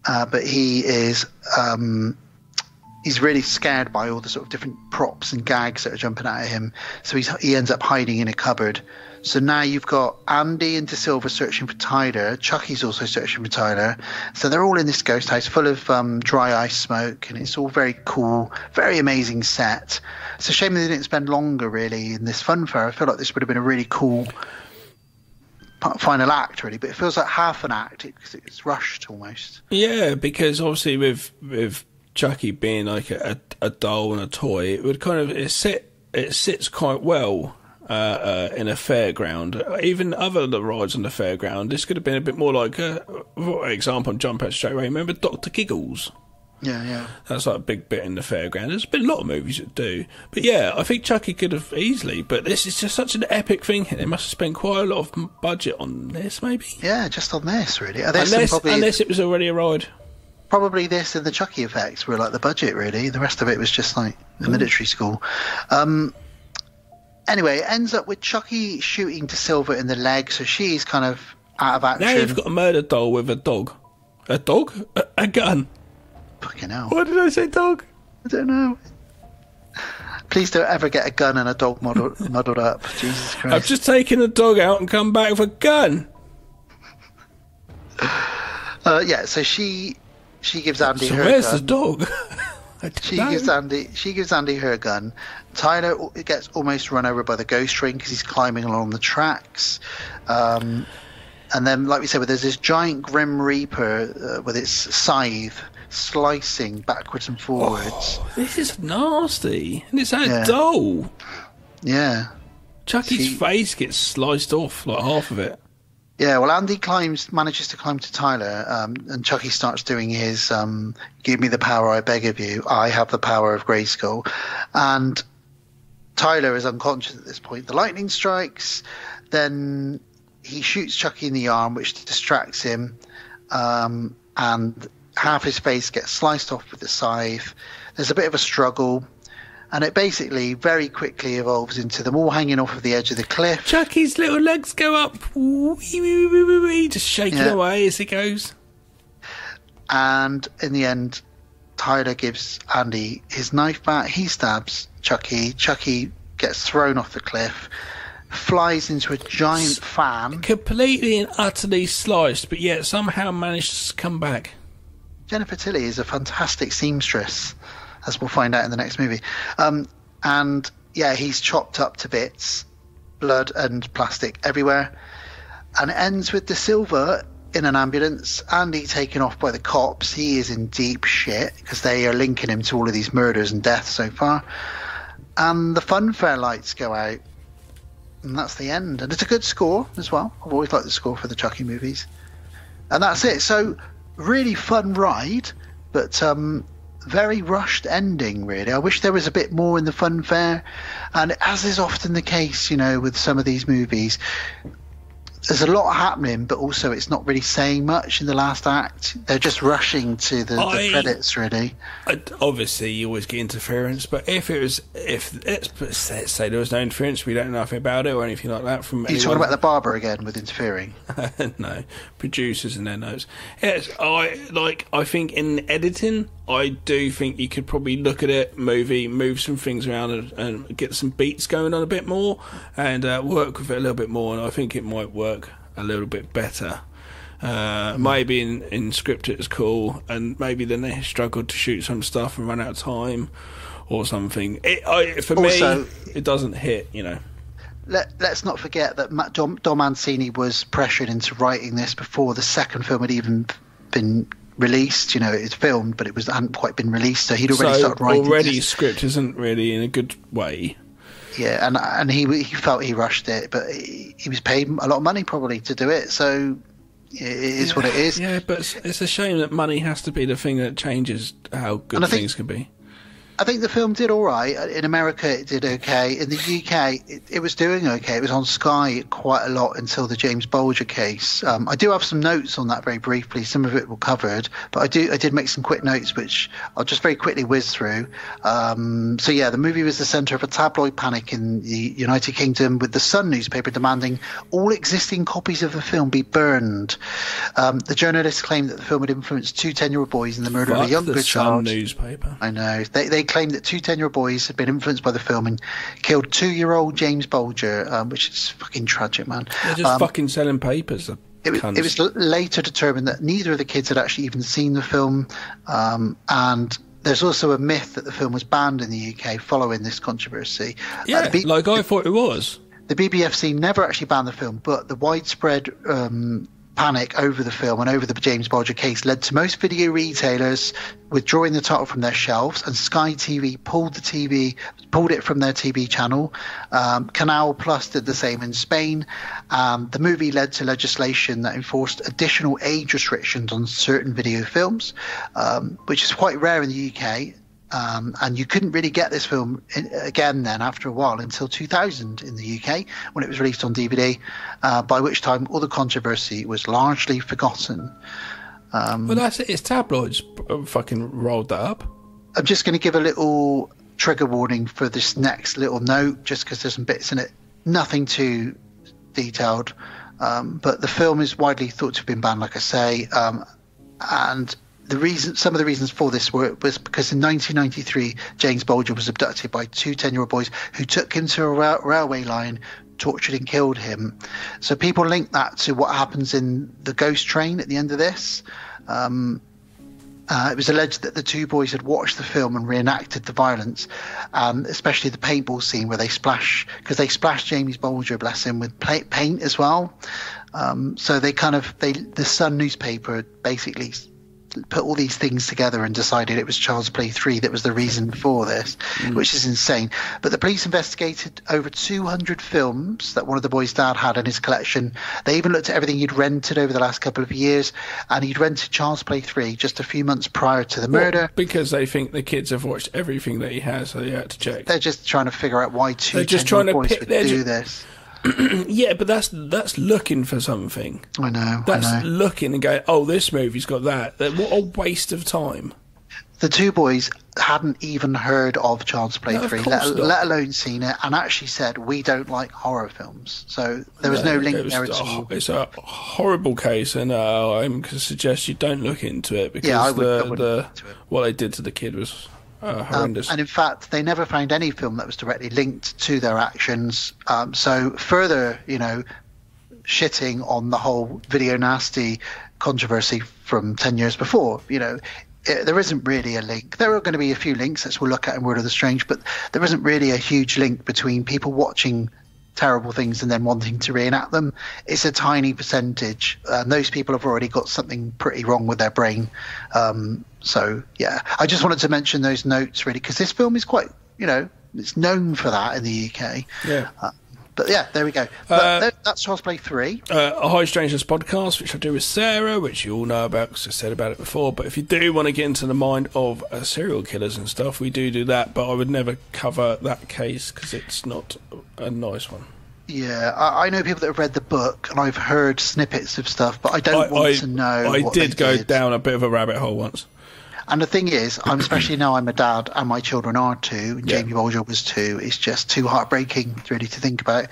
uh, but he is um, he's really scared by all the sort of different props and gags that are jumping out at him. So he's, he ends up hiding in a cupboard. So now you've got Andy and De Silva searching for Tyler. Chucky's also searching for Tyler. So they're all in this ghost house full of um, dry ice smoke, and it's all very cool, very amazing set. It's a shame they didn't spend longer really in this fun fair. I feel like this would have been a really cool final act, really, but it feels like half an act because it's rushed almost. Yeah, because obviously with with Chucky being like a, a, a doll and a toy, it would kind of it sit it sits quite well. Uh, uh, in a fairground, even other the rides on the fairground, this could have been a bit more like, a, for example, I'm jumping straight away. Remember Doctor Giggles? Yeah, yeah. That's like a big bit in the fairground. There's been a lot of movies that do, but yeah, I think Chucky could have easily. But this is just such an epic thing. They must have spent quite a lot of budget on this, maybe. Yeah, just on this, really. Uh, Unless, probably, unless it was already a ride. probably this and the Chucky effects were like the budget, really. The rest of it was just like the military school. Um, anyway, it ends up with Chucky shooting De Silva in the leg, so she's kind of out of action. Now you've got a murder doll with a dog. A dog? A, a gun? Fucking hell. Why did I say dog? I don't know. Please don't ever get a gun and a dog muddled, <laughs> muddled up. Jesus Christ. I've just taken a dog out and come back with a gun. Uh, yeah, so she she gives Andy So her where's gun. the dog? <laughs> She know. gives Andy. She gives Andy her gun. Tyler gets almost run over by the ghost train because he's climbing along the tracks. Um, and then, like we said, there's this giant Grim Reaper uh, with its scythe slicing backwards and forwards. This is nasty. And it's a Yeah. doll. Yeah, Chucky's She- face gets sliced off, like half of it. Yeah, well, Andy climbs, manages to climb to Tyler, um, and Chucky starts doing his um, "Give me the power, I beg of you. I have the power of Grayskull," and Tyler is unconscious at this point. The lightning strikes, then he shoots Chucky in the arm, which distracts him, um, and half his face gets sliced off with the scythe. There's a bit of a struggle. And it basically very quickly evolves into them all hanging off of the edge of the cliff. Chucky's little legs go up, just shaking Yeah. away as he goes. and in the end, Tyler gives Andy his knife back. He stabs Chucky. Chucky gets thrown off the cliff, flies into a giant fan. Completely and utterly sliced, but yet somehow managed to come back. Jennifer Tilly is a fantastic seamstress, as we'll find out in the next movie. Um, and yeah, he's chopped up to bits, blood and plastic everywhere. And it ends with De Silva in an ambulance, And Andy taken off by the cops. He is in deep shit because they are linking him to all of these murders and deaths so far. And the funfair lights go out. And that's the end. And it's a good score as well. I've always liked the score for the Chucky movies. And that's it. So, really fun ride, but um, very rushed ending, really. I wish there was a bit more in the funfair. And as is often the case, you know, with some of these movies, there's a lot happening, but also it's not really saying much in the last act. They're just rushing to the, the credits, really. Uh, Obviously, you always get interference, but if it was, if let's, let's say there was no interference, we don't know nothing about it or anything like that from You're talking about the barber again with interfering. <laughs> no, producers and their notes. Yes, I like. I think in editing, I do think you could probably look at it, movie, move some things around, and, and get some beats going on a bit more, and uh, work with it a little bit more. And I think it might work a little bit better. Uh, maybe in, in script it's cool, and maybe then they struggled to shoot some stuff and run out of time, or something. It, I, for Also- me, it doesn't hit. You know. Let, let's not forget that Ma- Don, Don Mancini was pressured into writing this before the second film had even been released. You know, it's filmed, but it was hadn't quite been released, so he'd already so started writing. already, this. script isn't really in a good way. Yeah, and and he he felt he rushed it, but he, he was paid a lot of money probably to do it. So it is what it is. Yeah, but it's, it's a shame that money has to be the thing that changes how good And I think- things can be. I think the film did all right. In America, it did okay. In the UK, it, it was doing okay. It was on Sky quite a lot until the James Bulger case. Um, I do have some notes on that very briefly. Some of it were covered, but I do I did make some quick notes, which I'll just very quickly whiz through. Um, so yeah, the movie was the centre of a tabloid panic in the United Kingdom, with the Sun newspaper demanding all existing copies of the film be burned. Um, the journalists claimed that the film had influenced two 10-year-old boys in the murder of Fuck a younger the Sun newspaper. I know. They, they claimed that two 10 year old boys had been influenced by the film and killed two year old James Bulger, um, which is fucking tragic, man. They're just Um, fucking selling papers. it was, it was later determined that neither of the kids had actually even seen the film. Um, and there's also a myth that the film was banned in the UK following this controversy. Uh, yeah, the B- like I thought it was. the BBFC never actually banned the film, but the widespread um, panic over the film and over the James Bulger case led to most video retailers withdrawing the title from their shelves, and Sky TV pulled the TV, pulled it from their TV channel. Um, Canal Plus did the same in Spain. Um, the movie led to legislation that enforced additional age restrictions on certain video films, um, which is quite rare in the UK. Um, and you couldn't really get this film in, again then after a while until 2000 in the UK when it was released on DVD, uh, by which time all the controversy was largely forgotten. Um, Well, that's it. It's tabloids uh, fucking rolled that up. I'm just going to give a little trigger warning for this next little note, just because there's some bits in it. Nothing too detailed, um, but the film is widely thought to have been banned, like I say, um, and the reason, some of the reasons for this were was because in 1993, James Bulger was abducted by two 10-year-old boys who took him to a ra- railway line, tortured and killed him. So people link that to what happens in the Ghost Train at the end of this. Um, uh, it was alleged that the two boys had watched the film and reenacted the violence, um, especially the paintball scene where they splash because they splashed James Bulger, bless him, with paint as well. Um, so they kind of they the Sun newspaper basically put all these things together and decided it was Child's Play 3 that was the reason for this, mm. which is insane. But the police investigated over 200 films that one of the boys' dad had in his collection. They even looked at everything he'd rented over the last couple of years, and he'd rented Child's Play 3 just a few months prior to the murder. Well, because they think the kids have watched everything that he has, so they had to check. They're just trying to figure out why 2 They're just 10-year-old trying to boys pick- would do this. <clears throat> yeah, but that's that's looking for something. I know. That's I know. looking and going, oh, this movie's got that. What a waste of time. the two boys hadn't even heard of Child's Play No, 3, let, let alone seen it, and actually said, We don't like horror films. So there was no, link it was there at all. It's a horrible case, and uh, I'm going to suggest you don't look into it because Yeah, I would- the, wouldn't the look into it. what they did to the kid was uh, Um, and in fact, they never found any film that was directly linked to their actions. Um, so further, you know, shitting on the whole video nasty controversy from 10 years before, you know, it, there isn't really a link. There are going to be a few links, as we'll look at in World of the Strange, but there isn't really a huge link between people watching terrible things and then wanting to reenact them. It's a tiny percentage, and those people have already got something pretty wrong with their brain. Um, so, yeah, I just wanted to mention those notes really because this film is quite, you know, it's known for that in the UK. yeah. But yeah, there we go. But Uh, that's Child's Play 3. uh, a High Strangeness podcast, which I do with Sarah, which you all know about because I said about it before. But if you do want to get into the mind of uh, serial killers and stuff, we do do that. But I would never cover that case because it's not a nice one. Yeah, I, I know people that have read the book, and I've heard snippets of stuff, but I don't I, want I, to know. I did go did. down a bit of a rabbit hole once. And the thing is, I'm <clears throat> especially now I'm a dad, and my children are two. And Yeah. Jamie Bulger was two. It's just too heartbreaking, really, to think about.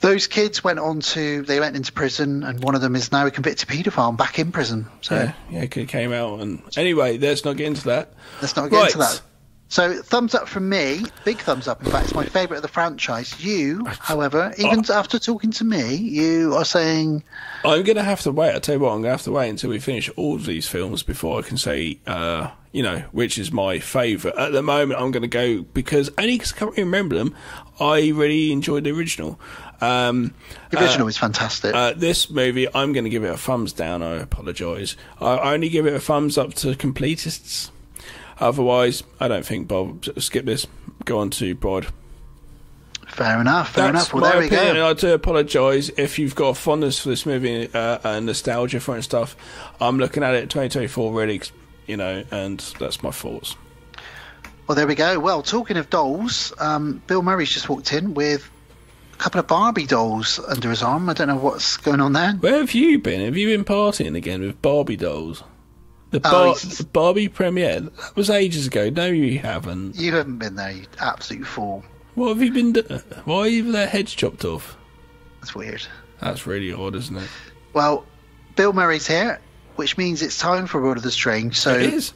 Those kids went on to they went into prison, and one of them is now a convicted paedophile and back in prison. So Yeah, yeah, it came out. And anyway, let's not get into that. let's not get into that. So thumbs up from me, big thumbs up. In fact, it's my favourite of the franchise. You, however, even after talking to me, you are saying I'm going to have to wait. I tell you what, I'm going to have to wait until we finish all of these films before I can say, uh, you know, which is my favourite. At the moment, I'm going to go because only because I can't really remember them. I really enjoyed the original. Um, the original uh, is fantastic. uh, this movie, I'm going to give it a thumbs down. I apologise. I I only give it a thumbs up to completists. Otherwise, I don't think Bob. Skip this. Go on to Bride. fair enough. Fair That's enough. Well, there we go. I do apologise if you've got a fondness for this movie uh, and nostalgia for it and stuff. I'm looking at it 2024 really, you know, and that's my thoughts. Well, there we go. Well, talking of dolls, um, Bill Murray's just walked in with a couple of Barbie dolls under his arm. I don't know what's going on there. Where have you been? Have you been partying again with Barbie dolls? The, Oh, bar- he's- the Barbie premiere that was ages ago. No, you haven't. You haven't been there, you absolute fool. What have you been? doing? Why are you their heads chopped off? That's weird. That's really odd, isn't it? Well, Bill Murray's here, which means it's time for World of the Strange. So, it is.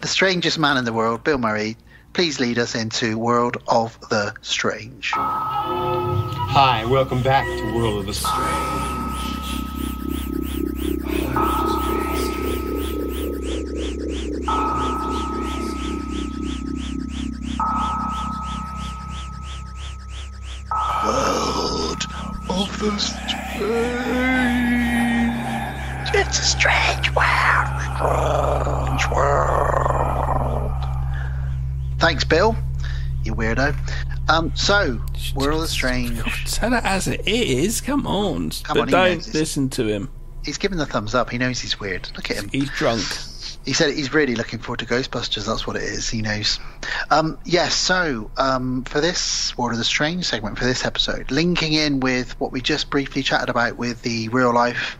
the strangest man in the world, Bill Murray, please lead us into World of the Strange. Hi, welcome back to World of the Strange. World of the Strange. It's a strange world. Strange world. Thanks, Bill. You weirdo. Um, so, World of the Strange. <laughs> Tell it as it is. Come on. Come but on, don't listen to him. He's giving the thumbs up. He knows he's weird. Look at him. He's drunk. He said he's really looking forward to Ghostbusters. That's what it is. He knows. Um, yes. so um, for this World of the Strange segment for this episode, linking in with what we just briefly chatted about with the real life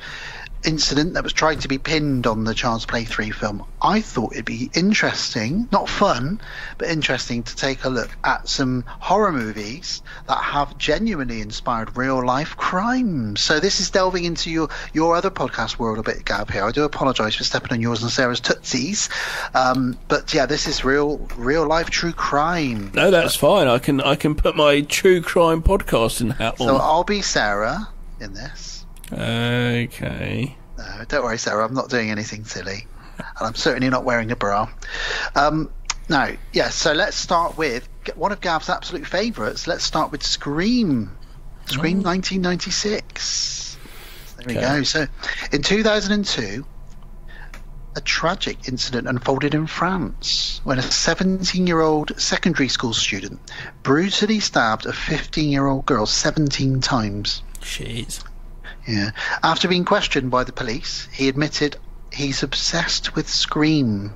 incident that was trying to be pinned on the Child's Play 3 film, I thought it'd be interesting, not fun, but interesting to take a look at some horror movies that have genuinely inspired real life crimes. So this is delving into your, your other podcast world a bit, Gav, here. I do apologise for stepping on yours and Sarah's tootsies. Um, but yeah, this is real real life true crime. No, that's fine. I can I can put my true crime podcasting hat So. I'll be Sarah in this. Okay. No, don't worry, Sarah. I'm not doing anything silly, and I'm certainly not wearing a bra. Um, now, yes. so let's start with one of Gav's absolute favourites. Let's start with Scream. Scream 1996. There we go. So, in 2002, a tragic incident unfolded in France when a 17 year old secondary school student brutally stabbed a 15 year old girl 17 times. Jeez. Yeah. After being questioned by the police, he admitted he's obsessed with Scream.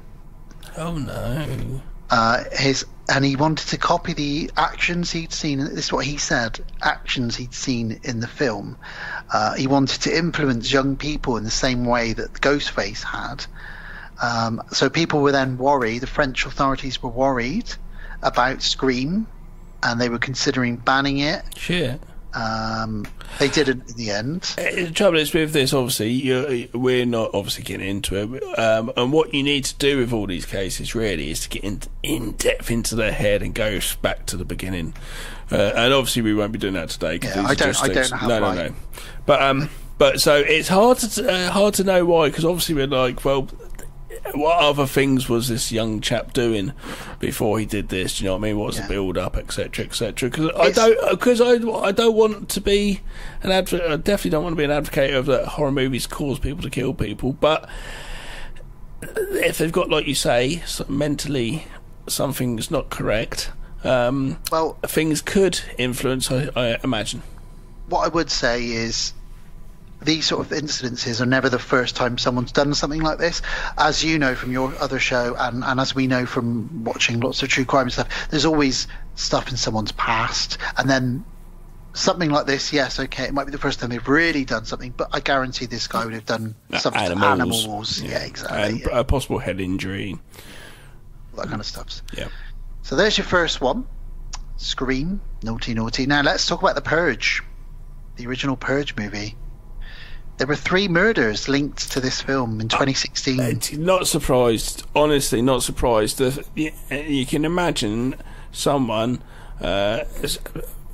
Oh no. Uh, his and he wanted to copy the actions he'd seen. This is what he said: actions he'd seen in the film. Uh, he wanted to influence young people in the same way that Ghostface had. Um, so people were then worried. The French authorities were worried about Scream, and they were considering banning it. Shit. Um, they didn't in the end. Uh, The trouble is with this, obviously, we're not obviously getting into it. Um, and what you need to do with all these cases, really, is to get in, in depth into their head and go back to the beginning. Uh, and obviously, we won't be doing that today. 'cause Yeah, I don't- I don't have No, no, no. But um, but so it's hard to uh, hard to know why because obviously we're like, well, what other things was this young chap doing before he did this? Do you know what I mean? What was the build up, etc., etc.? Because I don't, because I, I don't want to be an advocate. I definitely don't want to be an advocate of that horror movies cause people to kill people. But if they've got, like you say, mentally something's not correct, um, well, things could influence. I, I imagine. what I would say is these sort of incidences are never the first time someone's done something like this. As you know from your other show, and, and as we know from watching lots of true crime stuff, there's always stuff in someone's past, and then something like this. Yes, okay, it might be the first time they've really done something, but I guarantee this guy would have done uh, something to animals. animals. Yeah, exactly. And yeah, a possible head injury. that kind of stuff. Yeah. So there's your first one. Scream, naughty, naughty. Now let's talk about the Purge, the original Purge movie. There were three murders linked to this film in 2016. Not surprised, honestly, not surprised. The, you, you can imagine someone, uh,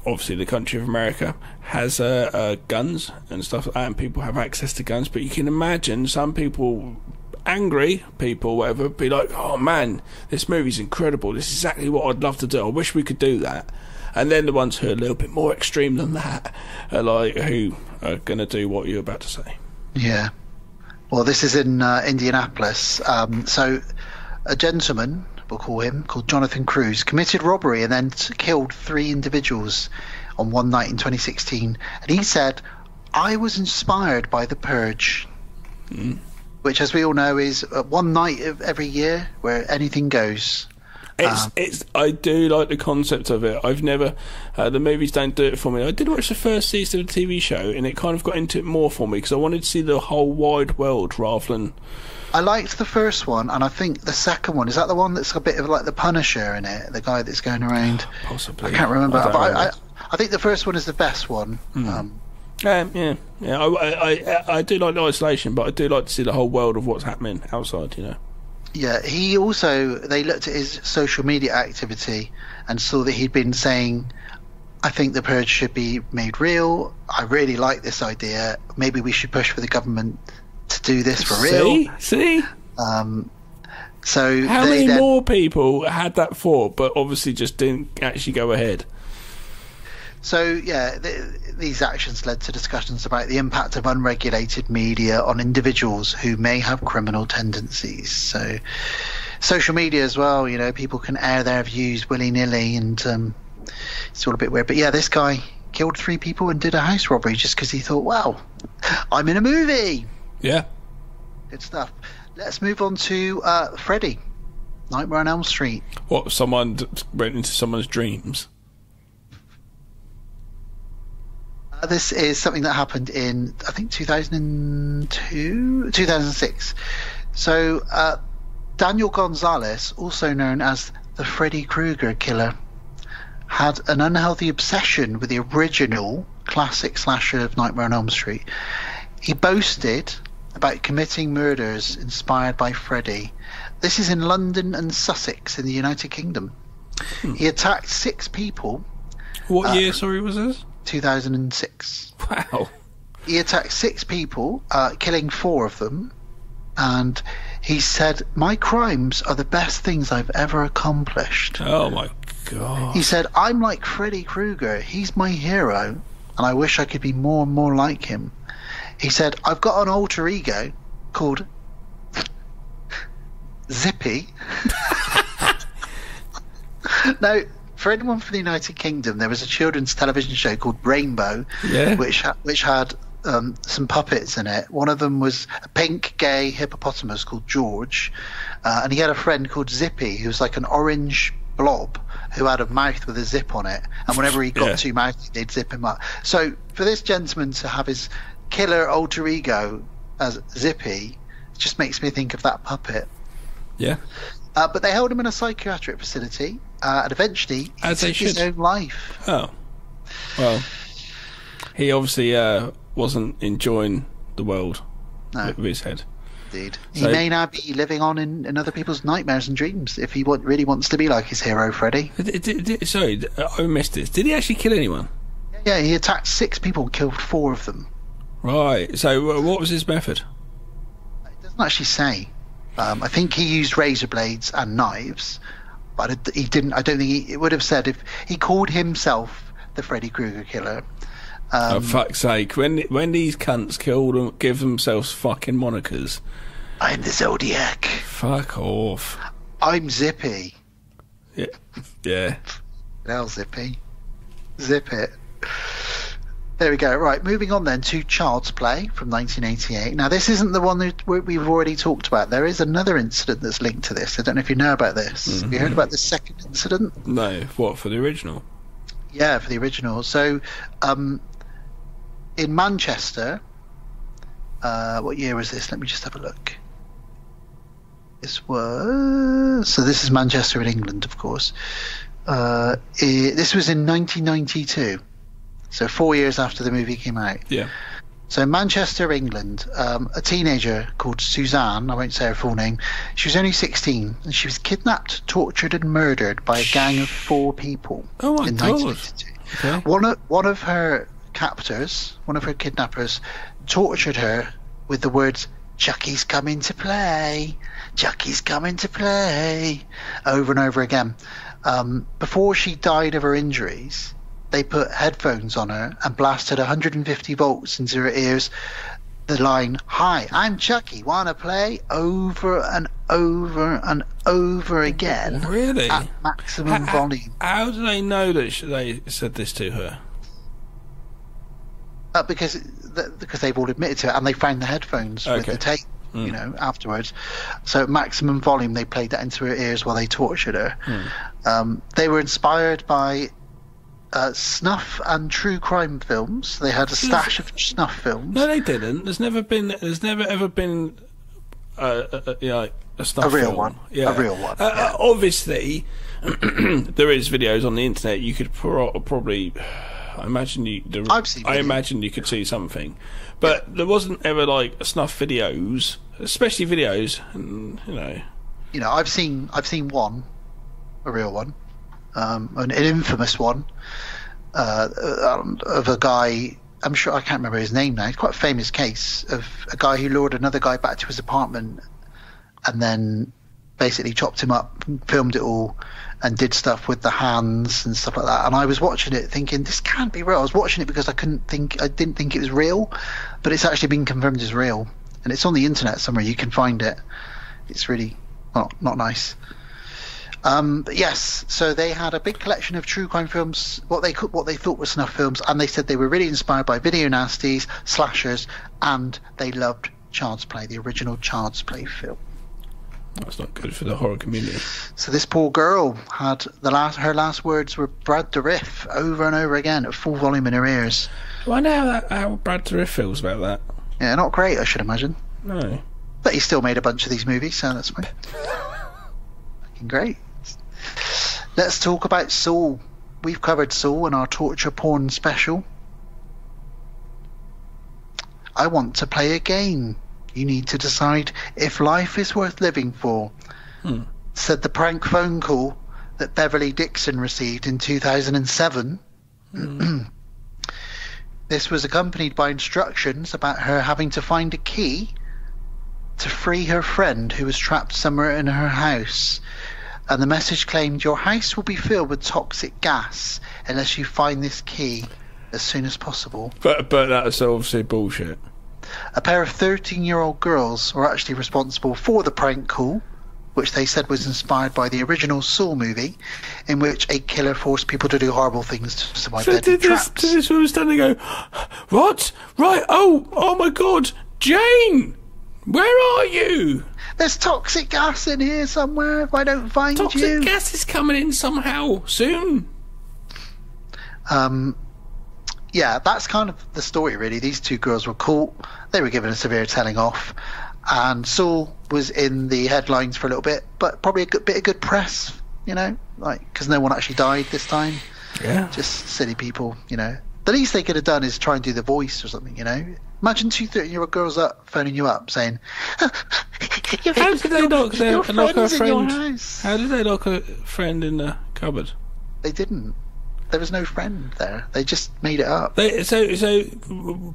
obviously the country of America, has uh, uh, guns and stuff like that, and people have access to guns, but you can imagine some people, angry people, whatever, be like, oh man, this movie's incredible. This is exactly what I'd love to do. I wish we could do that. And then the ones who are a little bit more extreme than that are like, who are going to do what you're about to say. Yeah. Well, this is in uh, Indianapolis. Um, so, a gentleman, we'll call him, called Jonathan Cruz, committed robbery and then killed three individuals on one night in 2016. And he said, I was inspired by The Purge. Which, as we all know, is uh, one night of every year where anything goes. It's Um, it's. I do like the concept of it. I've never. Uh, the movies don't do it for me. I did watch the first season of the TV show, and it kind of got into it more for me because I wanted to see the whole wide world rather than. I liked the first one, and I think the second one is that the one that's a bit of like the Punisher in it, the guy that's going around. <sighs> Possibly. I can't remember, I but I, I. I think the first one is the best one. Um, Um, yeah, yeah. I, I, I, I do like the isolation, but I do like to see the whole world of what's happening outside. You know. Yeah, he also they looked at his social media activity and saw that he'd been saying, "I think the purge should be made real. I really like this idea. Maybe we should push for the government to do this for real." See, see. Um, so How many then- more people had that thought, but obviously just didn't actually go ahead? So yeah, th- these actions led to discussions about the impact of unregulated media on individuals who may have criminal tendencies. So social media as well, you know, people can air their views willy nilly, and um, it's all a bit weird. But yeah, this guy killed three people and did a house robbery just because he thought, "Wow, I'm in a movie." Yeah. Good stuff. Let's move on to uh, Freddy, Nightmare on Elm Street. What? Someone went into someone's dreams. Uh, this is something that happened in, I think, 2002, 2006. So, uh, Daniel Gonzalez, also known as the Freddy Krueger killer, had an unhealthy obsession with the original classic slasher of Nightmare on Elm Street. He boasted about committing murders inspired by Freddy. This is in London and Sussex in the United Kingdom. He attacked six people. What Uh, year? Sorry, was this? 2006. Wow. He attacked six people, uh, killing four of them. And he said, My crimes are the best things I've ever accomplished. Oh my god. He said, I'm like Freddy Krueger. He's my hero. And I wish I could be more and more like him. He said, I've got an alter ego called <laughs> Zippy. <laughs> now, for anyone from the United Kingdom, there was a children's television show called Rainbow, Yeah. which ha- which had um, some puppets in it. One of them was a pink gay hippopotamus called George, uh, and he had a friend called Zippy, who was like an orange blob who had a mouth with a zip on it. And whenever he got Yeah. too mouthy, they'd zip him up. So for this gentleman to have his killer alter ego as Zippy, just makes me think of that puppet. Yeah. Uh, but they held him in a psychiatric facility, uh, and eventually he As took his own life. Oh. Well, he obviously uh, wasn't enjoying the world No. with his head. Indeed. So- he may now be living on in, in other people's nightmares and dreams if he want, really wants to be like his hero, Freddy. Did- did- did- sorry, d- I missed this. Did he actually kill anyone? Yeah, he attacked six people, killed four of them. Right. So, uh, what was his method? It doesn't actually say. Um, I think he used razor blades and knives, but it, he didn't. I don't think he it would have said if he called himself the Freddy Krueger killer. oh, Um, fuck's sake! When when these cunts kill them, give themselves fucking monikers. I'm the Zodiac. Fuck off. I'm Zippy. Yeah. Yeah. Now Zippy. Zip it. There we go. Right, moving on then to Child's Play from 1988. Now, this isn't the one that we- we've already talked about. There is another incident that's linked to this. I don't know if you know about this. Have you heard about this second incident? No. What for the original? Yeah, for the original. So, um, in Manchester, uh, what year was this? Let me just have a look. This was so. This is Manchester in England, of course. Uh, i this was in 1992, so four years after the movie came out. Yeah. So in Manchester, England, um, a teenager called Suzanne, I won't say her full name, she was only 16, and she was kidnapped, tortured, and murdered by a gang of four people Oh my in God. 1992. Okay. One of one of her captors, one of her kidnappers, tortured her with the words "Chucky's coming to play, Chucky's coming to play," over and over again. Um, before she died of her injuries, they put headphones on her and blasted 150 volts into her ears. The line "Hi, I'm Chucky. Wanna play?" over and over and over again Really? at maximum volume. How do they know that sh- they said this to her? Uh, because th- because they've all admitted to it, and they found the headphones with the tape, you know, afterwards. So at maximum volume, they played that into her ears while they tortured her. Um, they were inspired by uh, snuff and true crime films. They had a stash of snuff films. No, they didn't. There's never been. There's never ever been. Uh, uh, uh, you know, a stuff A real film. one. Yeah. A real one, Uh, yeah. obviously, <clears throat> there is videos on the internet. You could pro- probably. I imagine you. The, I've seen I videos. imagine you could see something, but there wasn't ever like snuff videos, especially videos. And you know, you know, I've seen I've seen one, a real one, um, an, an infamous one, uh, um, of a guy. I'm sure I can't remember his name now. It's quite a famous case of a guy who lured another guy back to his apartment, and then basically chopped him up, filmed it all, and did stuff with the hands and stuff like that. And I was watching it, thinking this can't be real. I was watching it because I couldn't think, I didn't think it was real, but it's actually been confirmed as real, and it's on the internet somewhere. You can find it. It's really not not nice. Um, but yes, so they had a big collection of true crime films, what they could, what they thought were snuff films, and they said they were really inspired by video nasties, slashers, and they loved Child's Play, the original Child's Play film. that's not good for the horror community. So this poor girl had the last, her last words were Brad Dourif over and over again at full volume in her ears. I wonder how, that, how Brad Dourif feels about that. Yeah, not great, I should imagine. No. But he still made a bunch of these movies, so that's fine. <laughs> Fucking great. Let's talk about Saw. We've covered Saw in our torture porn special. I want to play a game. You need to decide if life is worth living for, hmm. said the prank phone call that Beverly Dixon received in 2007. Hmm. <clears throat> this was accompanied by instructions about her having to find a key to free her friend who was trapped somewhere in her house. And the message claimed, Your house will be filled with toxic gas unless you find this key as soon as possible. But but that's obviously bullshit. A pair of 13 year old girls were actually responsible for the prank call, which they said was inspired by the original Saw movie, in which a killer forced people to do horrible things to survive So deadly did this, traps. did this woman standing there go, what? Right, oh, oh my god, Jane! Where are you? There's toxic gas in here somewhere. If I don't find Toxic you, gas is coming in somehow soon. um, yeah, that's kind of the story, really. These two girls were caught. They were given a severe telling off, and Saw was in the headlines for a little bit, but probably a good bit of good press, you know, like because no one actually died this time. Yeah. Just silly people, you know. The least they could have done is try and do the voice or something, you know. Imagine two 13 year old girls up phoning you up saying, your, <laughs> How did they lock, their, your lock a in your friend? house. How did they lock a friend in the cupboard? They didn't. There was no friend there. They just made it up. They, so, so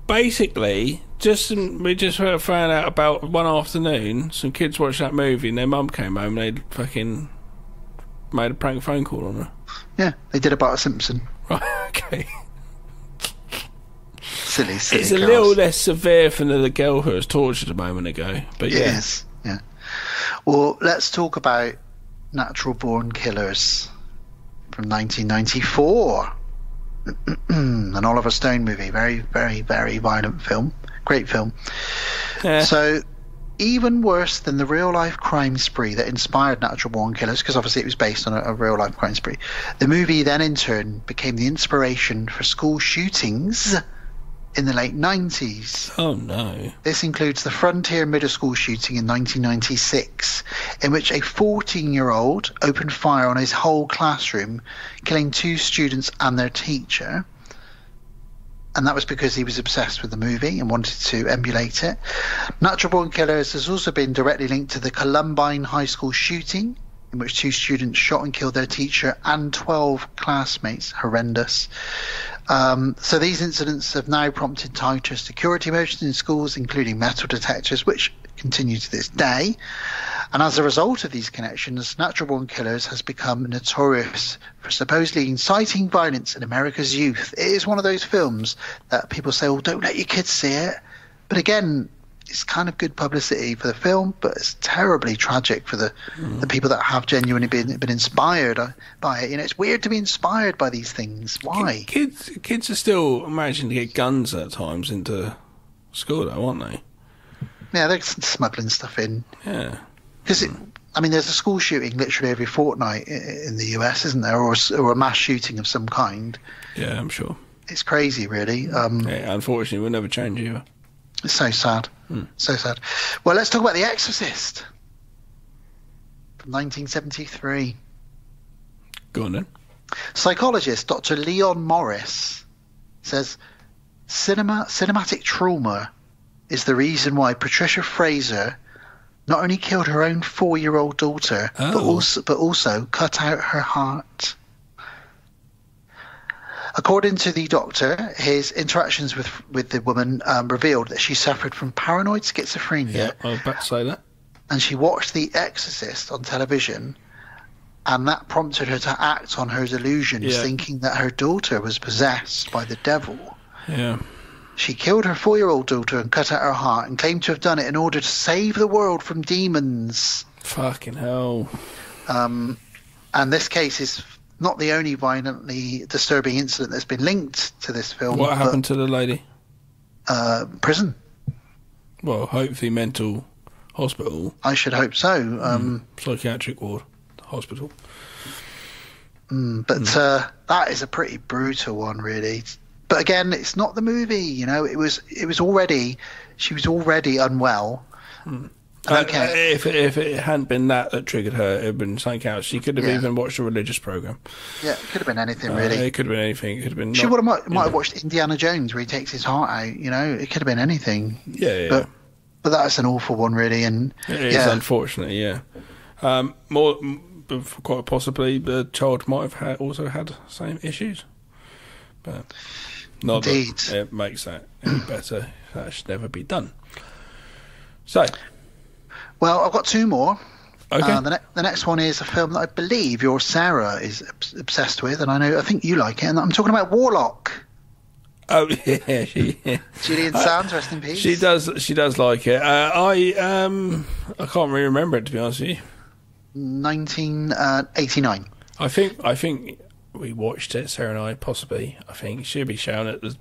basically, just some, we just found out about one afternoon. Some kids watched that movie, and their mum came home. and They fucking made a prank phone call on her. Yeah, they did about a Simpson. <laughs> Right? Okay. Silly, silly. It's a girls. little less severe than the girl who was tortured a moment ago, but yeah. is, Yeah. Well, let's talk about Natural Born Killers from 1994. <clears throat> An Oliver Stone movie. Very, very, very violent film. Great film. Yeah. So, even worse than the real life crime spree that inspired Natural Born Killers, because obviously it was based on a, a real life crime spree, the movie then in turn became the inspiration for school shootings in the late 90s. Oh no. This includes the Frontier Middle School shooting in 1996, in which a 14 year old opened fire on his whole classroom, killing two students and their teacher. And that was because he was obsessed with the movie and wanted to emulate it. Natural Born Killers has also been directly linked to the Columbine High School shooting, in which two students shot and killed their teacher and 12 classmates. Horrendous. Um, so these incidents have now prompted tighter security measures in schools, including metal detectors, which continue to this day. And as a result of these connections, Natural Born Killers has become notorious for supposedly inciting violence in America's youth. It is one of those films that people say, "Oh, don't let your kids see it." But again, it's kind of good publicity for the film, but it's terribly tragic for the, the people that have genuinely been been inspired uh, by it. You know, it's weird to be inspired by these things. Why? Kids, kids are still managing to get guns at times into school, though, aren't they? Yeah, they're smuggling stuff in. Yeah. Because, I mean, there's a school shooting literally every fortnight in the US, isn't there? Or, s- or a mass shooting of some kind. Yeah, I'm sure. It's crazy, really. Um, Yeah, unfortunately, we'll never change either. It's so sad. Hmm. So sad. Well, let's talk about The Exorcist from 1973. Go on then. Psychologist Dr. Leon Morris says cinema cinematic trauma is the reason why Patricia Fraser not only killed her own four-year-old daughter, but Oh. also but also cut out her heart. According to the doctor, his interactions with with the woman um, revealed that she suffered from paranoid schizophrenia Yeah, I was about to say that. and she watched The Exorcist on television, and that prompted her to act on her delusions, Yeah. thinking that her daughter was possessed by the devil. Yeah. She killed her four year old daughter and cut out her heart and claimed to have done it in order to save the world from demons. Fucking hell. Um, and this case is not the only violently disturbing incident that's been linked to this film. What happened to the lady? Uh, prison. Well, hopefully mental hospital, I should hope so. Um, psychiatric ward, hospital. Mm, but uh, that is a pretty brutal one, really. But again, it's not the movie. You know, it was it was already she was already unwell. Uh, Okay. if if it hadn't been that that triggered her, it'd been something else. She could have Yeah. even watched a religious program. Yeah, it could have been anything Uh, really. it could have been anything. It could have been. she not- would have might, might have watched Indiana Jones where he takes his heart out. You know, it could have been anything. Yeah, yeah. But but that's an awful one, really. And It is yeah, unfortunate, yeah. Um, more, but quite possibly, the child might have had, also had same issues, but not Indeed. that it makes that any better. That should never be done. So, well, I've got two more. okay, Uh, the, ne- the next one is a film that I believe your Sarah is obs- obsessed with, and I know I think you like it. And I'm talking about Warlock. oh <laughs> yeah, she <laughs> Julian Sands, rest in peace. she does she does like it. Uh, I um I can't really remember it to be honest with you. 1989. I think I think we watched it, Sarah and I, possibly. I think she'll be shouting at the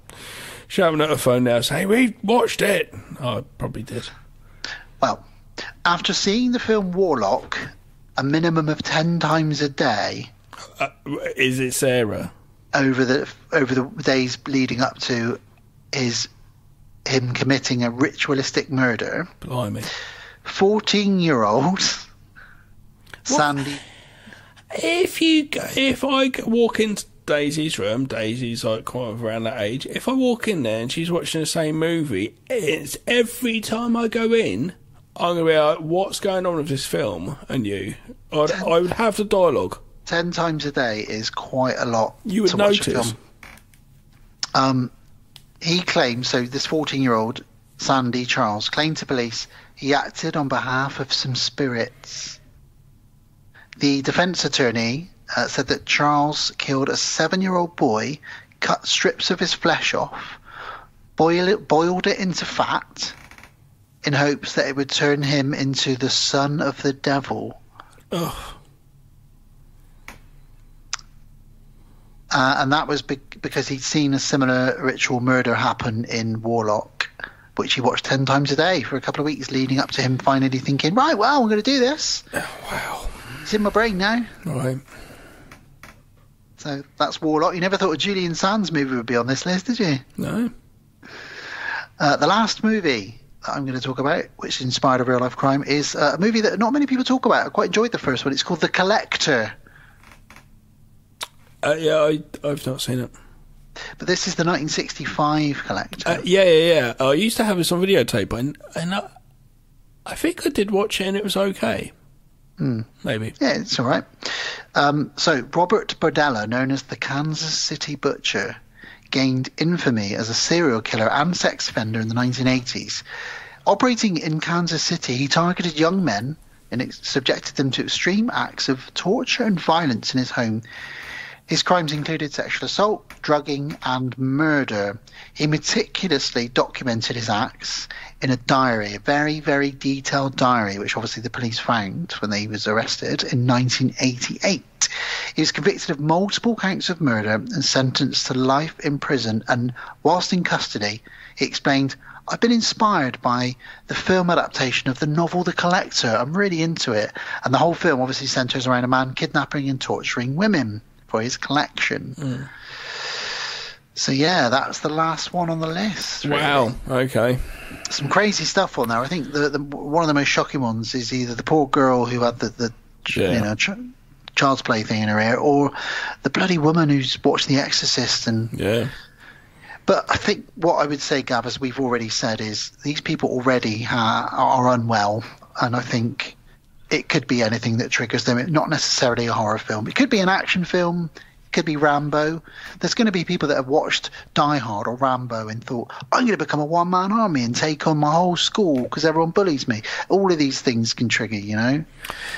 shouting at her phone now, saying we watched it. I probably did. Well, after seeing the film Warlock a minimum of 10 times a day Uh, is it Sarah? over the over the days leading up to his him committing a ritualistic murder, Blimey. 14-year-old Sandy If you if I walk into Daisy's room, Daisy's like quite around that age. If I walk in there and she's watching the same movie, it's every time I go in, I'm gonna be like, "What's going on with this film?" And you, I'd, I would have the dialogue. 10 times a day is quite a lot You would to notice. Um, he claims, so this 14 year old, Sandy Charles, claimed to police he acted on behalf of some spirits. The defense attorney uh, said that Charles killed a seven year old boy, cut strips of his flesh off, boil it, boiled it into fat, in hopes that it would turn him into the son of the devil. Ugh. Uh, and that was be- because he'd seen a similar ritual murder happen in Warlock, which he watched 10 times a day for a couple of weeks leading up to him finally thinking, right, well, I'm going to do this. wow. It's in my brain now. Right. So that's Warlock. You never thought a Julian Sands movie would be on this list, did you? No. Uh, the last movie I'm going to talk about, which inspired a real life crime, is uh, a movie that not many people talk about. I quite enjoyed the first one. It's called The Collector. Uh, yeah, I, I've not seen it. But this is the 1965 Collector. Uh, yeah, yeah, yeah. I used to have this on videotape, and and I, I think I did watch it, and it was okay. Hmm. Maybe. Yeah, it's all right. Um, so, Robert Berdella, known as the Kansas City Butcher, gained infamy as a serial killer and sex offender in the 1980s. Operating in Kansas City, he targeted young men and subjected them to extreme acts of torture and violence in his home. His crimes included sexual assault, drugging, and murder. He meticulously documented his acts in a diary, a very, very detailed diary, which obviously the police found when he was arrested in 1988. He was convicted of multiple counts of murder and sentenced to life in prison. And whilst in custody, he explained, I've been inspired by the film adaptation of the novel The Collector. I'm really into it. And the whole film obviously centers around a man kidnapping and torturing women for his collection. Mm. So yeah, that's the last one on the list. really. Wow. Okay. Some crazy stuff on there. I think the, the one of the most shocking ones is either the poor girl who had the, the Yeah. you know ch- child's play thing in her ear, or the bloody woman who's watched The Exorcist. And Yeah. but I think what I would say, Gav, as we've already said, is these people already ha- are unwell, and I think it could be anything that triggers them. Not necessarily a horror film. It could be an action film. Could be Rambo. There's going to be people that have watched Die Hard or Rambo and thought, I'm going to become a one man army and take on my whole school because everyone bullies me. All of these things can trigger, you know?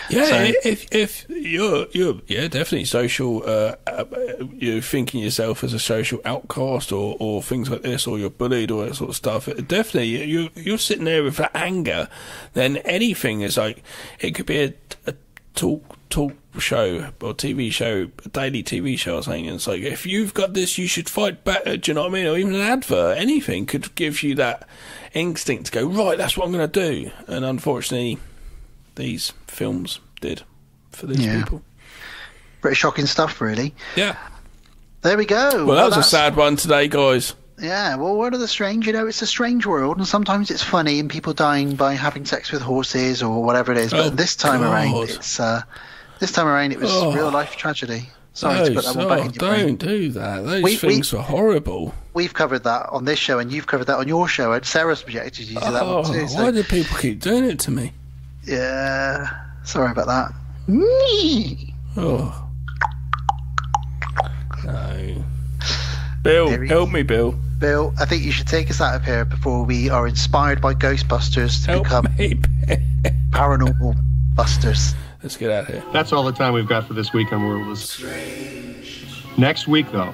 Yeah, So- if if you're you're yeah definitely social, uh, uh, you're thinking yourself as a social outcast or, or things like this, or you're bullied or that sort of stuff. Definitely, you you're sitting there with that anger. Then anything is like it could be a, a talk talk show or TV show, a daily TV show or something. And it's like if you've got this, you should fight back. Do you know what I mean? Or even an advert, anything could give you that instinct to go right. That's what I'm going to do. And unfortunately these films did for these Yeah. people. Pretty shocking stuff, really. Yeah. There we go. Well, that was a sad one today, guys. Yeah, well, World of the Strange, you know, it's a strange world, and sometimes it's funny and people dying by having sex with horses or whatever it is. But Oh, this time around, it's uh, this time around it was Oh. real life tragedy. Sorry to put that one back oh, in your don't do that. Those We- we- things were horrible. We've covered that on this show, and you've covered that on your show, and Sarah subjected you to that Oh, one too. So, why do people keep doing it to me? yeah, sorry about that. Me. Oh. No. Bill, Very- help me, Bill. Bill, I think you should take us out of here before we are inspired by Ghostbusters to Help become me. paranormal busters. Let's get out of here. That's all the time we've got for this week on World is Next week, though,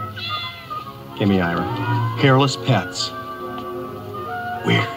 give me Ira. Hairless pets. Weird.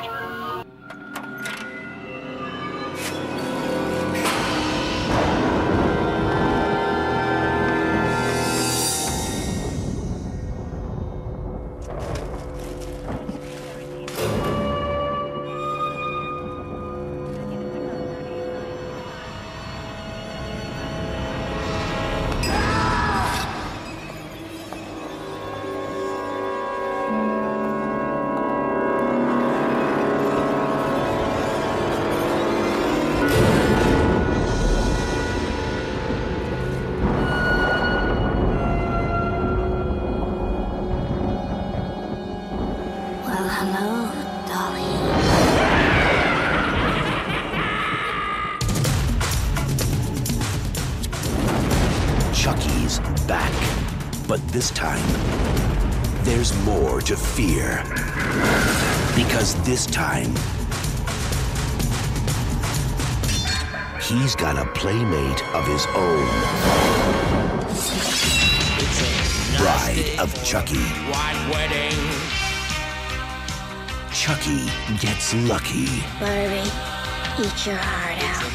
Eat your heart out.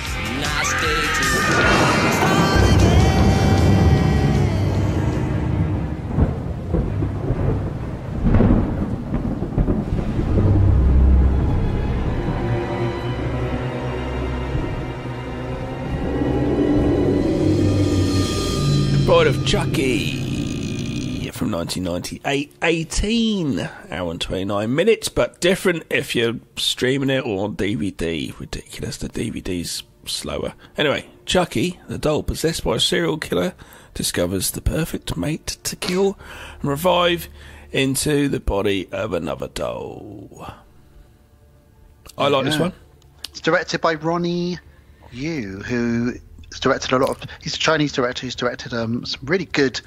Bride of Chucky 1998. 18 hour and 29 minutes, but different if you're streaming it or on DVD. Ridiculous, the DVD's slower. Anyway, Chucky, the doll possessed by a serial killer, discovers the perfect mate to kill and revive into the body of another doll. I like this one. It's directed by Ronnie Yu, who has directed a lot of. He's a Chinese director who's directed um, some really good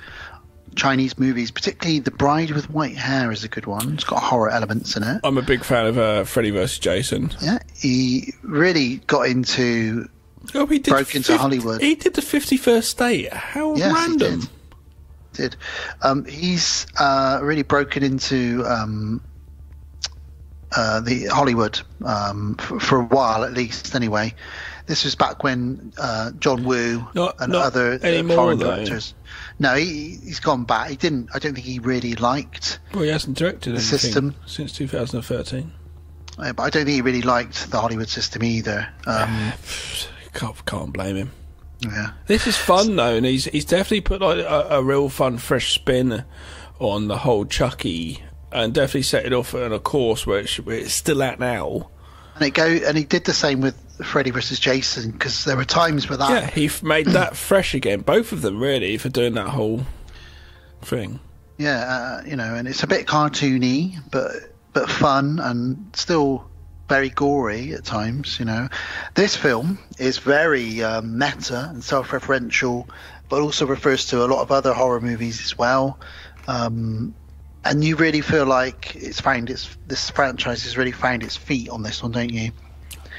Chinese movies, particularly The Bride with White Hair is a good one. It's got horror elements in it. I'm a big fan of uh, Freddy vs. Jason. Yeah, he really got into. Oh, he did broke into 50 Hollywood. He did the 51st State. How Yes, he random. did. Did um, he's uh, really broken into um, uh, the Hollywood um, for, for a while at least. Anyway, this was back when uh, John Woo Not- and not other uh, foreign though. directors. No, he, he's gone back. He didn't. I don't think he really liked. Well, he hasn't directed The anything system. since 2013. Uh, but I don't think he really liked the Hollywood system either. Um, <sighs> Can't, can't blame him. yeah. This is fun though, and he's he's definitely put like a, a real fun, fresh spin on the whole Chucky, and definitely set it off on a course where it's, where it's still at now. And it go and he did the same with Freddy versus Jason because there were times where that Yeah, he made that <clears throat> fresh again. Both of them really for doing that whole thing. Yeah, uh, you know, and it's a bit cartoony, but but fun and still very gory at times. You know, this film is very um, meta and self-referential, but also refers to a lot of other horror movies as well. Um, and you really feel like it's found its this franchise has really found its feet on this one, don't you?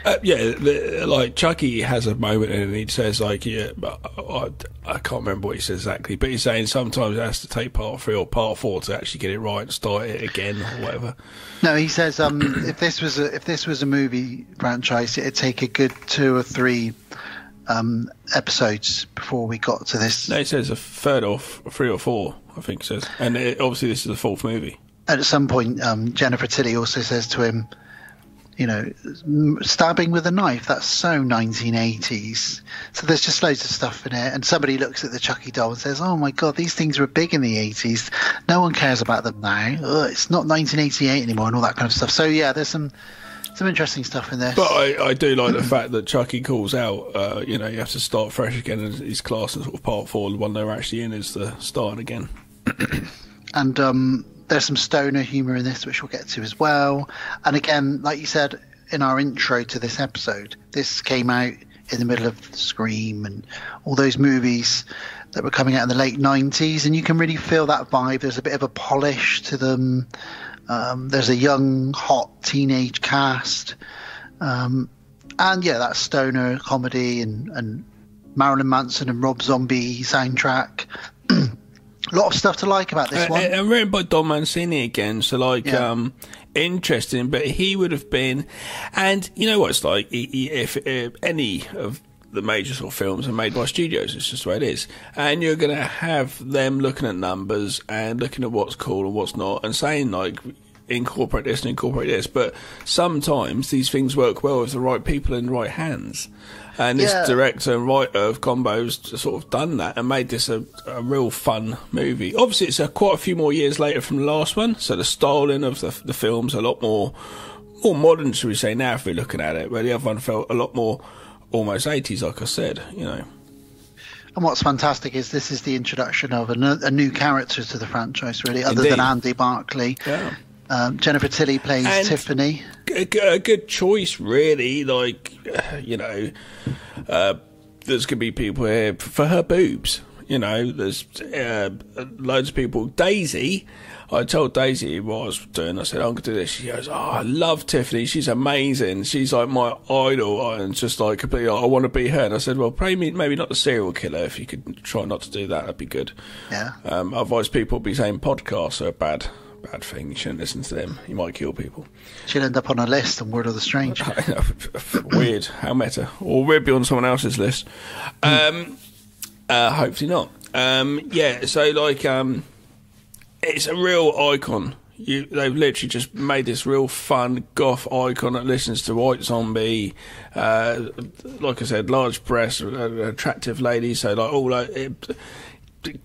Uh, yeah, the, like Chucky has a moment and he says like, yeah, but I, I can't remember what he says exactly, but he's saying sometimes it has to take part three or part four to actually get it right and start it again or whatever. No, he says um, if this was a if this was a movie franchise, it'd take a good two or three um, episodes before we got to this. No, he says a third or f- three or four, I think says, and it, obviously this is the fourth movie. At some point, um, Jennifer Tilly also says to him, "You know, stabbing with a knife. That's so 1980s." So there's just loads of stuff in it. And somebody looks at the Chucky doll and says, "Oh my God, these things were big in the 80s. No one cares about them now. Ugh, it's not 1988 anymore, and all that kind of stuff." So yeah, there's some some interesting stuff in there. But I, I do like the fact that Chucky calls out, uh, you know, you have to start fresh again, and his class and sort of part four, the one they're actually in, is the start again. <coughs> and um, there's some stoner humor in this, which we'll get to as well. And again, like you said in our intro to this episode, this came out in the middle of Scream and all those movies that were coming out in the late 90s, and you can really feel that vibe. There's a bit of a polish to them. Um, there's a young, hot teenage cast. Um, and yeah, that stoner comedy and, and Marilyn Manson and Rob Zombie soundtrack. A lot of stuff to like about this Uh, one. And written by Don Mancini again, so like Yeah. um, interesting. But he would have been, and you know what it's like. He, he, if uh, any of the major sort of films are made by studios, it's just the way it is. And you're going to have them looking at numbers and looking at what's cool and what's not, and saying like incorporate this and incorporate this. But sometimes these things work well with the right people in the right hands. And this Yeah. director and writer of Combos sort of done that and made this a, a real fun movie. Obviously, it's a, quite a few more years later from the last one, so the styling of the, the film's a lot more more modern, should we say, now if we're looking at it, where the other one felt a lot more almost 80s, like I said, you know. And what's fantastic is this is the introduction of a, new character to the franchise, really, other Indeed. than Andy Barclay. Yeah. Um, Jennifer Tilly plays And- Tiffany. a, g- a good choice, really. Like, you know, uh, there's going to be people here for her boobs. You know, there's uh, loads of people. Daisy, I told Daisy what I was doing. I said, I'm going to do this. She goes, Oh, I love Tiffany. She's amazing. She's like my idol. And just like completely, I want to be her. And I said, Well, pray me, maybe not the serial killer. If you could try not to do that, that'd be good. Yeah. Um, otherwise, people will be saying podcasts are bad, bad thing. You shouldn't listen to them. You might kill people. She'll end up on a list on World of the Strange. <laughs> Weird. How meta. Or we'd be on someone else's list. Um, uh, hopefully not. Um, yeah, so like, um, it's a real icon. You, they've literally just made this real fun goth icon that listens to White Zombie. Uh, like I said, large breasts, uh, attractive lady. So like all like, it,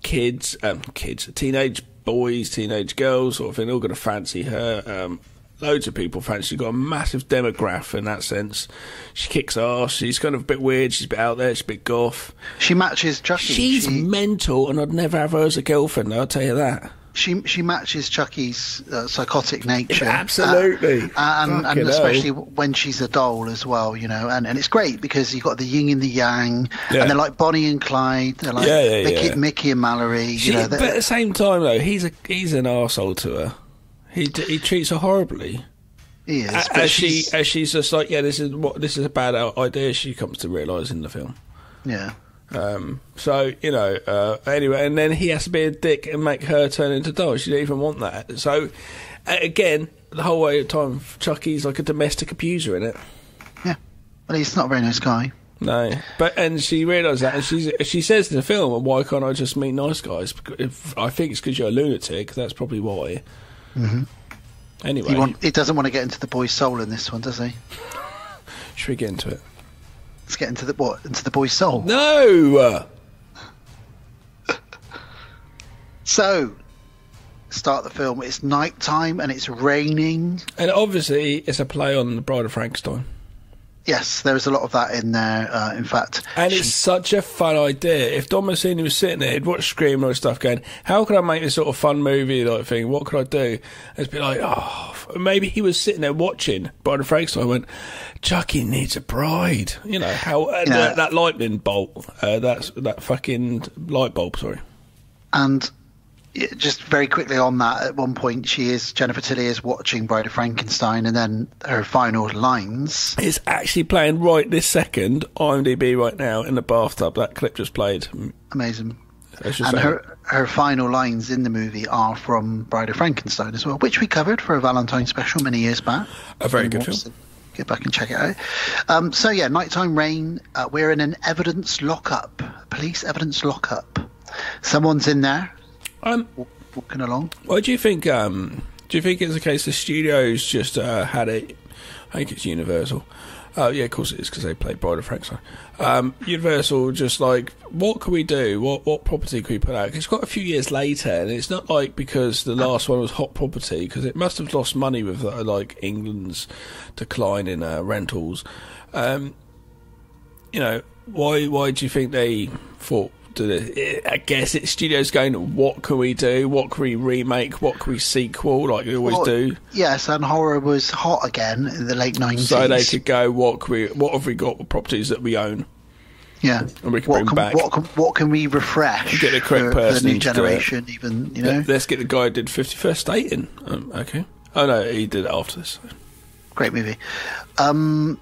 kids, um, kids, teenage boys, teenage girls, sort of thing. All going to fancy her. Um, loads of people fancy. She's got a massive demographic in that sense. She kicks ass. She's kind of a bit weird. She's a bit out there. She's a bit goth. She matches Chucky. She's she, mental, and I'd never have her as a girlfriend. I'll tell you that. She she matches Chucky's uh, psychotic nature. Absolutely. Uh, and and especially hell. when she's a doll as well, you know. And, and it's great because you've got the yin and the yang, Yeah. and they're like Bonnie and Clyde. They're like Yeah, yeah, Mickey, yeah. Mickey and Mallory. She, you know, but at the same time, though, he's a he's an arsehole to her. He he treats her horribly. he is. As she she's- as she's just like, yeah, this is what this is a bad idea. She comes to realise in the film. yeah. Um, so you know, uh, anyway, and then he has to be a dick and make her turn into a doll. She didn't even want that. So again, the whole way of time, Chucky's like a domestic abuser in it. Yeah, well, he's not a very nice guy. No, but and she realised that, and she's she says in the film, "Why can't I just meet nice guys?" Because if, I think it's because you're a lunatic. That's probably why. hmm Anyway, He, want, he doesn't want to get into the boy's soul in this one, does he? <laughs> should we get into it? Let's get into the what? Into the boy's soul. No. <laughs> So, start the film. It's night time and it's raining. And obviously, it's a play on the Bride of Frankenstein. Yes, there is a lot of that in there. Uh, in fact, And it's such a fun idea. If Don Mancini was sitting there, he'd watch Scream and all stuff going, how could I make this sort of fun movie like thing? What could I do? And it's be like, oh, maybe he was sitting there watching Bride of Frankenstein and went, Chucky needs a bride. You know, how, and Yeah. that, that lightning bolt, uh, that's, that fucking light bulb, sorry. And just very quickly on that, at one point, she is Jennifer Tilly is watching Bride of Frankenstein, and then her final lines. is actually playing right this second, IMDb right now, in the bathtub. That clip just played. Amazing. And her her final lines in the movie are from Bride of Frankenstein as well, which we covered for a Valentine special many years back. A very good film. Get back and check it out. Um, so yeah, nighttime rain. Uh, we're in an evidence lockup, police evidence lockup. Someone's in there. Um, walking along. Why do you think? Um, do you think it's a case the studios just uh, had it? I think it's Universal. Oh yeah, of course it is because they played Bride of Frankenstein. Um, Universal just like, what can we do? What what property can we put out? it's got a few years later, and it's not like because the last one was hot property because it must have lost money with uh, like England's decline in uh, rentals. Um, you know, why why do you think they thought? I guess it's studios going. What can we do? What can we remake? What can we sequel? Like they always Well, do. Yes, and horror was hot again in the late nineties. So they could go. What can we? What have we got? Properties that we own. yeah. and we can what bring can, back. What can, what can we refresh? Get the correct for, person for the new to do it. generation, even you know. Let- Let's get the guy who did Fifty First State in. Um, okay. Oh no, he did it after this. Great movie. Um,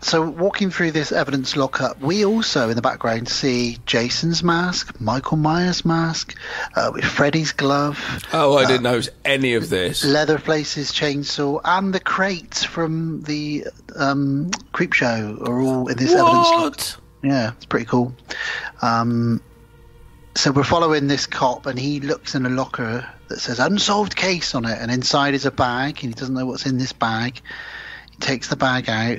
so walking through this evidence lockup, we also in the background see Jason's mask, Michael Myers' mask, uh, with Freddy's glove, Oh, I didn't know any of this. Leatherface's chainsaw, and the crates from the um, Creepshow are all in this evidence lockup. What? Yeah, it's pretty cool. Um, so we're following this cop, and he looks in a locker that says "unsolved case" on it, and inside is a bag, and he doesn't know what's in this bag. He takes the bag out,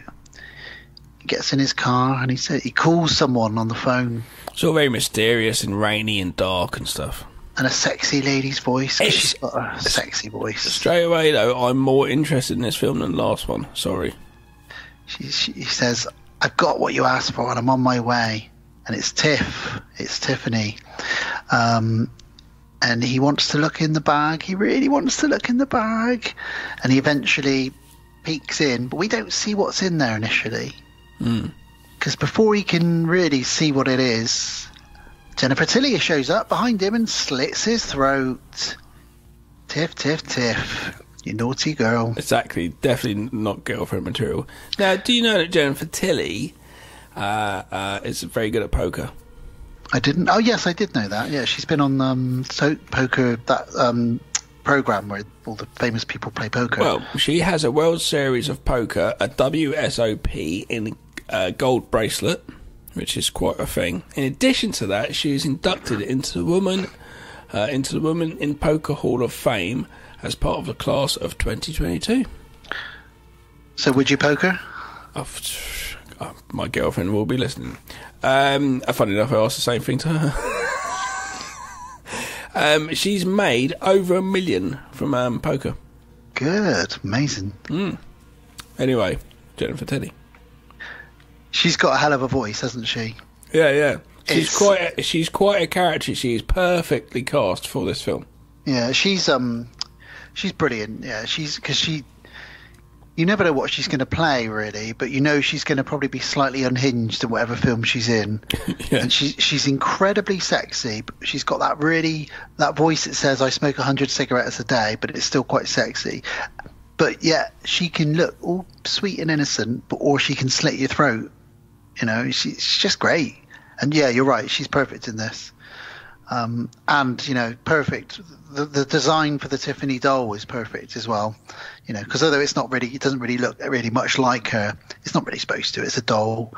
gets in his car, and he said he calls someone on the phone, It's all very mysterious and rainy and dark and stuff. and a sexy lady's voice. It's- she's got a sexy voice. Straight away, though, I'm more interested in this film than the last one. Sorry. She, she says, "I've got what you asked for, and I'm on my way." And it's Tiff. It's Tiffany. Um, and he wants to look in the bag. He really wants to look in the bag, and he eventually peeks in, but we don't see what's in there initially. Because before he can really see what it is, Jennifer Tilly shows up behind him and slits his throat. Tiff, tiff, tiff. You naughty girl. Exactly, definitely not girlfriend material. Now, do you know that Jennifer Tilly uh, uh, is very good at poker? I didn't. Oh, yes, I did know that. Yeah, she's been on um, so poker that um, program where all the famous people play poker. Well, she has a World Series of Poker, a WSOP in a gold bracelet, which is quite a thing. In addition to that, she is inducted into the woman uh, into the Women in Poker Hall of Fame as part of the class of 2022. So, would you poker? Oh, uh, my girlfriend will be listening. Um, funny enough, I asked the same thing to her. <laughs> um, she's made over a million from um, poker. Good, amazing. Mm. Anyway, Jennifer Tilly. She's got a hell of a voice, hasn't she? Yeah, yeah. She's it's, quite. A, she's quite a character. She's perfectly cast for this film. Yeah, she's um, she's brilliant. Yeah, she's because she you never know what she's going to play really, but you know she's going to probably be slightly unhinged in whatever film she's in. yeah. <laughs> And she's she's incredibly sexy. But she's got that really that voice that says I smoke hundred cigarettes a day, but it's still quite sexy. But yet she can look all sweet and innocent, but or she can slit your throat. You know, she, she's just great. And yeah, you're right. She's perfect in this. Um, and you know, perfect. The, the design for the Tiffany doll is perfect as well. You know, because although it's not really, it doesn't really look really much like her. It's not really supposed to. It's a doll,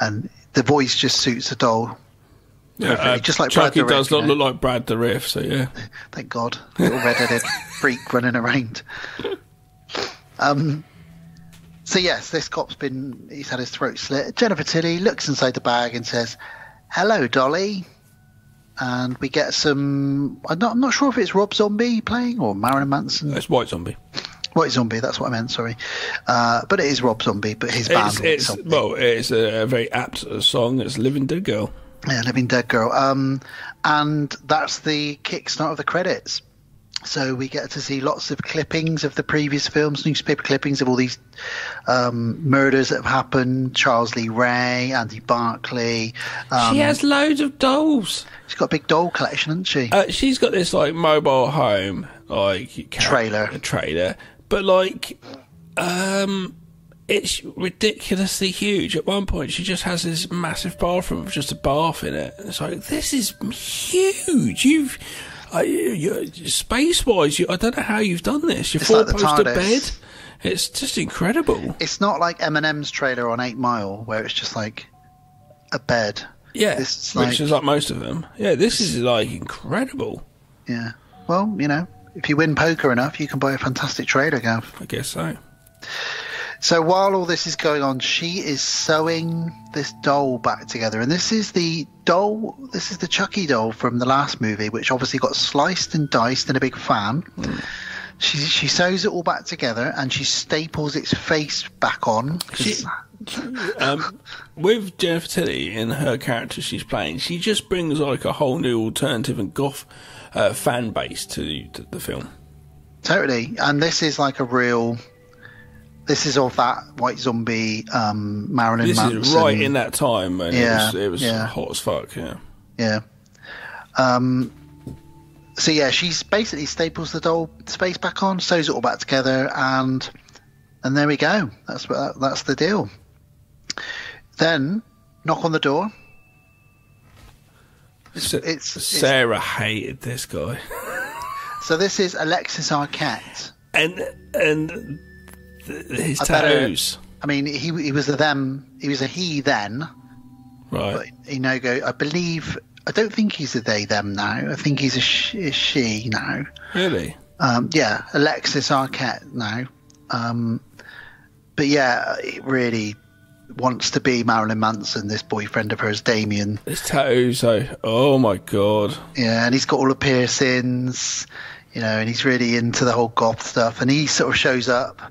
and the voice just suits the doll. Yeah, uh, just like Chucky Brad does not look like Brad Dourif. So yeah, <laughs> thank God, little redheaded <laughs> freak running around. Um, so yes, this cop's been he's had his throat slit. Jennifer Tilly looks inside the bag and says, "Hello, Dolly." and we get some. I'm not, I'm not, sure if it's Rob Zombie playing or Marilyn Manson. It's White Zombie. White Zombie, that's what I meant. Sorry, uh, but it is Rob Zombie, but his band. It's, it's well, it's a, very apt song. It's "Living Dead Girl." Yeah, "Living Dead Girl," um, and that's the kickstart of the credits. So we get to see lots of clippings of the previous films, newspaper clippings of all these um, murders that have happened. Charles Lee Ray, Andy Barclay. Um, she has loads of dolls. She's got a big doll collection, hasn't she? Uh, she's got this like mobile home, like trailer, a trailer, but like, um, it's ridiculously huge. At one point, she just has this massive bathroom with just a bath in it. It's like this is huge. You've space wise, I don't know how you've done this. You're four like poster bed. It's just incredible. It's not like Eminem's trailer on Eight Mile, where it's just like a bed. Yeah, which like, is like most of them. Yeah, this is like incredible. Yeah. Well, you know, if you win poker enough, you can buy a fantastic trailer, Gav. I guess so. So while all this is going on, she is sewing this doll back together, and this is the doll. This is the Chucky doll from the last movie, which obviously got sliced and diced in a big fan. Mm. She she sews it all back together, and she staples its face back on. She, um, with Jennifer Tilly in her character she's playing, she just brings like a whole new alternative and goth uh, fan base to, to the film. Totally, and this is like a real this is of that White Zombie, um, Marilyn this Manson. is right in that time, and yeah, it was, it was yeah. hot as fuck. Yeah, yeah. Um, so yeah, she's basically staples the doll space back on, sews it all back together, and and there we go. That's what that's the deal. Then knock on the door. It's, it's Sarah it's, hated this guy. <laughs> so this is Alexis Arquette, and and his I tattoos. Better, I mean, he he was a them. He was a he then. Right. But, you know, go. I believe. I don't think he's a they them now. I think he's a, sh- a she now. Really? Um, yeah, Alexis Arquette now. Um, but yeah, it really wants to be Marilyn Manson, this boyfriend of hers, Damien. His tattoos, oh, oh my god. Yeah, and he's got all the piercings, you know, and he's really into the whole goth stuff. And he sort of shows up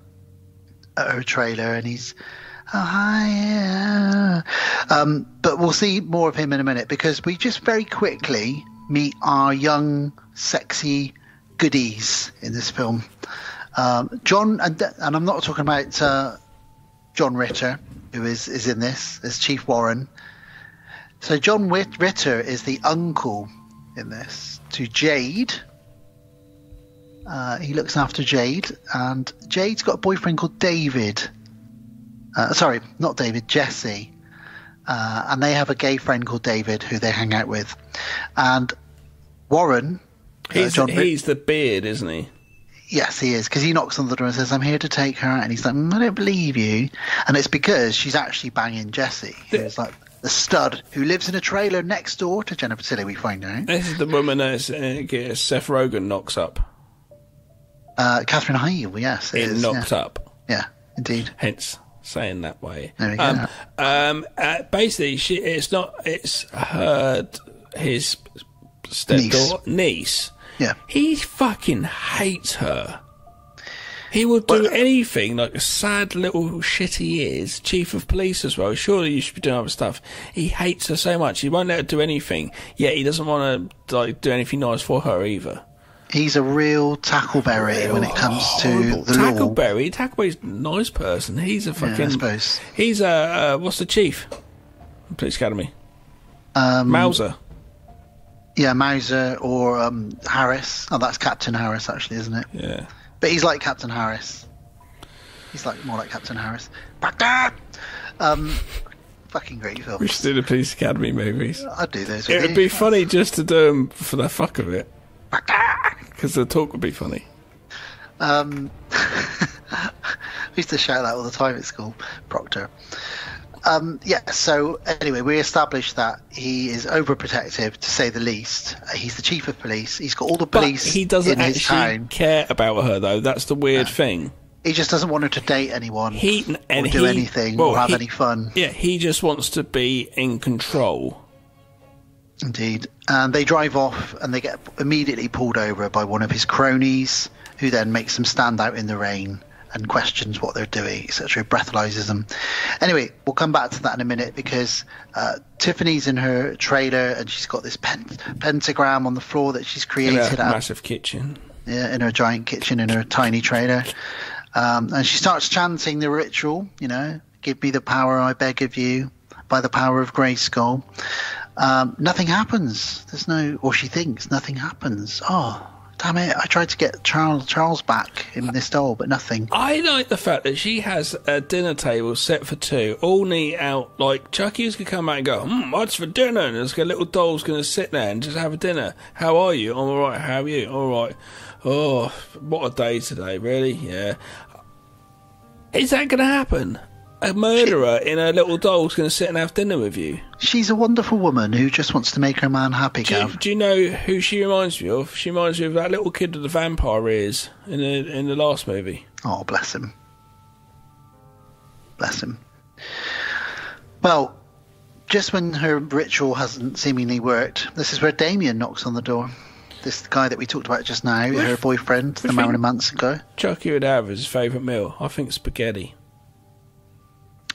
her trailer, and he's oh hi. Um, but we'll see more of him in a minute because we just very quickly meet our young, sexy goodies in this film. Um, John, and, and I'm not talking about uh, John Ritter, who is, is in this as Chief Warren. So John Ritter is the uncle in this to Jade. Uh, he looks after Jade, and Jade's got a boyfriend called David. Uh, sorry, not David, Jesse. Uh, and they have a gay friend called David who they hang out with. And Warren, uh, He's, John he's the beard, isn't he? Yes, he is because he knocks on the door and says, "I'm here to take her out," and he's like, mm, "I don't believe you," and it's because she's actually banging Jesse, who's like the stud who lives in a trailer next door to Jennifer Tilly. We find out. This is the woman that uh, Seth Rogen knocks up. Uh, Katherine Heigl, yes, it It is, knocked yeah. up. Yeah, indeed. Hence saying that way. There we go. Um, um, uh, basically, she it's not it's her his stepdaughter niece. Yeah. He fucking hates her. He will do anything like a sad little shit he is, chief of police as well. Surely you should be doing other stuff. He hates her so much. He won't let her do anything. Yet he doesn't want to like do anything nice for her either. He's a real tackleberry when it comes to the law. Tackleberry, Tackleberry's a nice person. He's a I fucking. suppose. He's a uh, what's the chief? Police Academy. Um, Mauser. Yeah, Mauser or um, Harris. Oh, that's Captain Harris, actually, isn't it? Yeah. But he's like Captain Harris. He's like more like Captain Harris. Baghdad. Um, <laughs> fucking great film. We should do the Police Academy movies. I'd do those. It would you. be funny just to do them for the fuck of it. <laughs> Because the talk would be funny. Um, <laughs> we used to shout that all the time at school, Proctor. Um, yeah, so anyway, we established that he is overprotective, to say the least. He's the chief of police. He's got all the But police he doesn't in actually care about her, though. That's the weird thing. He just doesn't want her to date anyone He and or do he- anything well, or have he- any fun. Yeah, he just wants to be in control. Indeed. And they drive off and they get immediately pulled over by one of his cronies, who then makes them stand out in the rain and questions what they're doing, etc. Breathalyzes them. Anyway, we'll come back to that in a minute because uh, Tiffany's in her trailer and she's got this pen- pentagram on the floor that she's In created a out massive kitchen. yeah, in her giant kitchen in her tiny trailer. Um, and she starts chanting the ritual, you know, give me the power I beg of you by the power of Grey Grayskull. Um, nothing happens. There's no, or she thinks nothing happens. Oh, damn it. I tried to get Charles, Charles back in this doll, but nothing. I like the fact that she has a dinner table set for two, all neat out. Like Chucky's gonna come out and go, hmm, what's for dinner? And a little doll's gonna sit there and just have a dinner. How are you? I'm all right. How are you? All right. Oh, what a day today! Really? Yeah. Is that gonna happen? A murderer in a little doll's gonna sit and have dinner with you. She's a wonderful woman who just wants to make her man happy, Do you, Gav. do you know who she reminds me of? She reminds me of that little kid with the vampire ears in the in the last movie. Oh, bless him. Bless him. Well, just when her ritual hasn't seemingly worked, this is where Damien knocks on the door. This guy that we talked about just now, her boyfriend, the Marilyn thing? Manson guy. Chucky would have as his favourite meal. I think spaghetti.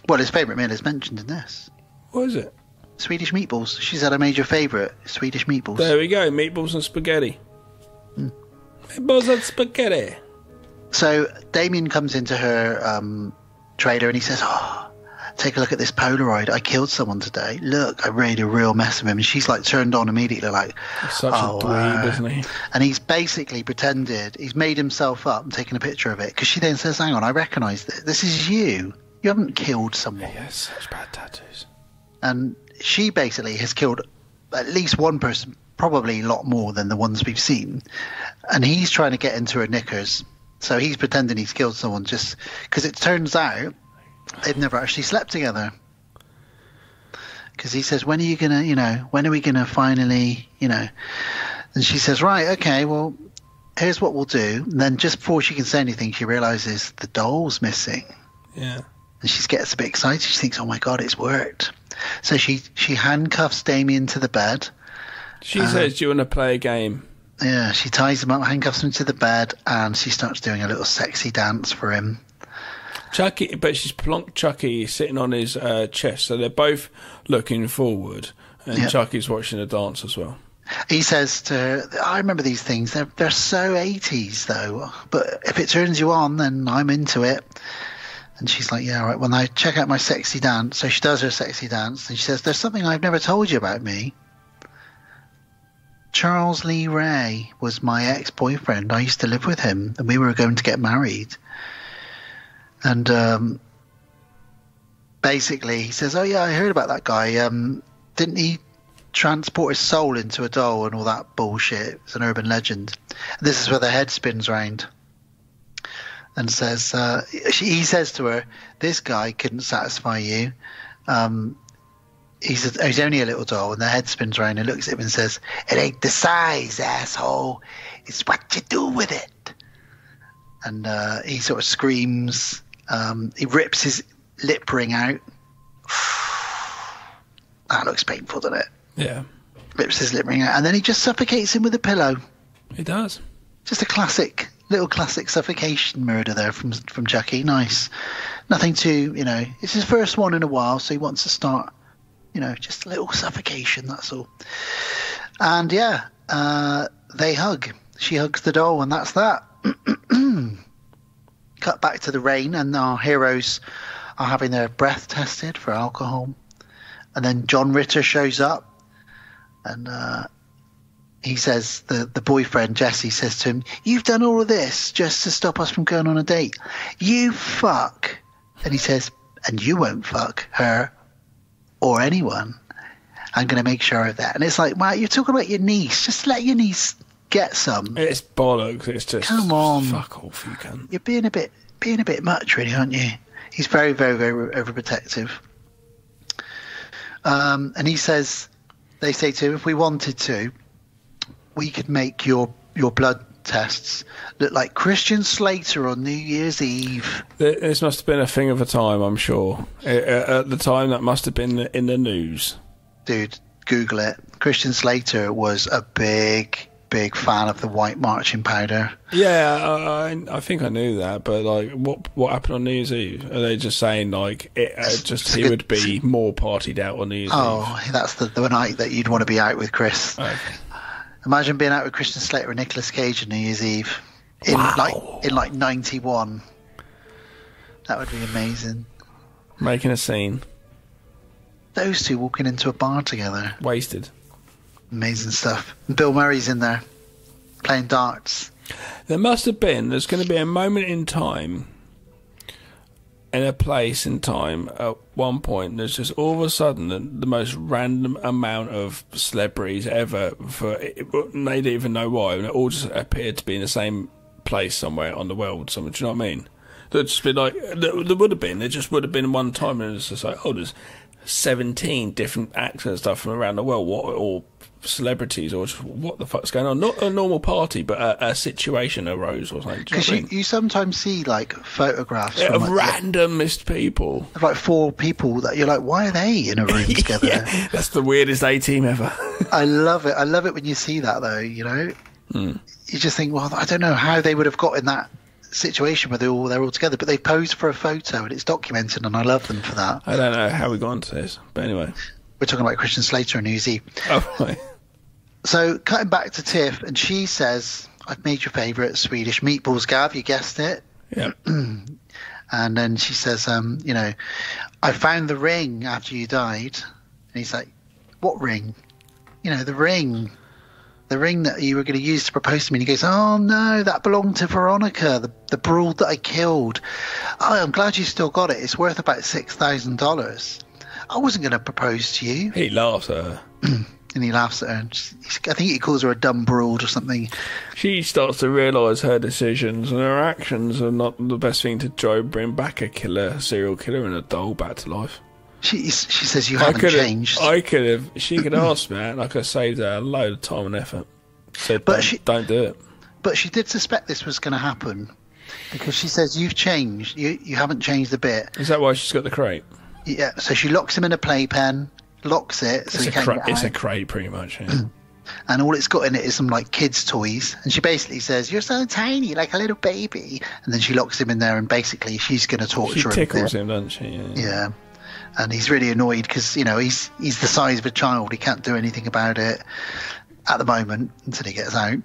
Well, his favourite meal is mentioned in this. What is it? Swedish meatballs. She's had a major favourite, Swedish meatballs. There we go, meatballs and spaghetti. Meatballs and spaghetti. So Damien comes into her um, trailer and he says, "Oh, take a look at this Polaroid. I killed someone today. Look, I made a real mess of him." And she's like turned on immediately, like, Such "Oh, a dweeb, uh," isn't he? And he's basically pretended he's made himself up and taken a picture of it because she then says, "Hang on, I recognise this. This is you. You haven't killed someone." He has such bad tattoos. and she basically has killed at least one person, probably a lot more than the ones we've seen. And he's trying to get into her knickers. So he's pretending he's killed someone just because it turns out they've never actually slept together. Because he says, When are you going to, you know, when are we going to finally, you know? And she says, Right, okay, well, here's what we'll do. And then just before she can say anything, she realizes the doll's missing. Yeah. And she gets a bit excited. She thinks, "Oh my god, it's worked!" So she she handcuffs Damien to the bed. She Uh, says, Do you want to play a game? Yeah, she ties him up, handcuffs him to the bed, and she starts doing a little sexy dance for him. Chucky, but she's plonked Chucky sitting on his uh, chest, so they're both looking forward, and Yeah. Chucky's watching the dance as well. He says to her, "I remember these things. They're they're so eighties though. But if it turns you on, then I'm into it." And she's like, yeah, all right. Well, now check out my sexy dance. So she does her sexy dance, and she says, "There's something I've never told you about me." Charles Lee Ray was my ex-boyfriend. I used to live with him, and we were going to get married. And um, basically, he says, "Oh yeah, I heard about that guy. Um, didn't he transport his soul into a doll and all that bullshit? It's an urban legend." And this is where the head spins round and says, uh, she, "He says to her, this guy couldn't satisfy you." Um, he's a, he's only a little doll, and the head spins around and looks at him and says, "It ain't the size, asshole. It's what you do with it." And uh, he sort of screams. Um, he rips his lip ring out. <sighs> that looks painful, doesn't it? Yeah, Rips his lip ring out, and then he just suffocates him with a pillow. he does. Just a classic, little classic suffocation murder there from from Chucky. Nice. Nothing too, you know. It's his first one in a while, so he wants to start, you know, just a little suffocation. That's all. And yeah, uh, they hug. She hugs the doll, and that's that. <clears throat> Cut back to the rain, and our heroes are having their breath tested for alcohol. And then John Ritter shows up, and uh, he says the the boyfriend Jesse says to him, "You've done all of this just to stop us from going on a date. You fuck." And he says, "And you won't fuck her or anyone. I'm going to make sure of that." And it's like, "Wow, you're talking about your niece. Just let your niece get some. It's bollocks. It's just Come on. Fuck off, you can. You're being a bit being a bit much, really, aren't you?" He's very, very, very overprotective. Um, and he says, they say to him, if we wanted to, we could make your your blood tests look like Christian Slater on New Year's Eve. This must have been a thing of a time, I'm sure. Uh, uh, At the time, that must have been in the news. Dude, Google it. Christian Slater was a big, big fan of the white marching powder. Yeah, I, I, think I knew that, but like, what what happened on New Year's Eve? Are they just saying like it? Uh, just he would be more partied out on New Year's Eve? Oh, that's the, the night that you'd want to be out with Chris. Imagine being out with Christian Slater and Nicolas Cage on New Year's Eve in like in like ninety one. That would be amazing. Making a scene, Those two walking into a bar together. wasted. Amazing stuff. Bill Murray's in there playing darts. There must have been. There's going to be a moment in time, in a place in time. At one point, there's just all of a sudden the, the most random amount of celebrities ever. For they didn't even know why, and it all just appeared to be in the same place somewhere on the world. Somewhere, do you know what I mean? There'd just be like there, there would have been. There just would have been one time, and it's just like, oh, there's seventeen different actors and stuff from around the world. What or celebrities or just what the fuck's going on? Not a normal party, but a, a situation arose or something. Do you know Because I you, mean? you sometimes see like photographs Yeah, from, of like, randomest people. <laughs> of like four people that you're like, why are they in a room <laughs> together? yeah, that's the weirdest A team ever. <laughs> I love it. I love it when you see that though. You know, Hmm. you just think, well, I don't know how they would have got in that situation where they're all they're all together, but they posed for a photo and it's documented, and I love them for that. I don't know how we got into this, but anyway. We're talking about Christian Slater and Uzi. Oh, right. So cutting back to Tiff, and she says, "I've made your favourite Swedish meatballs, Gav. You guessed it." Yeah. <clears throat> And then she says, um, "You know, I found the ring after you died." And he's like, "What ring?" You know, the ring, the ring that you were going to use to propose to me. And he goes, "Oh no, that belonged to Veronica, the the broad that I killed. Oh, I'm glad you still got it. It's worth about six thousand dollars. I wasn't going to propose to you." He laughs at her. <clears throat> And he laughs at her. And she- I think he calls her a dumb broad or something. She starts to realise her decisions and her actions are not the best thing to try and bring back a killer, serial killer, and a doll back to life. She she says, "You I haven't could changed." I could have. She could ask me, and I could have saved her a load of time and effort. Said, But don't, she- don't do it. But she did suspect this was going to happen because she says, "You've changed. You you haven't changed a bit." Is that why she's got the crate? Yeah. So she locks him in a playpen, locks it so It's he a, can't cra- it's a crate, pretty much. Yeah. <clears throat> and all it's got in it is some like kids' toys. And she basically says, "You're so tiny, like a little baby." And then she locks him in there, and basically she's going to torture him. with tickles it. him, doesn't she? Yeah. Yeah. And he's really annoyed because you know he's he's the size of a child. He can't do anything about it. At the moment until he gets out.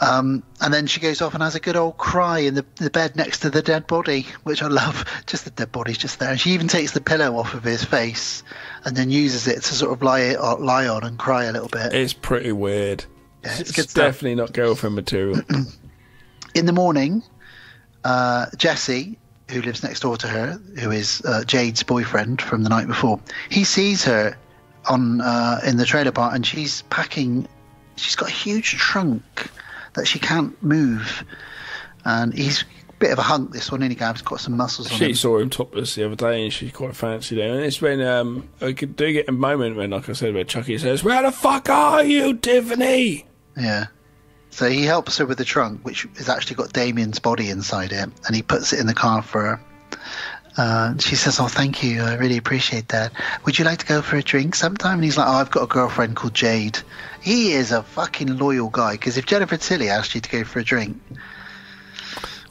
Um, and then she goes off and has a good old cry in the, the bed next to the dead body, which I love. <laughs> Just the dead body's just there. And she even takes the pillow off of his face and then uses it to sort of lie lie on and cry a little bit. It's pretty weird. Yeah, it's it's good definitely not girlfriend material. <clears throat> in the morning, uh, Jesse, who lives next door to her, who is uh, Jade's boyfriend from the night before, he sees her on uh, in the trailer park, and she's packing. She's got a huge trunk that she can't move, and he's a bit of a hunk. This one, anyway, he's got some muscles on she him. saw him topless the other day, and she's quite fancy there. And it's when um, I could do get a moment when, like I said, where Chucky says, "Where the fuck are you, Tiffany?" Yeah. So he helps her with the trunk, which has actually got Damien's body inside it, and he puts it in the car for her. Uh, she says, "Oh, thank you. I really appreciate that. Would you like to go for a drink sometime?" And he's like, "Oh, I've got a girlfriend called Jade." He is a fucking loyal guy. Because if Jennifer Tilly asked you to go for a drink,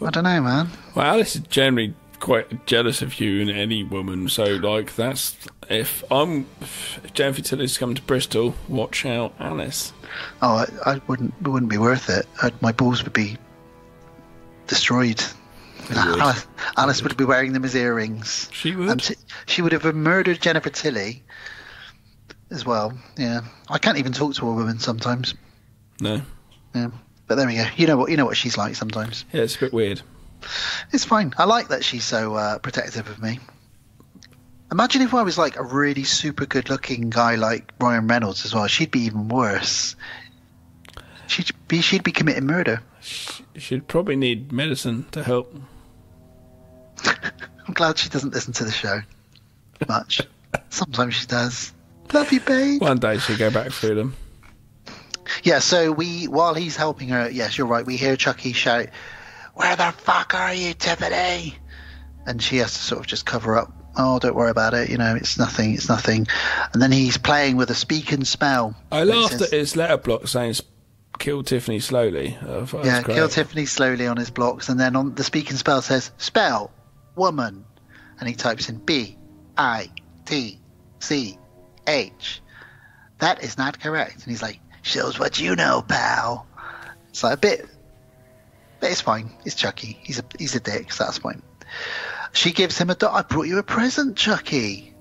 I don't know, man. Well, Alice is generally quite jealous of you and any woman. So, like, that's if I'm if Jennifer Tilly's coming to Bristol, watch out, Alice. Oh, I, I wouldn't. It wouldn't be worth it. i my balls would be destroyed. would. Alice, Alice would be wearing them as earrings. She um, would. And t- she would have murdered Jennifer Tilly as well. Yeah, I can't even talk to a woman sometimes. No. Yeah, but there we go. You know what? You know what she's like sometimes. Yeah, it's a bit weird. It's fine. I like that she's so uh, protective of me. Imagine if I was like a really super good looking guy like Ryan Reynolds as well. She'd be even worse. She'd be she'd be committing murder. She'd probably need medicine to help. <laughs> I'm glad she doesn't listen to the show much. <laughs> Sometimes she does. Love you, babe. One day she'll go back through them. Yeah, so we while he's helping her, yes, you're right. We hear Chucky shout, "Where the fuck are you, Tiffany?" And she has to sort of just cover up. Oh, don't worry about it. You know, it's nothing. It's nothing. And then he's playing with a speak and spell. I laughed says- at his letter block saying "Kill Tiffany slowly." I thought that was Yeah, kill Tiffany slowly on his blocks, and then on the speak and spell says spell woman, and he types in B I T C H. That is not correct, and he's like, "Shows what you know, pal." It's like a bit, but it's fine. It's Chucky. He's a he's a dick, so that's fine. She gives him a. Do- I brought you a present, Chucky.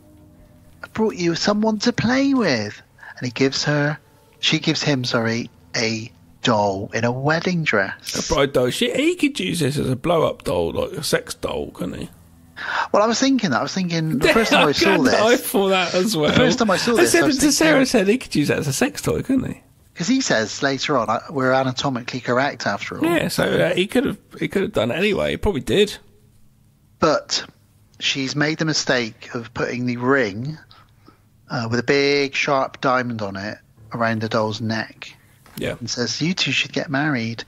I brought you someone to play with, and he gives her. She gives him, sorry, a doll in a wedding dress. A bride doll. She, he could use this as a blow-up doll, like a sex doll, couldn't he? Well, I was thinking that. I was thinking the first time <laughs> I saw this. I thought that as well. The first time I saw I this, said I was it to Sarah. Said he could use that as a sex toy, couldn't he? Because he says later on, we're anatomically correct after all. Yeah, so uh, he could have he could have done it anyway. He probably did. But she's made the mistake of putting the ring uh, with a big sharp diamond on it around the doll's neck. Yeah. And says, You two should get married.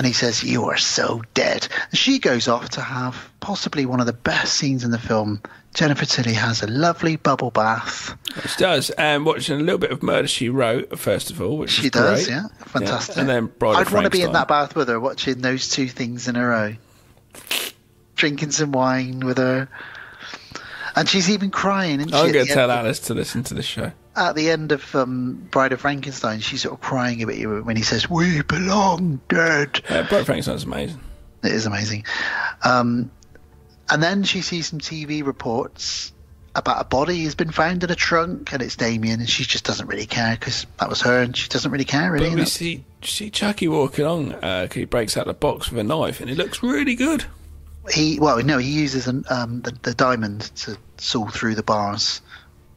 And he says, You are so dead. And she goes off to have possibly one of the best scenes in the film. Jennifer Tilly has a lovely bubble bath. She does. And watching a little bit of Murder She Wrote first of all, which She is does, great. yeah. Fantastic. And then Bride I'd want to be in that bath with her, watching those two things in a row, drinking some wine with her, and she's even crying. Isn't I'm going to tell Alice to listen to the show. At the end of um, Bride of Frankenstein, she's sort of crying a bit when he says, "We belong dead." Yeah, Bride of Frankenstein's amazing. It is amazing. Um, and then she sees some TV reports about a body has been found in a trunk, and it's Damien, and she just doesn't really care because that was her, and she doesn't really care really. But we see see Chucky walking along. Uh, he breaks out the box with a knife, and it looks really good. He well, no, he uses an, um, the, the diamond to saw through the bars,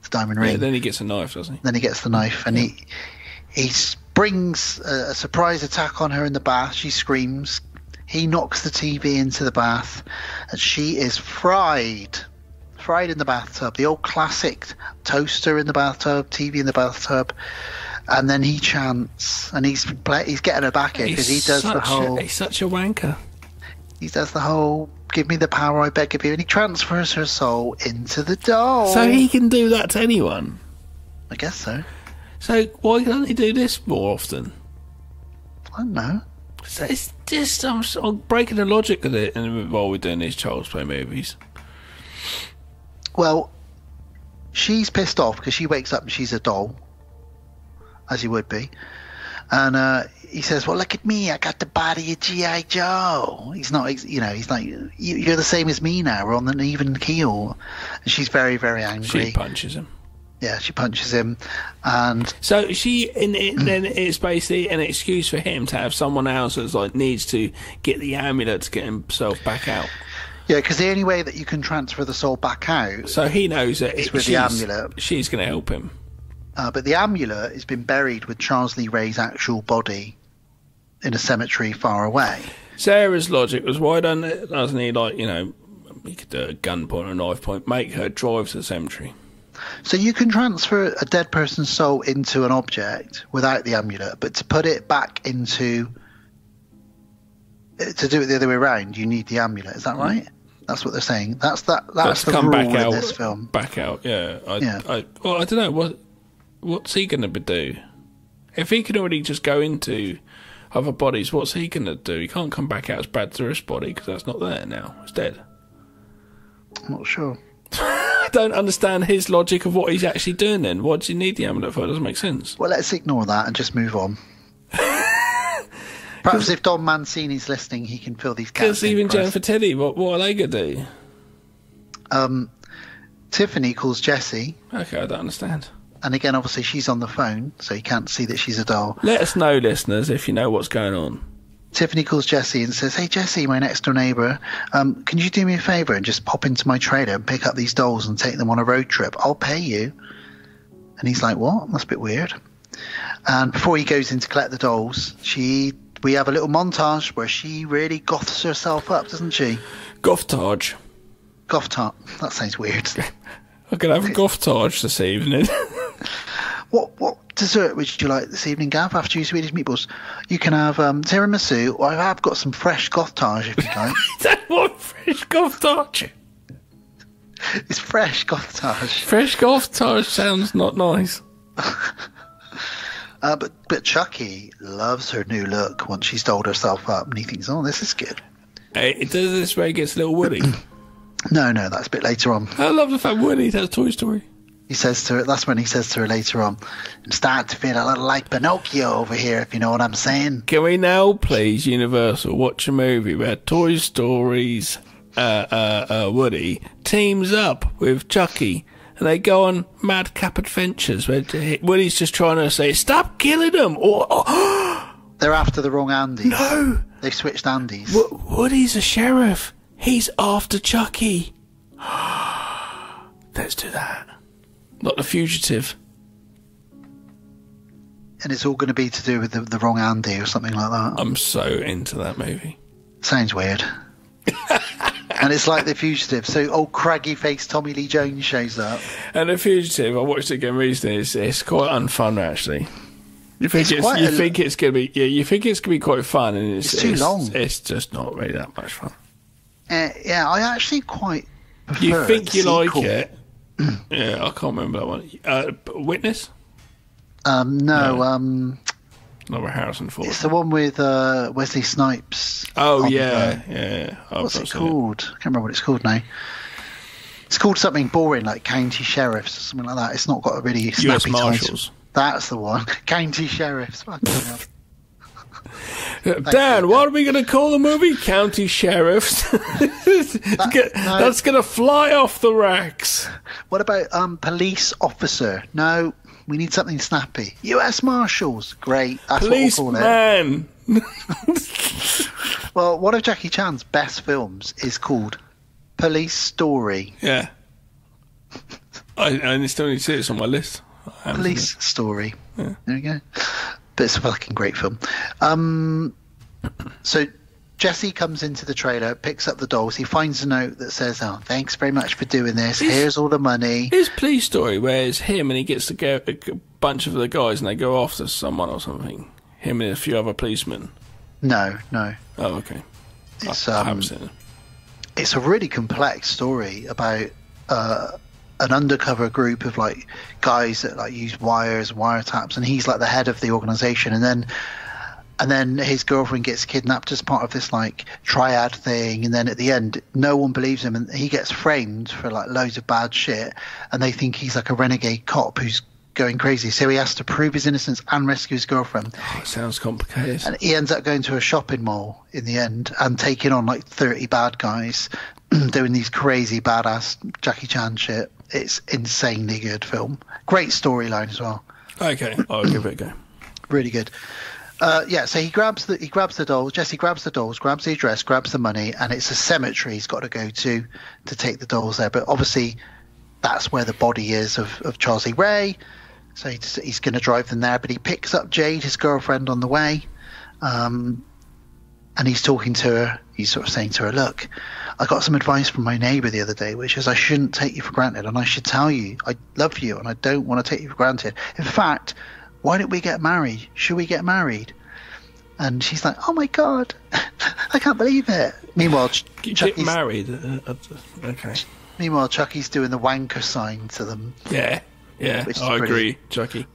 the diamond ring. Yeah, then he gets a knife, doesn't he? Then he gets the knife, and he he s- brings a, a surprise attack on her in the bath. She screams. He knocks the TV into the bath, and she is fried, fried in the bathtub. The old classic toaster in the bathtub, TV in the bathtub, and then he chants, and he's play, he's getting her back in because he does the such a- whole he's such a wanker. he does the whole give me the power I beg of you, and he transfers her soul into the doll. So he can do that to anyone. I guess so. So why can't he do this more often? I don't know. So it's just I'm, I'm breaking the logic of it and while we're doing these Child's Play movies. Well, she's pissed off because she wakes up and she's a doll, as you would be. And uh, he says, "Well, look at me. I got the body of GI Joe." He's not, you know, he's like, "You- "You're the same as me now. We're on an even keel." And she's very, very angry. She punches him. yeah, she punches him, and So she, in it, then it's basically an excuse for him to have someone else that's like needs to get the amulet to get himself back out. yeah, because the only way that you can transfer the soul back out, So he knows that It's with the amulet. she's going to help him. uh, but the amulet has been buried with Charles Lee Ray's actual body in a cemetery far away. Sarah's logic was why doesn't doesn't he like you know he could do a gun point or a knife point, make her drive to the cemetery. So you can transfer a dead person's soul into an object without the amulet, but to put it back into uh, to do it the other way around, you need the amulet. Is that right? That's what they're saying. That's that. That's Let's the come rule back out. this film. Back out, yeah. I, Yeah. I, well, I don't know what what's he going to do. If he can already just go into other bodies, what's he going to do? He can't come back out as Brad Dourif's body because that's not there now. It's dead. I'm not sure. <laughs> I don't understand his logic of what he's actually doing. Then what does he need the amulet for? It doesn't make sense. Well, let's ignore that and just move on. <laughs> Perhaps if Don Mancini's listening, he can fill these gaps. Because even. Jennifer Tilly, what what are they going to do? Um, Tiffany calls Jesse. Okay, I don't understand. And again, obviously, she's on the phone, so you can't see that she's a doll. Let us know, listeners, if you know what's going on. Tiffany calls Jesse and says, "Hey Jesse, my next door neighbour, um, can you do me a favour and just pop into my trailer and pick up these dolls and take them on a road trip? I'll pay you." And he's like, "What? That's a bit weird." And before he goes in to collect the dolls, she we have a little montage where she really goths herself up, doesn't she? Goftage. Goth That sounds weird. I'm going to have a Goftage this evening. <laughs> what what dessert would you like this evening, Gav? After your Swedish meatballs, you can have um, tiramisu, or I've got some fresh gothtage if you <laughs> like. that what fresh Goftage? <laughs> it's fresh gothtage. Fresh Goftage sounds not nice. <laughs> Uh, but but Chucky loves her new look once she's dolled herself up, and he thinks, "Oh, this is good." Hey, it does this where he gets a little Woody. <clears throat> No, no, that's a bit later on. I love the fact Woody has Toy Story. He says to her, that's when he says to her later on, "I'm starting to feel a little like Pinocchio over here, if you know what I'm saying." Can we now, please, Universal, watch a movie where Toy Stories uh, uh, uh, Woody teams up with Chucky and they go on madcap adventures where Woody's just trying to say, "Stop killing them!" Or, oh, <gasps> They're after the wrong Andy. no, They switched Andys. Wo- Woody's a sheriff. He's after Chucky. <gasps> Let's do that. Not the fugitive. And it's all going to be to do with the, the wrong Andy or something like that. I'm so into that movie. Sounds weird. <laughs> and it's like the fugitive. So old craggy face Tommy Lee Jones shows up. And the fugitive, I watched it again recently. It's, it's quite unfun actually. You think It's it's, you a- think it's gonna be yeah you think it's gonna be quite fun and it's, It's too long. It's just not really that much fun. Uh, yeah, I actually quite prefer You think you like it? <clears throat> yeah, I can't remember that one. Uh, Witness, Um, no, um, not with Harrison Ford. it's the one with uh, Wesley Snipes. Oh the- yeah, yeah. I've What's it called? I can't remember what it's called now. It's called something boring like County Sheriffs or something like that. It's not got a really snappy title. Marshals. That's the one. <laughs> County Sheriffs. Dan, what are we going to call the movie? County Sheriffs. <laughs> Get- no. That's going to fly off the racks. what about um, police officer? No, we need something snappy. U.S. Marshals. Great. That's Police what we'll call it. man. <laughs> <laughs> Well, one of Jackie Chan's best films is called Police Story. Yeah. I, I still need to see this on my list. I haven't seen Police Story. There we go. But it's a fucking great film. Um, so Jesse comes into the trailer, picks up the dolls. He finds a note that says, "Oh, thanks very much for doing this. Is- Here's all the money." His police story, where it's him and he gets to go a bunch of the guys and they go after someone or something. Him and a few other policemen. No, no. Oh, okay. It's I um, haven't seen it. it's a really complex story about uh, an undercover group of like guys that like use wires, wiretaps, and he's like the head of the organization. And then, and then his girlfriend gets kidnapped as part of this like triad thing. And then at the end, no one believes him, and he gets framed for like loads of bad shit. And they think he's like a renegade cop who's going crazy. So he has to prove his innocence and rescue his girlfriend. Oh, it sounds complicated. And he ends up going to a shopping mall in the end and taking on like 30 bad guys <clears throat> doing these crazy badass Jackie Chan shit. It's insanely good film. Great storyline as well. Okay, <coughs> I'll give it a go. Really good. Uh, yeah, so he grabs the he grabs the dolls. Jesse grabs the dolls, grabs the address, grabs the money, and it's a cemetery he's got to go to to take the dolls there. But obviously, that's where the body is of, of Charles E. Ray. So he's, he's going to drive them there. But he picks up Jade, his girlfriend, on the way, um, and he's talking to her. He's sort of saying to her, "Look, I got some advice from my neighbour the other day, which is I shouldn't take you for granted, and I should tell you I love you, and I don't want to take you for granted. In fact." why don't we get married? Should we get married? And she's like, oh my god, <laughs> I can't believe it. Meanwhile, Ch- Get Chucky's, married. Uh, uh, okay. meanwhile, Chucky's doing the wanker sign to them. Yeah, yeah, I agree, Chucky.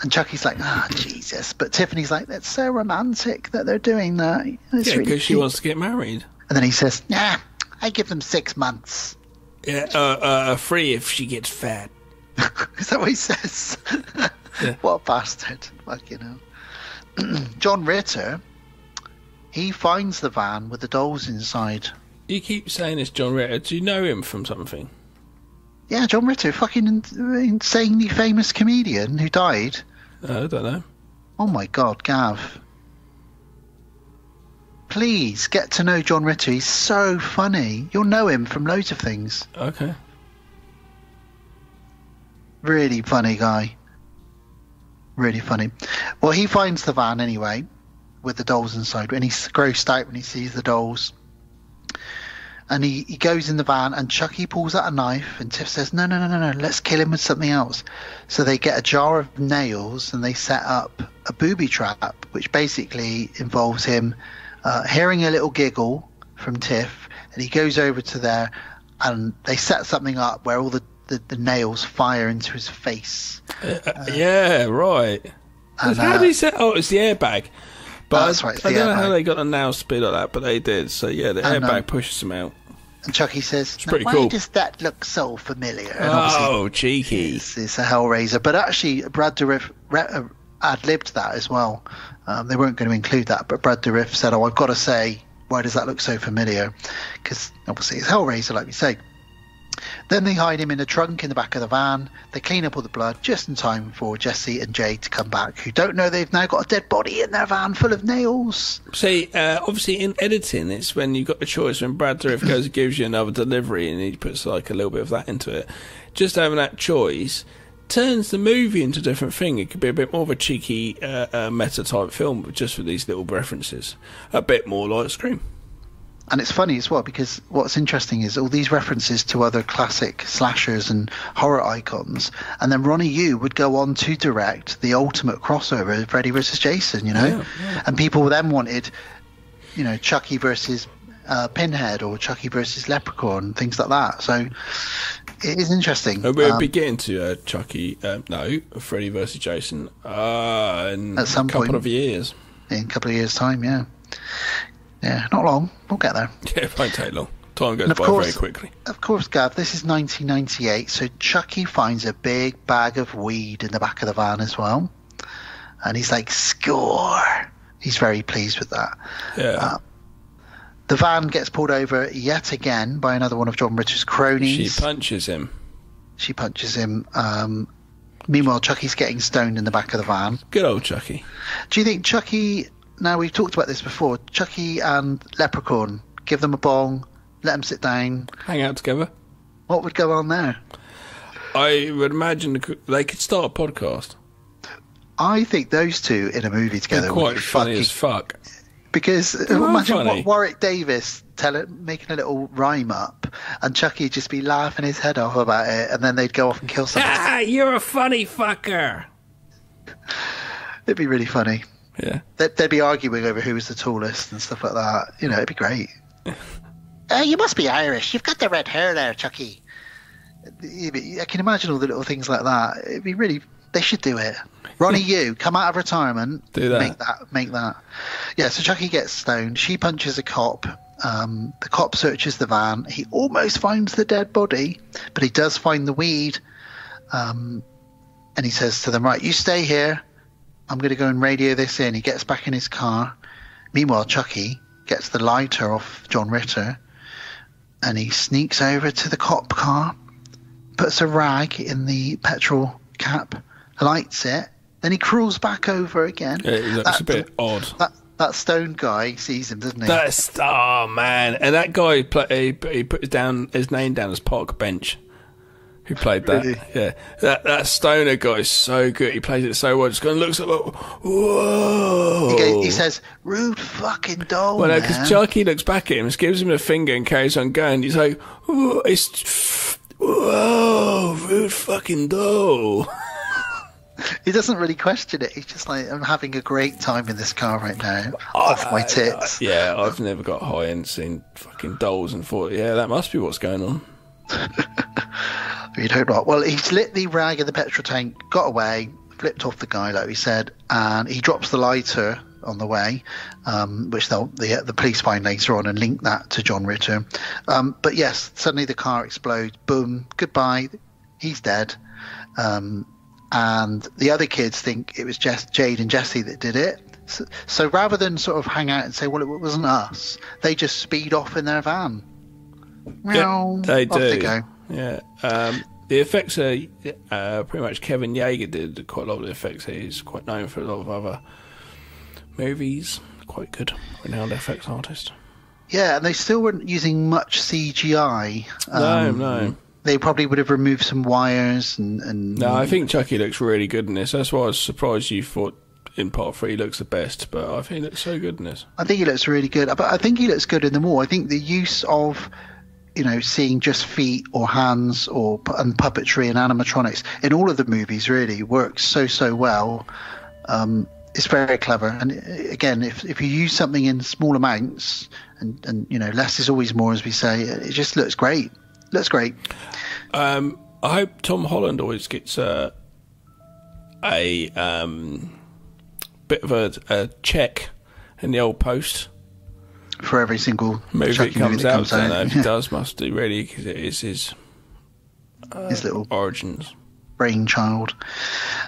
And Chucky's like, ah, Jesus. But Tiffany's like, that's so romantic that they're doing that. It's yeah, really because she wants to get married. And then he says, nah, I give them six months. Yeah, uh, uh, free if she gets fat. <laughs> Is that what he says? <laughs> what a bastard. Fuck, you know. John Ritter, he finds the van with the dolls inside. You keep saying it's John Ritter. Do you know him from something? Yeah, John Ritter, fucking insanely famous comedian who died. Uh, I don't know. Oh my god, Gav. Please get to know John Ritter. He's so funny. You'll know him from loads of things. Okay. Really funny guy. Really funny. Well, he finds the van anyway, with the dolls inside, and he's grossed out when he sees the dolls. And he, he goes in the van, and Chucky pulls out a knife, and Tiff says, No, no, no, no, no, let's kill him with something else. So they get a jar of nails, and they set up a booby trap, which basically involves him uh, hearing a little giggle from Tiff, and he goes over to there, and they set something up where all the, the, the nails fire into his face. Uh, yeah, right. and, how uh, did he say? Oh, it's the airbag. But right, I don't know how they got the nail speed like that, but they did. So yeah, the And, airbag um, pushes him out. And Chucky says, It's pretty "Why cool. does that look so familiar?" And Oh, cheeky! it's, it's a Hellraiser, but actually Brad Dourif uh, ad-libbed that as well. Um, they weren't going to include that, but Brad Dourif said, "Oh, I've got to say, why does that look so familiar?" Because obviously it's Hellraiser, like we say. Then they hide him in a trunk in the back of the van. They clean up all the blood just in time for Jesse and Jay to come back, who don't know they've now got a dead body in their van full of nails. See, uh, obviously in editing, it's when you've got the choice when Brad Dourif goes and gives you another delivery and he puts like a little bit of that into it. Just having that choice turns the movie into a different thing. It could be a bit more of a cheeky uh, uh, meta type film, just with these little references. A bit more like Scream. And it's funny as well because what's interesting is all these references to other classic slashers and horror icons, and then Ronnie Yu would go on to direct the ultimate crossover, of Freddy versus Jason. You know, and people then wanted, you know, Chucky versus uh, Pinhead or Chucky versus Leprechaun, things like that. So it is interesting. Uh, we'll Um, be getting to uh, Chucky, uh, no, Freddy versus Jason, uh, in At some a couple point. of years. in a couple of years' time, yeah, yeah, not long. We'll get there. <laughs> Yeah, it won't take long. Time goes of by course- very quickly. Of course, Gav, this is 1998, so Chucky finds a big bag of weed in the back of the van as well. And he's like, score! He's very pleased with that. Yeah. Uh, the van gets pulled over yet again by another one of John she cronies. punches him. She punches him. Um, meanwhile, Chucky's getting stoned in the back of the van. Good old Chucky. Do you think Chucky? Now we've talked about this before. Chucky and Leprechaun, give them a bong, let them sit down. Hang out together. What would go on there? I would imagine they could- start a podcast. I think those two in a movie together They're would quite be funny fucking as fuck. Because are imagine funny. Wa- Warwick Davis tell making a little rhyme up, and Chucky just be laughing his head off about it, and then they'd go off and kill <laughs> someone. Ah, you're a funny fucker. It'd be really funny. Yeah. They'd, they'd be arguing over who was the tallest and stuff like that. You know, it'd be great. <laughs> uh, you must be Irish. You've got the red hair there, Chucky. I can imagine all the little things like that. It'd be really. They should do it. Ronnie, you come out of retirement. Do that. Make that. Make that. Yeah. So Chucky gets stoned. She punches a cop. Um, the cop searches the van. He almost finds the dead body, but he does find the weed. Um, and he says to them, "Right, you stay here. I'm going to go and radio this in." He gets back in his car. Meanwhile, Chucky gets the lighter off John Ritter, and he sneaks over to the cop car, puts a rag in the petrol cap, lights it, then he crawls back over again. It looks That- a bit odd. That that stone guy sees him, doesn't he? That's oh man, and that guy play, he, he put his down his name down as Park Bench. Who played that? Really? Yeah, that that stoner guy is so good. He plays it so well. Just going looks like whoa. He, goes, he says, "Rude fucking doll." Well, no, because Chucky looks back at him, just gives him a finger, and carries on going. He's like, "Whoa, it's whoa, rude fucking doll." <laughs> <laughs> He doesn't really question it. He's just like, "I'm having a great time in this car right now, off my tits." Yeah, I've never got high and seen fucking dolls and thought, yeah, that must be what's going on. You'd hope not. Well, he's lit the rag in the petrol tank, got away, flipped off the guy, like we said, and he drops the lighter on the way, um, which the, the police find later on and link that to John Ritter. Um, but yes, suddenly the car explodes. Boom, goodbye. He's dead. Um, and the other kids think it was just Jade and Jesse that did it. So, so rather than sort of hang out and say, well, it wasn't us, they just speed off in their van. Meow, they off do. they go. Yeah. Um, the effects are uh, pretty much Kevin Yagher did quite a lot of the effects. He's quite known for a lot of other movies. Quite good, renowned effects artist. Yeah, and they still weren't using much CGI. No, Um, no. They probably would have removed some wires and. and No, I think Chucky looks really good in this. That's why I was surprised you thought in part three he looks the best, but I think he looks so good in this. I think he looks really good. But I think he looks good in them all. I think the use of, you know, seeing just feet or hands or and puppetry and animatronics in all of the movies really works so so well. Um, it's very clever. And uh, again, if if you use something in small amounts and and you know less is always more, as we say, it just looks great. Looks great. Um, I hope Tom Holland always gets a a um, bit of a, a check in the old post. For every single movie that comes out. comes I don't out. know if Yeah. he <laughs> does, must do really, because it is his His little origins. brainchild.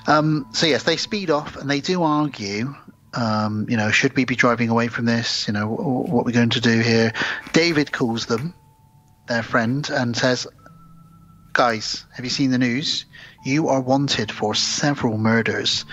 Um, so yes, they speed off and they do argue. Um, you know, should we be driving away from this? You know, wh- what we're going to do here? David calls them, their friend, and says, "Guys, have you seen the news? You are wanted for several murders,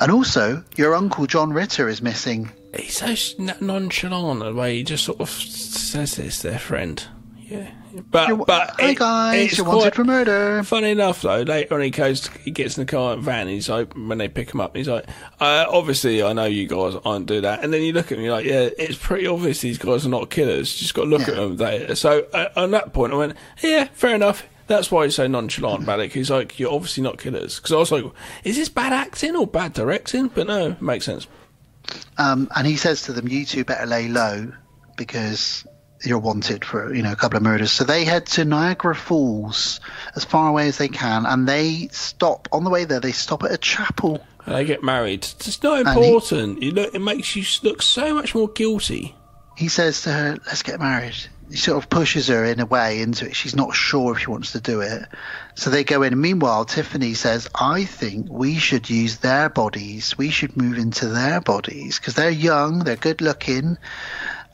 and also your uncle John Ritter is missing." He's so nonchalant the way he just sort of says this, their friend. Yeah, but but Hi it- guys, it's you're wanted for murder. Funny enough, though, later on he goes, he gets in the car and van. He's like, when they pick him up, he's like, uh, obviously, I know you guys aren't do that. And then you look at you're like, yeah, it's pretty obvious these guys are not killers. Just got to look at them. They, so uh, on that point, I went, yeah, fair enough. That's why he's so nonchalant about it. He's like, you're obviously not killers. Because I was like, is this bad acting or bad directing? But no, it makes sense. Um, and he says to them, "You two better lay low because you're wanted for you know a couple of murders." So they head to Niagara Falls as far away as they can, and they stop on the way there. They stop at a chapel. And they get married. It's not And he- important. you look, it makes you look so much more guilty. He says to her, "Let's get married." He sort of pushes her in a way into it. She's not sure if she wants to do it. So they go in. And meanwhile, Tiffany says, I think we should use their bodies. We should move into their bodies because they're young, they're good looking,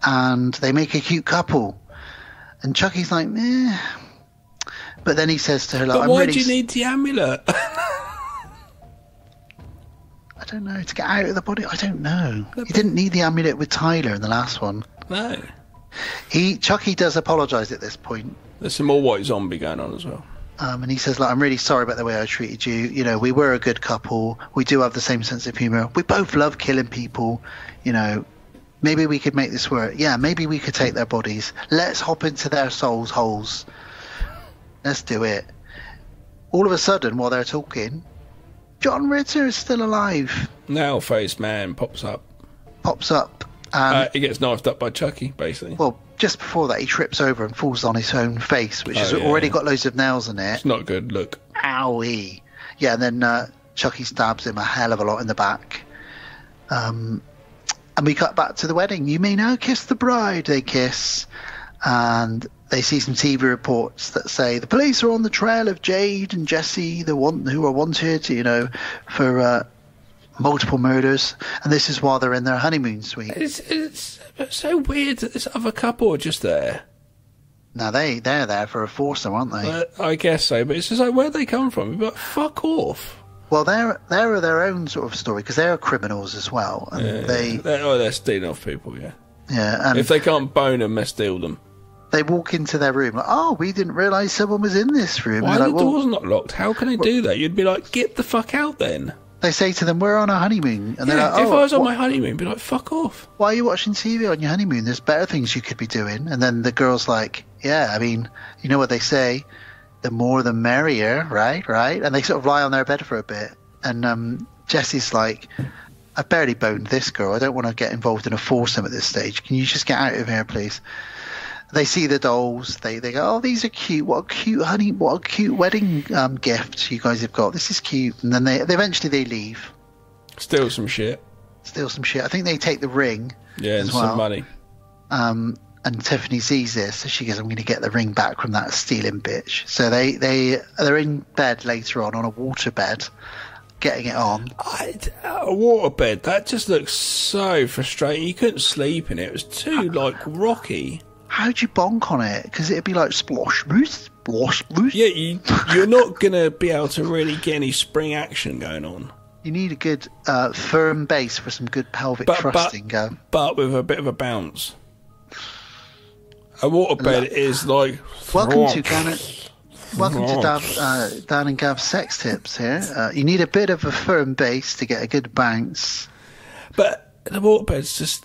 and they make a cute couple. And Chucky's like, eh. But then he says to her, like, But why really. do you need the amulet? <laughs> I don't know, to get out of the body? I don't know. He didn't need the amulet with Tyler in the last one. no. He Chucky does apologise at this point. There's some more white zombie going on as well. Um, and he says, like, I'm really sorry about the way I treated you. You know, we were a good couple. We do have the same sense of humor. We both love killing people. You know, maybe we could make this work. Yeah, maybe we could take their bodies. Let's hop into their souls' holes. Let's do it. All of a sudden, while they're talking, John Ritter is still alive. Now, faced man pops up. Pops up. And, uh, he gets knifed up by Chucky, basically. well, just before that, he trips over and falls on his own face, which Oh, has yeah. already got loads of nails in it. It's not good. Look. Owie. Yeah, and then uh, Chucky stabs him a hell of a lot in the back. Um, and we cut back to the wedding. You may now kiss the bride. They kiss. and they see some TV reports that say the police are on the trail of Jade and Jesse, the one who are wanted, you know, for uh, multiple murders, and this is while they're in their honeymoon suite. It's, it's so weird that this other couple are just there. Now they they're there for a foursome, aren't they? Uh, I guess so, but it's just like where'd they come from? But fuck off. Well, they're they're their own sort of story because they're criminals as well, and Yeah, they they're, oh, they're stealing off people. Yeah. yeah, and if they can't bone them, they steal them. they walk into their room like, oh, we didn't realise someone was in this room. Why They're the like, well, doors not locked? How can they do that? You'd be like, get the fuck out then. they say to them, "We're on a honeymoon," and they're Yeah, like, if "Oh, I was on wh- my honeymoon, be like, fuck off. why are you watching TV on your honeymoon? There's better things you could be doing." And then the girl's like, "Yeah, I mean, you know what they say, the more the merrier, right? Right?" And they sort of lie on their bed for a bit, and um, Jesse's like. I've barely boned this girl. I don't want to get involved in a foursome at this stage. Can you just get out of here, please? They see the dolls. They they go, oh, these are cute. What a cute honey. What a cute wedding um, gift you guys have got. This is cute. And then they, they eventually they leave, Steal some shit. steal some shit. I think they take the ring. Yeah, and well. some money. Um, and Tiffany sees this, so she goes, "I'm going to get the ring back from that stealing bitch." So they they they're in bed later on on a water bed, getting it on. I, a waterbed, that just looks so frustrating. You couldn't sleep in it. It was too, like, rocky. How'd you bonk on it? Because it'd be like splosh, moose, splosh, moose. Yeah, you, you're not going to be able to really get any spring action going on. You need a good uh, firm base for some good pelvic But- but- thrusting. Go. But with a bit of a bounce. A waterbed is like. Welcome to Dan. Welcome to Dan, uh, Dan and Gav's sex tips here. Uh, you need a bit of a firm base to get a good bounce. But the waterbed's just.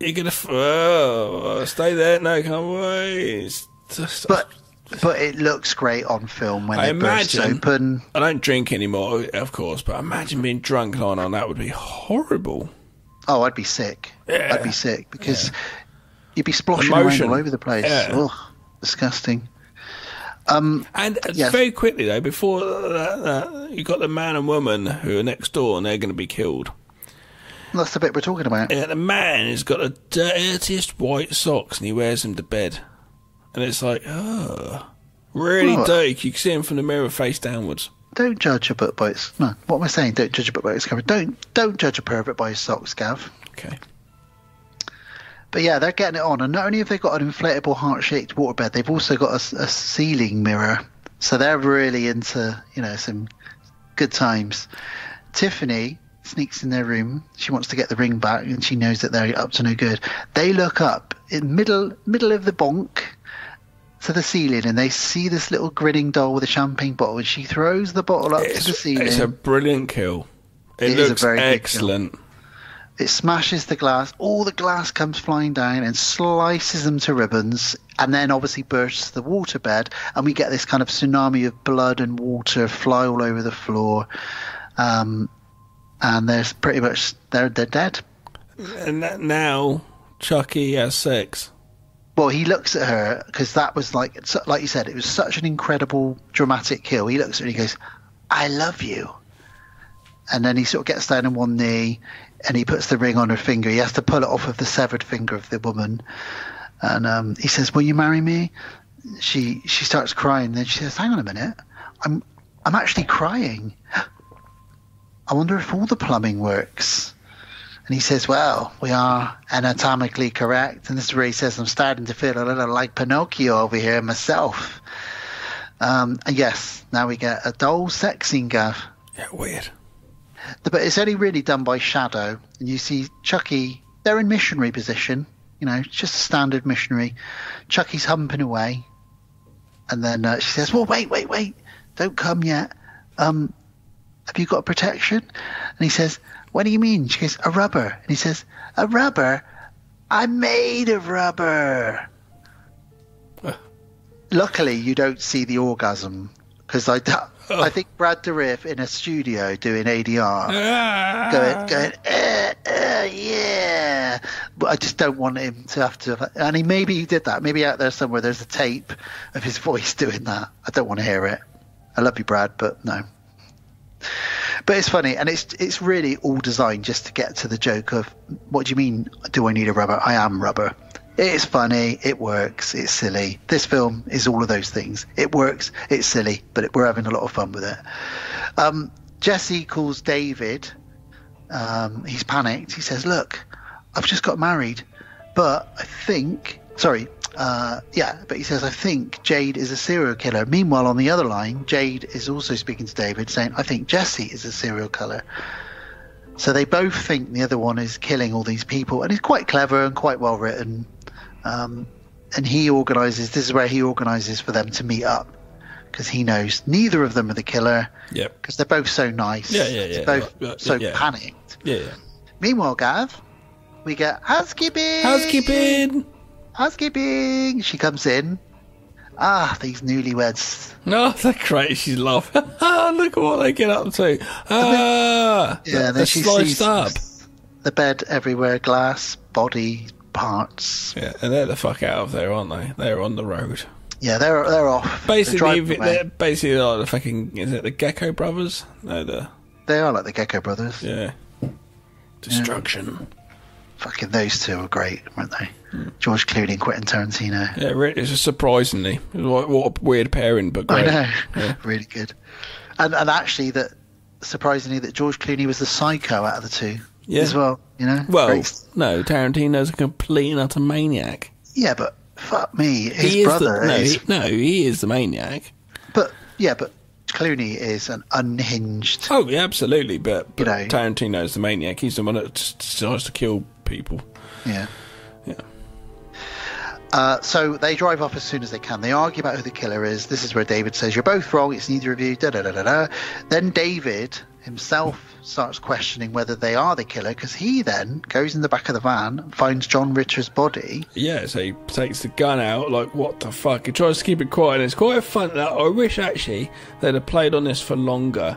You're going to. Oh, stay there. No, come away. Just. But but it looks great on film when I it bursts open. I don't drink anymore, of course, but imagine being drunk lying on that would be horrible. Oh, I'd be sick. Yeah. I'd be sick because you'd be splashing Emotion. around all over the place. Yeah. Ugh, disgusting. Um, And uh, Yes. very quickly though, before that, that, you got the man and woman who are next door, and they're going to be killed. that's the bit we're talking about. Yeah, the man has got the dirtiest white socks, and he wears them to bed. And it's like, oh, really Oh. dirty. You can see him from the mirror face downwards. Don't judge a book by its. No, what am I saying? Don't judge a book by its cover. Don't don't judge a pervert by his socks, Gav. Okay. But yeah, they're getting it on, and not only have they got an inflatable heart-shaped waterbed, they've also got a ceiling mirror. So they're really into you know some good times. Tiffany sneaks in their room. She wants to get the ring back, and she knows that they're up to no good. They look up in middle middle of the bonk to the ceiling, and they see this little grinning doll with a champagne bottle, and she throws the bottle up to the ceiling. It's a brilliant kill. It, It is a looks very good kill. excellent. It smashes the glass. All the glass comes flying down and slices them to ribbons, and then obviously bursts the waterbed, and we get this kind of tsunami of blood and water fly all over the floor. Um, and there's pretty much they're they're dead. And that, now Chucky has sex. Well, he looks at her because that was like like you said, it was such an incredible dramatic kill. He looks at her and he goes, "I love you," and then he sort of gets down on one knee and he puts the ring on her finger. He has to pull it off of the severed finger of the woman, and um, he says, "Will you marry me?" She she starts crying. Then she says, "Hang on a minute, I'm I'm actually crying. I wonder if all the plumbing works." And he says, Well, we are anatomically correct. And this is where he says, I'm starting to feel a little like Pinocchio over here myself. Um, and yes, now we get a doll sex scene, Gav. Yeah, weird. But it's only really done by shadow. And you see Chucky, they're in missionary position. You know, just a standard missionary. Chucky's humping away. And then uh, she says, Well, wait, wait, wait. Don't come yet. Um, have you got protection? And he says, What do you mean? She goes, A rubber. And he says, A rubber? I'm made of rubber. <laughs> Luckily, you don't see the orgasm because I, I think Brad Dourif in a studio doing ADR, going, going, uh, uh, yeah. But I just don't want him to have to. And he maybe he did that. Maybe out there somewhere there's a tape of his <laughs> voice doing that. I don't want to hear it. I love you, Brad, but no. But it's funny, and it's it's really all designed just to get to the joke of what do you mean? Do I need a rubber? I am rubber. It's funny, it works, it's silly. This film is all of those things. It works, it's silly, but we're having a lot of fun with it. Um, Jesse calls David. Um, he's panicked. He says, Look, I've just got married, but I think, sorry, uh, yeah, but he says, I think Jade is a serial killer. Meanwhile, on the other line, Jade is also speaking to David, saying, I think Jesse is a serial killer. So they both think the other one is killing all these people, and he's quite clever and quite well written. Um, and he organizes. This is where he organizes for them to meet up because he knows neither of them are the killer. Yep. Because they're both so nice. Yeah, yeah, yeah. They're both Yeah, yeah, so yeah. panicked. Yeah, yeah. Meanwhile, Gav, we get housekeeping. Housekeeping. Housekeeping. She comes in. Ah, these newlyweds. No, <laughs> they're great. She's laughing. Ah, look at what they get up to. Ah, Yeah, then they're she sliced sees up. the bed everywhere, glass, body parts. Yeah, and they're the fuck out of there, aren't they? They're on the road. Yeah, they're they're off. They're Basically, they're basically like the fucking. Is it the Gecko Brothers? No, the They are like the Gecko Brothers. yeah. Destruction. Fucking those two are great, weren't they? George Clooney and Quentin Tarantino. Yeah, re- it's just surprisingly. What, what a weird pairing, but I great. know, Yeah. <laughs> really good. And and actually, that surprisingly, that George Clooney was the psycho out of the two Yeah. as well. You know, Well, Great. no, Tarantino's a complete and utter maniac. yeah, but fuck me, his he brother the, no, is. he, no, he is the maniac. But yeah, but Clooney is an unhinged. Oh, yeah, absolutely. But, but You know. Tarantino's the maniac. He's the one that decides to kill people. Yeah. Yeah. Uh, so they drive off as soon as they can. They argue about who the killer is. This is where David says, "You're both wrong. It's neither of you." Da da da da da. Then David himself starts questioning whether they are the killer because he then goes in the back of the van, and finds John Richter's body. Yeah, so he takes the gun out, like, what the fuck? He tries to keep it quiet, and it's quite a fun. I wish, actually, they'd have played on this for longer.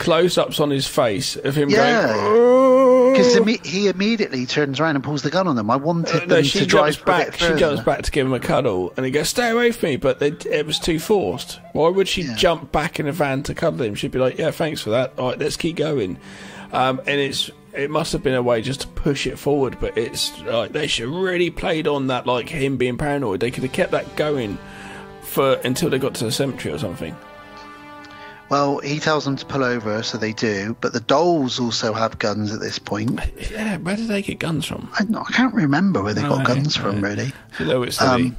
Close ups on his face of him Yeah. going, "Oh." Because he immediately turns around and pulls the gun on them. I wanted Uh, them no, to drive jumps for a bit back. She jumps back to give him a cuddle, and he goes, "Stay away from me!" But they, it was too forced. Why would she jump back in a van to cuddle him? She'd be like, "Yeah, thanks for that. All right, let's keep going." Um, and it's it must have been a way just to push it forward, but it's like they should really played on that, like him being paranoid. They could have kept that going for until they got to the cemetery or something. Well, he tells them to pull over, so they do. But the dolls also have guns at this point. Yeah, where did they get guns from? I, I can't remember where they got Right, guns from, really. So they. Um,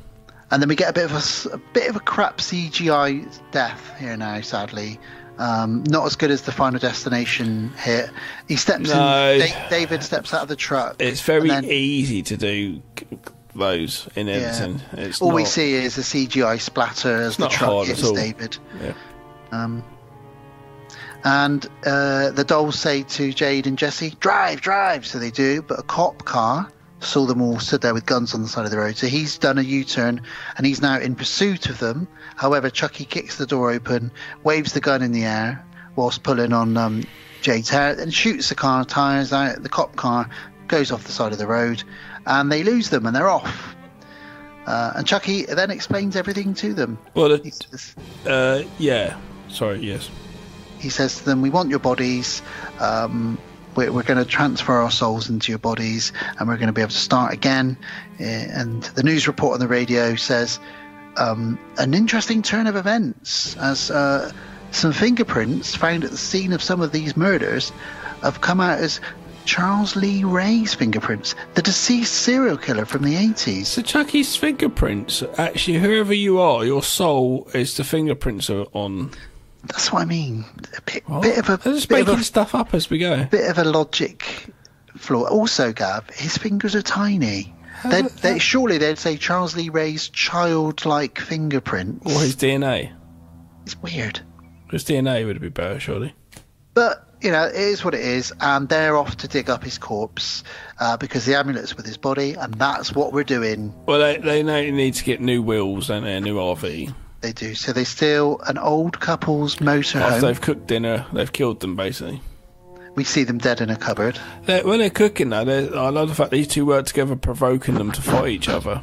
and then we get a bit of a, a bit of a crap CGI death here now. Sadly, um, not as good as the Final Destination hit. He steps in. Da- David steps out of the truck. it's very then- easy to do those in editing. It's All we see is a CGI splatter as the not truck hard at hits all. David. Yeah. Um, and uh, the dolls say to Jade and Jesse, "Drive, drive!" So they do, but a cop car saw them all stood there with guns on the side of the road. So he's done a U-turn and he's now in pursuit of them. However, Chucky kicks the door open, waves the gun in the air whilst pulling on um, Jade's hair, and shoots the car tires out. The cop car goes off the side of the road, and they lose them, and they're off. Uh, and Chucky then explains everything to them. Well, it, uh, yeah. Sorry, yes. He says to them, "We want your bodies. Um, we're, we're going to transfer our souls into your bodies, and we're going to be able to start again." Uh, and the news report on the radio says um, an interesting turn of events as uh, some fingerprints found at the scene of some of these murders have come out as Charles Lee Ray's fingerprints, the deceased serial killer from the 80s. So Chucky's fingerprints, actually, whoever you are, your soul is the fingerprints on. That's what I mean. A bit, bit of a They're just bit of making a- stuff up as we go. bit of a logic flaw. Also, Gav, his fingers are tiny. They'd, they, surely they'd say Charles Lee Ray's childlike fingerprints. Or his DNA. It's weird. His DNA would be better, surely. But, you know, it is what it is, and they're off to dig up his corpse uh, because the amulet's with his body, and that's what we're doing. Well, they, they know you need to get new wheels, don't they? A new RV. They do. So they steal an old couple's After motorhome. they've cooked dinner, they've killed them, basically. We see them dead in a cupboard. They're, when they're cooking, though, they're- I love the fact these two work together, provoking them to fight each other.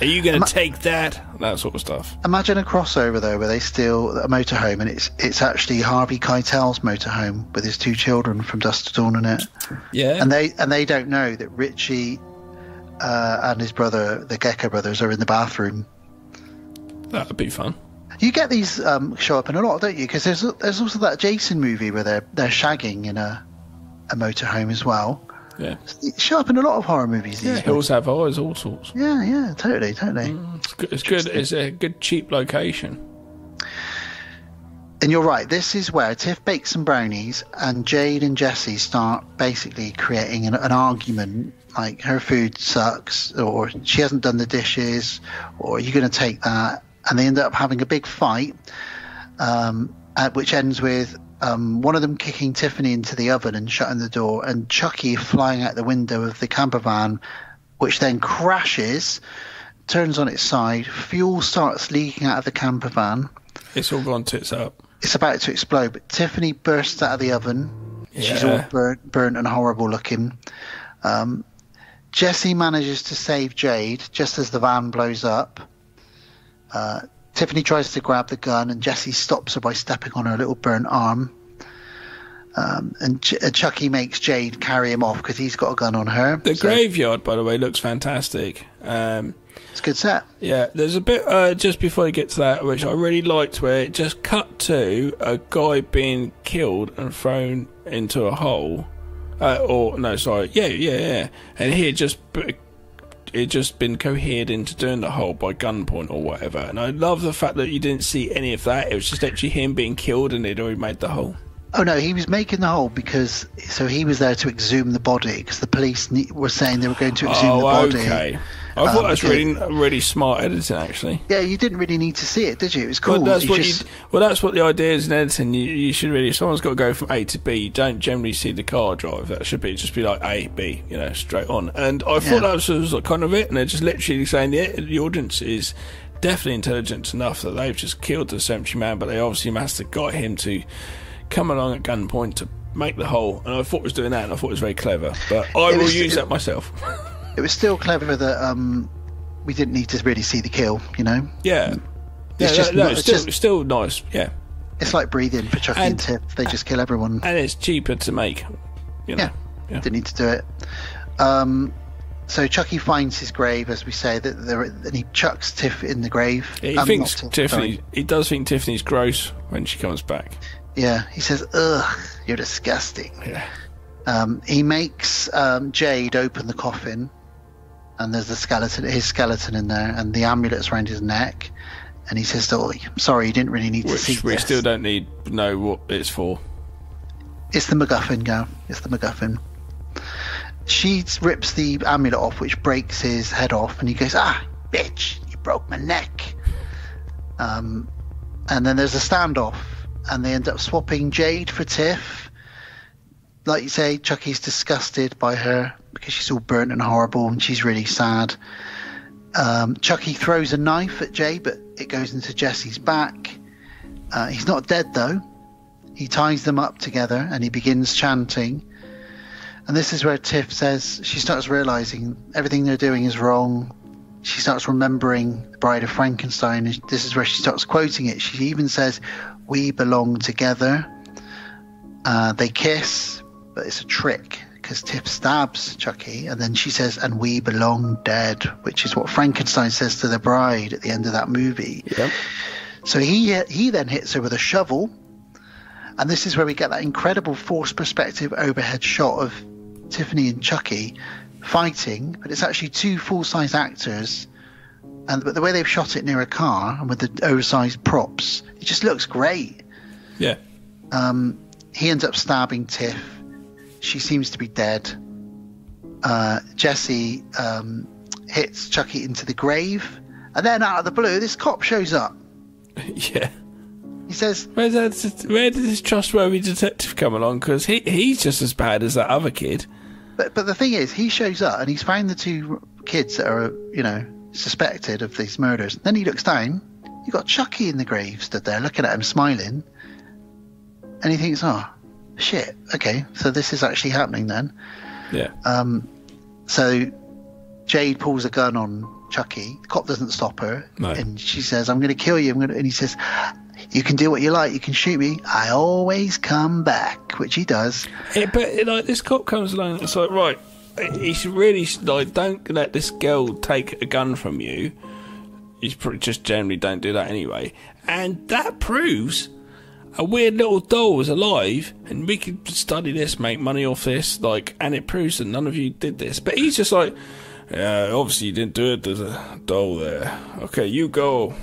Are you going to take that? That sort of stuff. Imagine a crossover though, where they steal a motorhome, and it's it's actually Harvey Keitel's motorhome with his two children from Dusk to Dawn in it. Yeah. and they and they don't know that Richie uh, and his brother, the Gecko brothers, are in the bathroom. That would be fun. You get these um, show up in a lot, don't you? Because there's there's also that Jason movie where they're they're shagging in a a motorhome as well. Yeah. Show up in a lot of horror movies. Yeah, hills have eyes, all sorts. Yeah, yeah, totally, totally. It's good. It's good. It's a good cheap location. And you're right. This is where Tiff bakes some brownies, and Jade and Jesse start basically creating an, an argument. Like her food sucks, or she hasn't done the dishes, or you're going to take that, and they end up having a big fight, um, at, which ends with um, one of them kicking Tiffany into the oven and shutting the door, and Chucky flying out the window of the camper van, which then crashes, turns on its side. Fuel starts leaking out of the camper van. It's all gone tits up. It's about to explode, but Tiffany bursts out of the oven. Yeah. She's all burnt, burnt and horrible looking. Um, Jesse manages to save Jade just as the van blows up. Uh, Tiffany tries to grab the gun, and Jesse stops her by stepping on her little burnt arm. Um, and Ch- Chucky makes Jade carry him off because he's got a gun on her. The So graveyard, by the way, looks fantastic. Um, it's a good set. Yeah, there's a bit uh, just before you get to that, which I really liked, where it just cut to a guy being killed and thrown into a hole. Uh, or no, sorry, yeah, yeah, yeah, and he had just it just been cohered into doing the hole by gunpoint or whatever. And I love the fact that you didn't see any of that. It was just actually him being killed, and they'd already made the hole. Oh no, he was making the hole because so he was there to exhume the body because the police ne- were saying they were going to exhume oh, the oh, body. okay. I thought Um, that was because- really, really smart editing, actually. Yeah, you didn't really need to see it, did you? It was cool. Well, that's You what just- you, well, that's what the idea is in editing. You, you should really, if someone's got to go from A to B, you don't generally see the car drive. That should be just be like A, B, you know, straight on. And I Yeah. thought that was, was like kind of it. And they're just literally saying the, the audience is definitely intelligent enough that they've just killed the cemetery man, but they obviously must have got him to come along at gunpoint to make the hole. And I thought it was doing that, and I thought it was very clever. But I will was- use that myself. <laughs> it was still clever that um, we didn't need to really see the kill. You know, yeah. Yeah, It's just no, no, it's it's still, just- still nice. Yeah. it's like breathing for Chucky and, And- Tiff. They just kill everyone. And it's cheaper to make. You know. Yeah, didn't need to do it. Um, so Chucky finds his grave, as we say, that there, and he chucks Tiff in the grave. He Um, thinks Tiff, Tiffany. sorry. He does think Tiffany's gross when she comes back. Yeah, he says, "Ugh, you're disgusting." Yeah. Um, he makes um, Jade open the coffin, and there's the skeleton, his skeleton in there, and the amulet's around his neck. And he says, "Oh, sorry, you didn't really need to see Which we this." still don't need know what it's for. It's the MacGuffin, Gav. It's the MacGuffin. She rips the amulet off, which breaks his head off, and he goes, "Ah, bitch, you broke my neck." Um, and then there's a standoff, and they end up swapping Jade for Tiff. Like you say, Chucky's disgusted by her because she's all burnt and horrible, and she's really sad. Um, Chucky throws a knife at Jay, but it goes into Jesse's back. Uh, he's not dead though. He ties them up together and he begins chanting. And this is where Tiff says she starts realizing everything they're doing is wrong. She starts remembering the Bride of Frankenstein. and This is where she starts quoting it. She even says, We belong together. Uh, they kiss, but it's a trick because Tiff stabs Chucky. And then she says, And we belong dead, which is what Frankenstein says to the bride at the end of that movie. So he he then hits her with a shovel, and this is where we get that incredible forced perspective overhead shot of Tiffany and Chucky fighting, but it's actually two full size actors. And but the way they've shot it near a car and with the oversized props, it just looks great. Yeah. Um, he ends up stabbing Tiff. She seems to be dead. Uh, Jesse um, hits Chucky into the grave, and then out of the blue, this cop shows up. <laughs> yeah. He says, Where's that, where did this trustworthy detective come along? Because he, he's just as bad as that other kid. But but the thing is, he shows up and he's found the two kids that are you know suspected of these murders. Then he looks down. You got Chucky in the grave, stood there looking at him, smiling, and he thinks, "Oh, shit. Okay, so this is actually happening then." Yeah. Um, so Jade pulls a gun on Chucky. The cop doesn't stop her, No. and she says, "I'm going to kill you." I'm going and he says, "You can do what you like. You can shoot me. I always come back," which he does. It, but like this cop comes along, it's like right. he's really like, don't let this girl take a gun from you. You just generally don't do that anyway, and that proves a weird little doll is alive, and we could study this, make money off this, like, and it proves that none of you did this. But he's just like, yeah, obviously you didn't do it. There's a doll there. Okay, you go.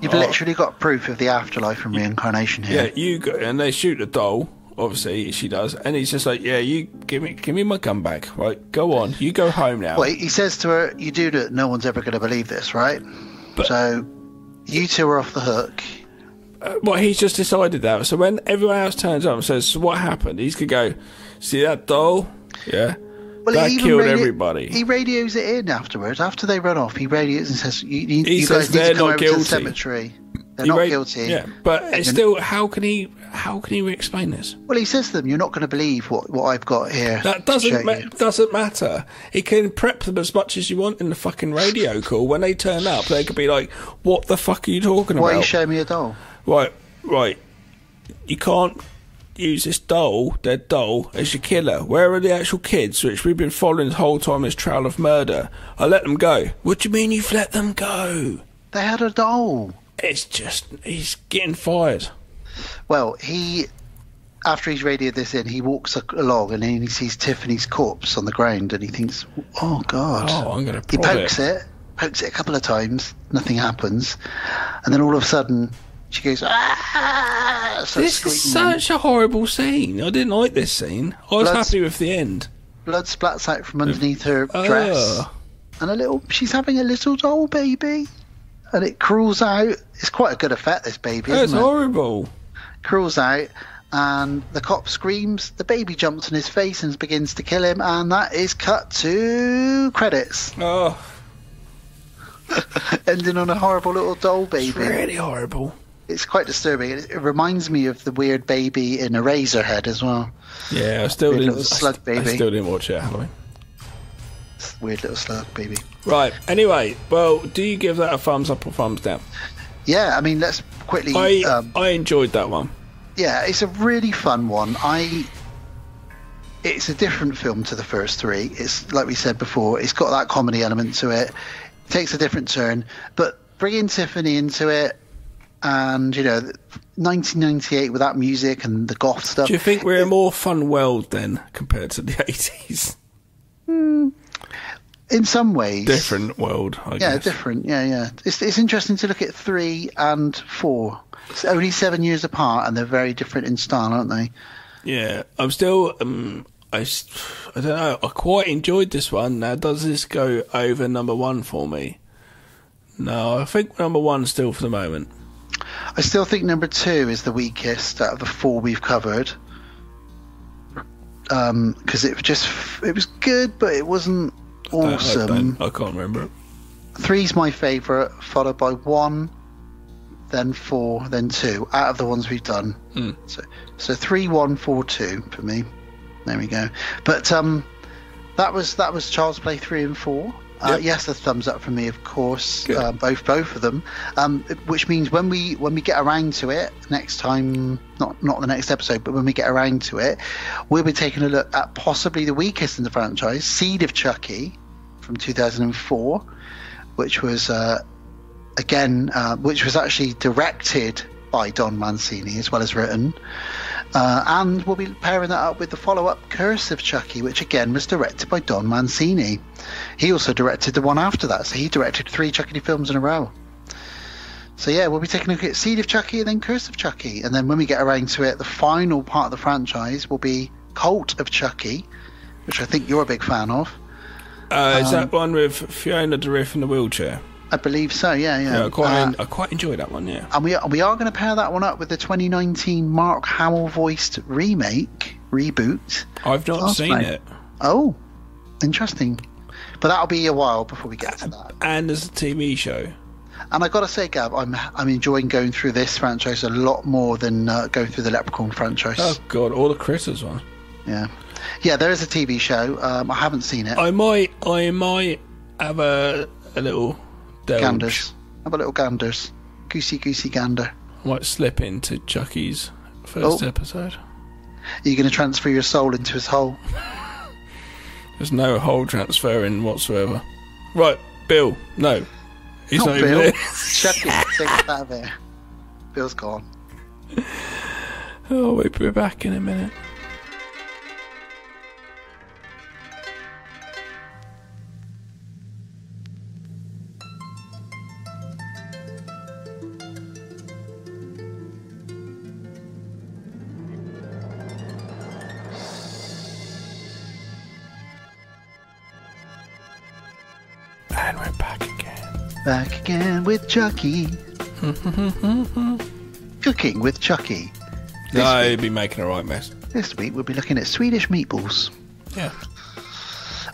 You've Oh. literally got proof of the afterlife and reincarnation here. Yeah, you go, and they shoot the doll. Obviously, she does, and he's just like, "Yeah, you give me, give me my gun back. Right, go on, you go home now." Well, he says to her, "You do that. No one's ever going to believe this, right? so you two are off the hook. Uh, well, he's just decided that. So when everyone else turns up and says, so "What happened?" He's gonna go, "See that doll? Yeah, Well, that he killed radio- everybody." He radios it in afterwards. After they run off, he radios and says, "You, you, He you says guys need to come to the cemetery. They're He not ra- guilty." Yeah, but And it's still, how can he? How can he explain this? Well, he says to them, "You're not going to believe what, what I've got here." That doesn't ma- doesn't matter. He can prep them as much as you want in the fucking radio call. When they turn up, they could be like, "What the fuck are you talking about? Why are you about?" showing me a doll? Right, right. You can't use this doll, dead doll, as your killer. Where are the actual kids, which we've been following the whole time, this trail of murder? I let them go. What do you mean you've let them go? They had a doll. It's just, he's getting fired. Well, he after he's radioed this in, he walks along and then he sees Tiffany's corpse on the ground, and he thinks, "Oh God!" Oh, I'm gonna He pokes it. it. pokes it a couple of times, nothing happens, and then all of a sudden she goes, "Ah!" This is such a horrible scene. I didn't like this scene. I was Blood's- happy with the end. Blood splats out from underneath her Oh. dress, and a little. She's having a little doll baby, and it crawls out. It's quite a good effect. This baby, That's isn't it? horrible. crawls out and the cop screams the baby jumps on his face and begins to kill him and that is cut to credits Oh, <laughs> ending on a horrible little doll baby it's really horrible. It's quite disturbing it, it reminds me of the weird baby in Eraserhead as well Yeah, I still Weird didn't. I, slug st- I still didn't watch it. Halloween. weird little slug baby Right. Anyway, well, do you give that a thumbs up or thumbs down? yeah I mean let's quickly I um, I enjoyed that one. yeah it's a really fun one I it's a different film to the first three it's like we said before it's got that comedy element to it takes a different turn but bringing Tiffany into it and you know 1998 with that music and the goth stuff Do you think we're a more fun world then compared to the <laughs> eighties? in some ways Different world, I yeah guess. different yeah yeah it's, it's interesting to look at three and four it's only seven years apart and they're very different in style aren't they Yeah, I'm still. Um, I, I don't know. I quite enjoyed this one. Now, does this go over number one for me? No, I think number one still for the moment. I still think number two is the weakest out of the four we've covered. Because it just it was good, but it wasn't I- I, awesome. I can't remember. Three's my favourite, followed by one, then four, then two. Out of the ones we've done, Mm. so so three, one, four, two for me. There we go. But um, that was that was Child's Play three and four. Uh, Yep. Yes, a thumbs up from me, of course. Uh, both both of them. Um, which means when we when we get around to it next time, not not the next episode, but when we get around to it, we'll be taking a look at possibly the weakest in the franchise, Seed of Chucky, from 2004, which was uh, again, uh, which was actually directed by Don Mancini as well as written. Uh, and we'll be pairing that up with the follow up Curse of Chucky, which again was directed by Don Mancini. He also directed the one after that, so he directed three Chucky films in a row. So yeah, we'll be taking a look at Seed of Chucky and then Curse of Chucky. And then when we get around to it, the final part of the franchise will be Cult of Chucky, which I think you're a big fan of. Uh, is Um, that one with Fiona Dourif in the wheelchair? I believe so, yeah, yeah. Yeah, I quite, Uh, I quite enjoyed that one. Yeah. And we are, we are going to pair that one up with the 2019 Mark Hamill voiced remake, reboot. I've not seen night. it. Oh, interesting. But that'll be a while before we get to that. And there's a TV show. And I got to say, Gav, I'm I'm enjoying going through this franchise a lot more than uh, going through the Leprechaun franchise. Oh God, all the Critters one. Yeah, yeah. There is a TV show. Um, I haven't seen it. I might, I might have a a little delge. Ganders. Have a little ganders. Goosey goosey gander. I might slip into Chucky's first Oh. episode. Are you going to transfer your soul into his hole? <laughs> There's no whole transferring whatsoever. Right, Bill. No, he's Not not, even <laughs> Bill. there. Chucky, take that out of there. Bill's gone. Oh, we'll be back in a minute. Back again with Chucky. Cooking with Chucky. This, No, week, he'd be making a right mess. this week we'll be looking at Swedish meatballs. Yeah.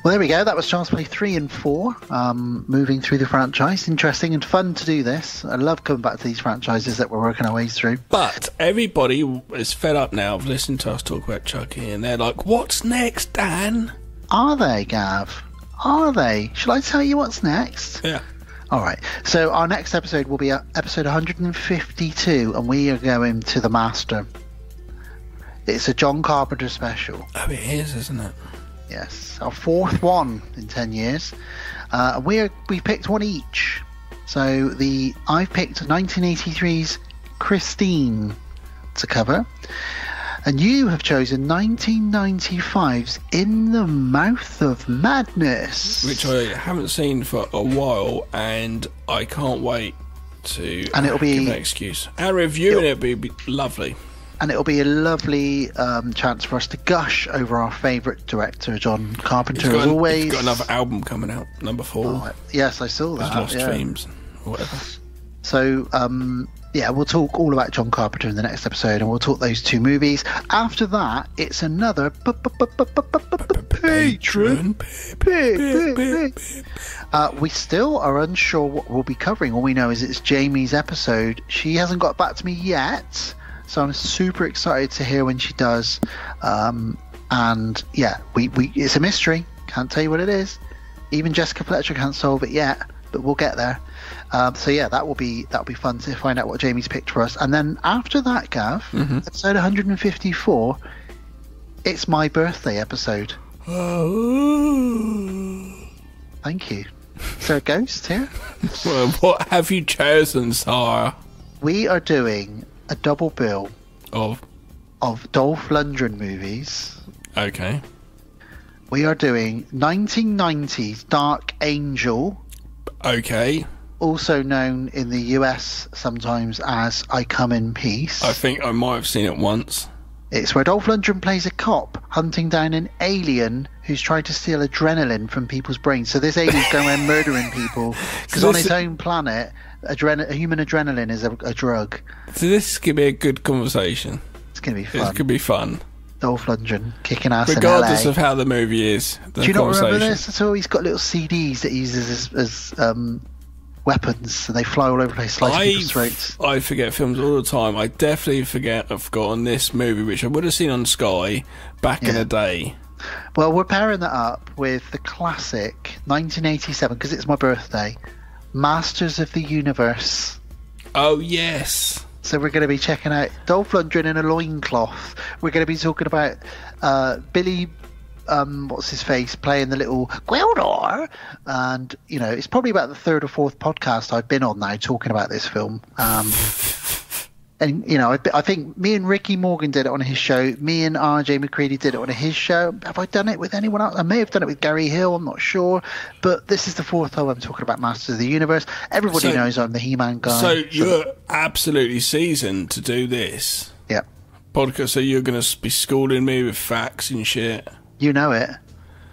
Well, there we go. That was Child's Play 3 and 4. Um, moving through the franchise. Interesting and fun to do this. I love coming back to these franchises that we're working our way through. But everybody is fed up now of listening to us talk about Chucky, and they're like, "What's next, Dan?" Are they, Gav? Are they? Shall I tell you what's next? Yeah. All right. So our next episode will be episode 152, and we are going to the Master. It's a John Carpenter special. Oh, it is, isn't it? Yes, our fourth one in ten years. Uh, we are, we picked one each. So the I've picked 1983's Christine to cover, and you have chosen 1995's In the Mouth of Madness. Which I haven't seen for a while, and I can't wait to And it'll be- an excuse. Our review and it'll be, be lovely. and it'll be a lovely um, chance for us to gush over our favourite director, John Carpenter, as an- always. got another album coming out, number four. Oh, yes, I saw His that. Lost yeah. Dreams, or whatever. So, um, yeah, we'll talk all about John Carpenter in the next episode, and we'll talk those two movies. After that, it's another patron. We still are unsure what we'll be covering. All we know is it's Jamie's episode. She hasn't got back to me yet, so I'm super excited to hear when she does. Um, and yeah, we, we it's a mystery. Can't tell you what it is. Even Jessica Fletcher can't solve it yet, but we'll get there. Um, so yeah, that will be that will be fun to find out what Jamie's picked for us. And then after that, Gav, episode 154, it's my birthday episode. <gasps> Thank you. Is there a ghost here? <laughs> Well, what have you chosen, Sarah? We are doing a double bill Of of Dolph Lundgren movies. okay, We are doing 1990s Dark Angel, okay. Also known in the US sometimes as I Come in Peace. I think I might have seen it once. It's where Dolph Lundgren plays a cop hunting down an alien who's trying to steal adrenaline from people's brains. So this alien's going around <laughs> murdering people because on his own planet, adren- human adrenaline is a, a drug. So this could be a good conversation. It's going to be This fun. could be fun, Dolph Lundgren kicking ass regardless of how the movie is. The Do you not remember this at all? He's got little CDs that he uses as, as um, weapons, and they fly all over the place, slicing I people's throats. I forget films all the time. I definitely forget I've forgotten this movie, which I would have seen on Sky back in Yeah. the day. Well, we're pairing that up with the classic 1987 because it's my birthday, Masters of the Universe. Oh yes, So we're going to be checking out Dolph Lundgren in a loincloth. We're going to be talking about uh, Billy, um, what's his face, playing the little Gwildor. And, you know, it's probably about the third or fourth podcast I've been on now talking about this film. Um, and, you know, I, I think me and Ricky Morgan did it on his show. Me and RJ McCready did it on his show. Have I done it with anyone else? I may have done it with Gary Hill. I'm not sure. But this is the fourth time I'm talking about Masters of the Universe. Everybody So- knows I'm the He-Man guy. so you're absolutely seasoned to do this yeah. podcast. So you're going to be schooling me with facts and shit. You know it.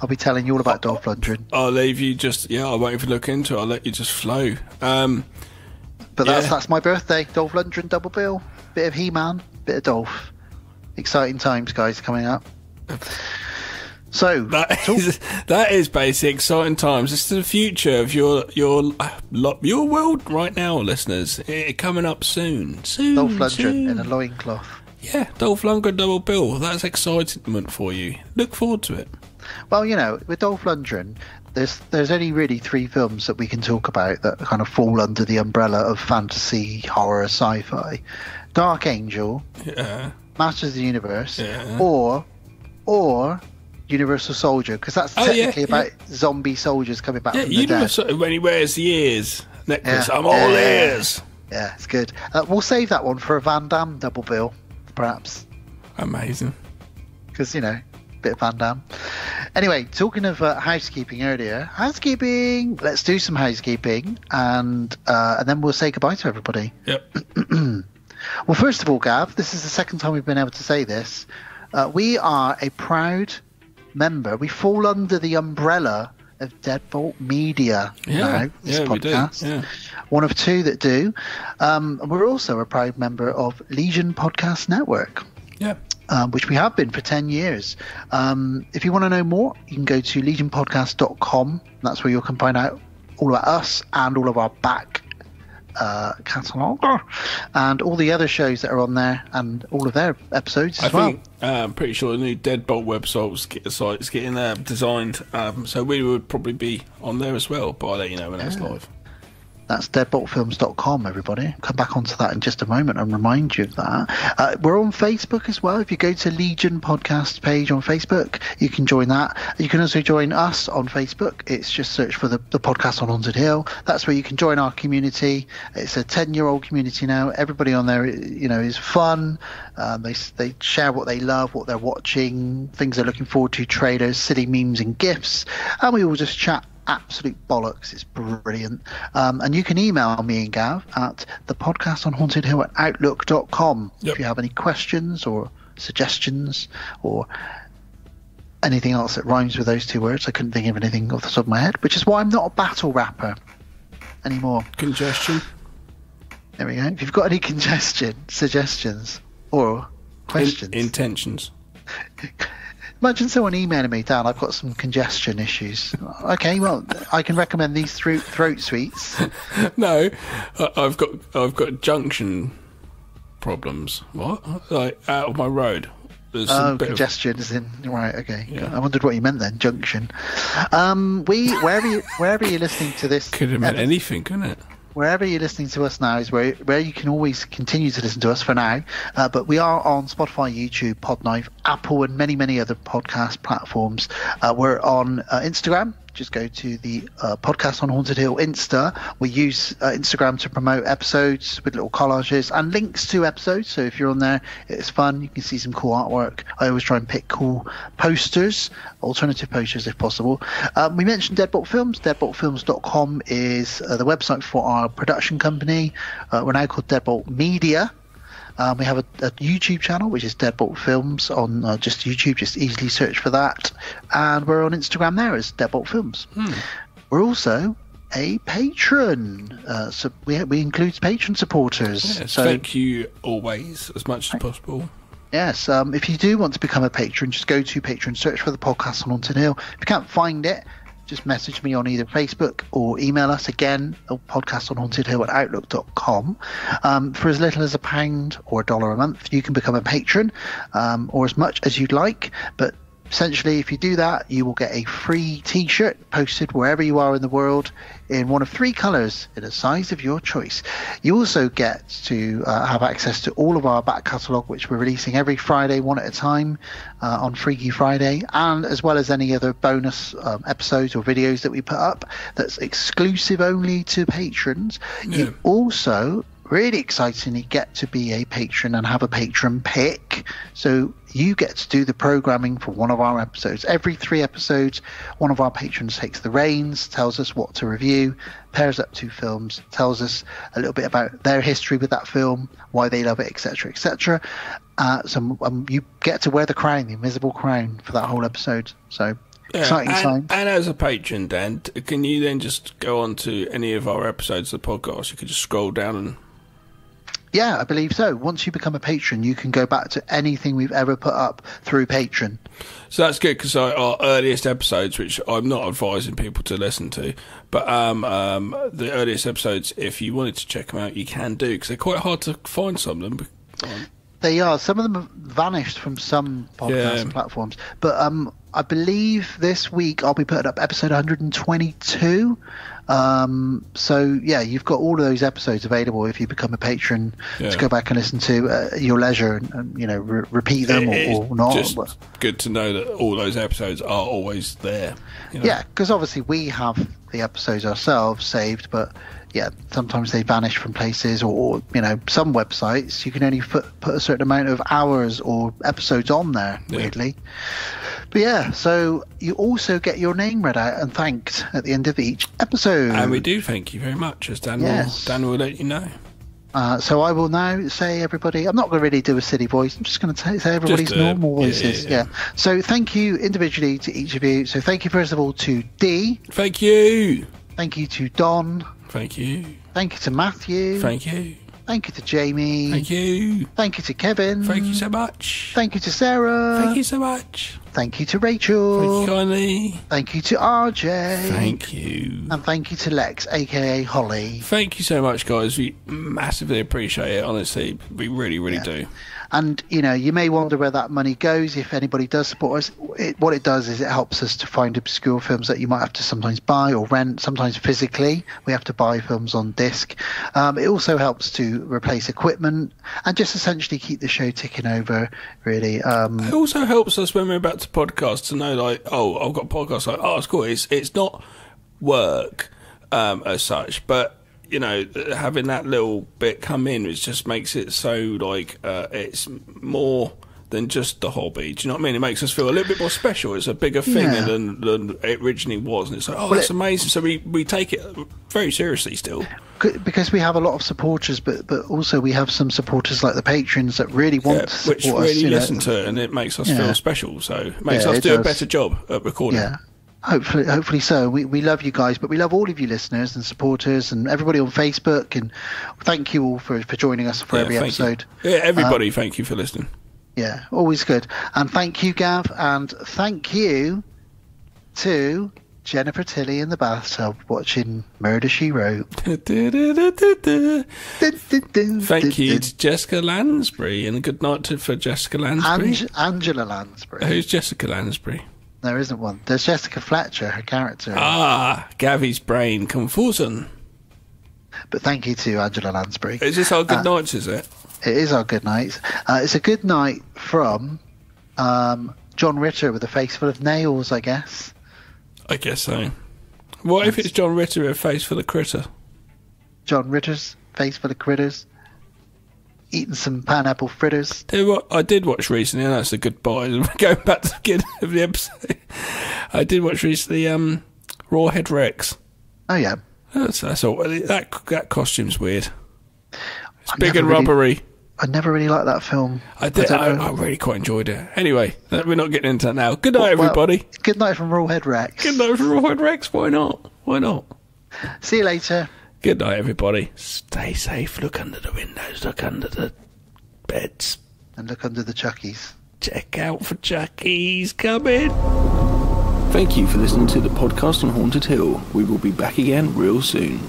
I'll be telling you all about Dolph Lundgren. I'll leave you just yeah. I won't even look into it. I'll let you just flow. Um, But that's Yeah. that's my birthday. Dolph Lundgren double bill. Bit of He Man, bit of Dolph. Exciting times, guys, coming up. So <laughs> that is that is basic exciting times. This is the future of your your your world right now, listeners. It, coming up soon. Soon. Dolph Lundgren soon. in a loincloth. Yeah, Dolph Lundgren double bill. That's excitement for you. Look forward to it. Well, you know, with Dolph Lundgren, there's there's only really three films that we can talk about that kind of fall under the umbrella of fantasy, horror, sci-fi. Dark Angel, Yeah. Masters of the Universe, Yeah. or or Universal Soldier because that's Oh, yeah, technically about zombie soldiers coming back Yeah, from the you know, dead. when he wears the ears necklace. Yeah. I'm all Yeah. ears. Yeah, it's good. Uh, we'll save that one for a Van Damme double bill, perhaps, Amazing. because you know, bit of Van Damme. Anyway, talking of uh, housekeeping earlier, housekeeping. Let's do some housekeeping, and uh, and then we'll say goodbye to everybody. Yep. <clears throat> Well, first of all, Gav, this is the second time we've been able to say this. Uh, we are a proud member. We fall under the umbrella of Deadbolt Media Yeah, now. This yeah, we do, podcast. yeah. One of two that do. Um, we're also a proud member of Legion Podcast Network. Yeah. Um, which we have been for 10 years. Um, if you want to know more, you can go to legionpodcast.com. That's where you can find out all about us and all of our back uh, catalogue and all the other shows that are on there and all of their episodes as I well. think uh, I'm pretty sure the new Deadbolt website site's getting uh, designed, um, so we would probably be on there as well. But I'll let you know when that's live. That's deadboltfilms.com, everybody. Come back onto that in just a moment and remind you of that. Uh, we're on Facebook as well. If you go to Legion Podcast page on Facebook, you can join that. You can also join us on Facebook. It's just search for the, the podcast on Haunted Hill. That's where you can join our community. It's a 10 year old community now. Everybody on there, you know, is fun. Um, they, they share what they love, what they're watching, things they're looking forward to, trailers, silly memes and gifts. And we all just chat absolute bollocks. It's brilliant. Um, and you can email me and Gav at the podcast on haunted hill at outlook.com if you have any questions or suggestions or anything else that rhymes with those two words. I couldn't think of anything off the top of my head, which is why I'm not a battle rapper anymore. Congestion. There we go. If you've got any congestion, suggestions, or questions, In- intentions. <laughs> Imagine someone emailing me, Dan, I've got some congestion issues. Okay, well, I can recommend these throat, throat sweets. <laughs> no, I've got I've got junction problems. What? Like out of my road. There's Oh, bit of- congestion is in right. Okay, I wondered what you meant then. Junction. Um, we wherever you, wherever you're listening to this, could have meant anything, couldn't it? Wherever you're listening to us now is where where you can always continue to listen to us for now. Uh, but we are on Spotify, YouTube, Podknife, Apple, and many many other podcast platforms. Uh, we're on uh, Instagram. Just go to the uh, podcast on Haunted Hill Insta. We use uh, Instagram to promote episodes with little collages and links to episodes. So if you're on there, it's fun. You can see some cool artwork. I always try and pick cool posters, alternative posters if possible. Um, we mentioned Deadbolt Films. Deadboltfilms.com is uh, the website for our production company. Uh, we're now called Deadbolt Media. Um, we have a, a YouTube channel, which is Deadbolt Films on uh, just YouTube. Just easily search for that, and we're on Instagram there as Deadbolt Films. We're also a patron, uh, so we we include patron supporters. Yes, so thank you always as much as possible. Yes, um, if you do want to become a patron, just go to Patreon, search for the podcast on Haunted Hill. If you can't find it, just message me on either Facebook or email us again, a podcast on Haunted Hill at outlook.com. Um, for as little as a pound or a dollar a month, you can become a patron, um, or as much as you'd like. But essentially, if you do that, you will get a free t shirt posted wherever you are in the world in one of three colours in a size of your choice. You also get to uh, have access to all of our back catalogue, which we're releasing every Friday, one at a time, uh, on Freaky Friday, and as well as any other bonus um, episodes or videos that we put up that's exclusive only to patrons. You also really excitingly get to be a patron and have a patron pick. So you get to do the programming for one of our episodes. Every three episodes, one of our patrons takes the reins, tells us what to review, pairs up two films, tells us a little bit about their history with that film, why they love it, etc., etc. Uh, so um, you get to wear the crown, the invisible crown, for that whole episode. So Yeah, exciting and, time. and as a patron, Dan, can you then just go on to any of our episodes of the podcast? You could just scroll down and Yeah, I believe so. Once you become a patron, you can go back to anything we've ever put up through Patreon. So that's good because our earliest episodes, which I'm not advising people to listen to, but um, um, the earliest episodes, if you wanted to check them out, you can do because they're quite hard to find some of them. They are. Some of them have vanished from some podcast Yeah. platforms, but um, I believe this week I'll be putting up episode 122. Um, so yeah, you've got all of those episodes available if you become a patron Yeah. to go back and listen to uh, at your leisure and, and you know re- repeat them It- or, or not. Just good to know that all those episodes are always there. you know? Yeah, because obviously we have the episodes ourselves saved, but yeah, sometimes they vanish from places, or, or you know, some websites you can only put put a certain amount of hours or episodes on there. Yeah. Weirdly, but yeah, so you also get your name read out and thanked at the end of each episode. And we do thank you very much, as Dan, Yes. will, Dan will let you know. Uh, so I will now say everybody. I'm not going to really do a silly voice. I'm just going to say everybody's uh, normal yeah, voices. yeah, Yeah, yeah. So thank you individually to each of you. So thank you first of all to D. Thank you. Thank you to Don. Thank you. Thank you to Matthew. Thank you. Thank you to Jamie. Thank you. Thank you to Kevin. Thank you so much. Thank you to Sarah. Thank you so much. Thank you to Rachel. Thank you kindly. Thank you to RJ. Thank you. And thank you to Lex, aka Holly. Thank you so much, guys. We massively appreciate it. Honestly, we really, really do. And you know, you may wonder where that money goes if anybody does support us. It, what it does is it helps us to find obscure films that you might have to sometimes buy or rent. Sometimes physically, we have to buy films on disc. Um, it also helps to replace equipment and just essentially keep the show ticking over. Really, um, It also helps us when we're about to podcast to know, like, oh, I've got a podcast. Like, oh, it's cool. It's it's not work um, as such, but you know, having that little bit come in, it just makes it so like uh, it's more than just the hobby. Do you know what I mean? It makes us feel a little bit more special. It's a bigger thing Yeah. than, than it originally was, and it's like, oh, Well, that's it- amazing. So we we take it very seriously still. because we have a lot of supporters, but but also we have some supporters like the patrons that really want Yeah, to support which us. really know. listen to it, and it makes us Yeah. feel special. So it makes us it do a better job at recording. Yeah. Hopefully, hopefully so. We, we love you guys, but we love all of you listeners and supporters and everybody on Facebook. And thank you all for, for joining us for Yeah, every thank you. episode. Yeah, everybody, Um, thank you for listening. yeah, always good. And thank you, Gav, and thank you to Jennifer Tilly in the bathtub watching Murder She Wrote. <laughs> Thank you to Jessica Lansbury, and good night to, for Jessica Lansbury. Ange- Angela Lansbury. Who's Jessica Lansbury? There isn't one. There's Jessica Fletcher, her character. Ah, Gavy's brain confusion. But thank you to Angela Lansbury. Is this our good Uh, nights? Is it? It is our good night. Uh, it's a good night from um, John Ritter with a face full of nails, I guess. I guess so. What if it's John Ritter with a face for the critter? John Ritter's face full of critters. Eating some pineapple fritters. What, I did watch recently, and that's a goodbye. <laughs> Going back to the beginning of the episode, I did watch recently. Um, Rawhead Rex. Oh yeah, That's, that's all. That that costume's weird. It's I big and really- rubbery. I never really liked that film. I did. don't I. I really quite enjoyed it. Anyway, we're not getting into that now. Good night, Well, everybody. good night from Rawhead Rex. Good night from Rawhead Rex. Why not? Why not? See you later. Good night, everybody. Stay safe. Look under the windows. Look under the beds. And look under the Chuckies. Check out for Chucky's coming. Thank you for listening to the podcast on Haunted Hill. We will be back again real soon.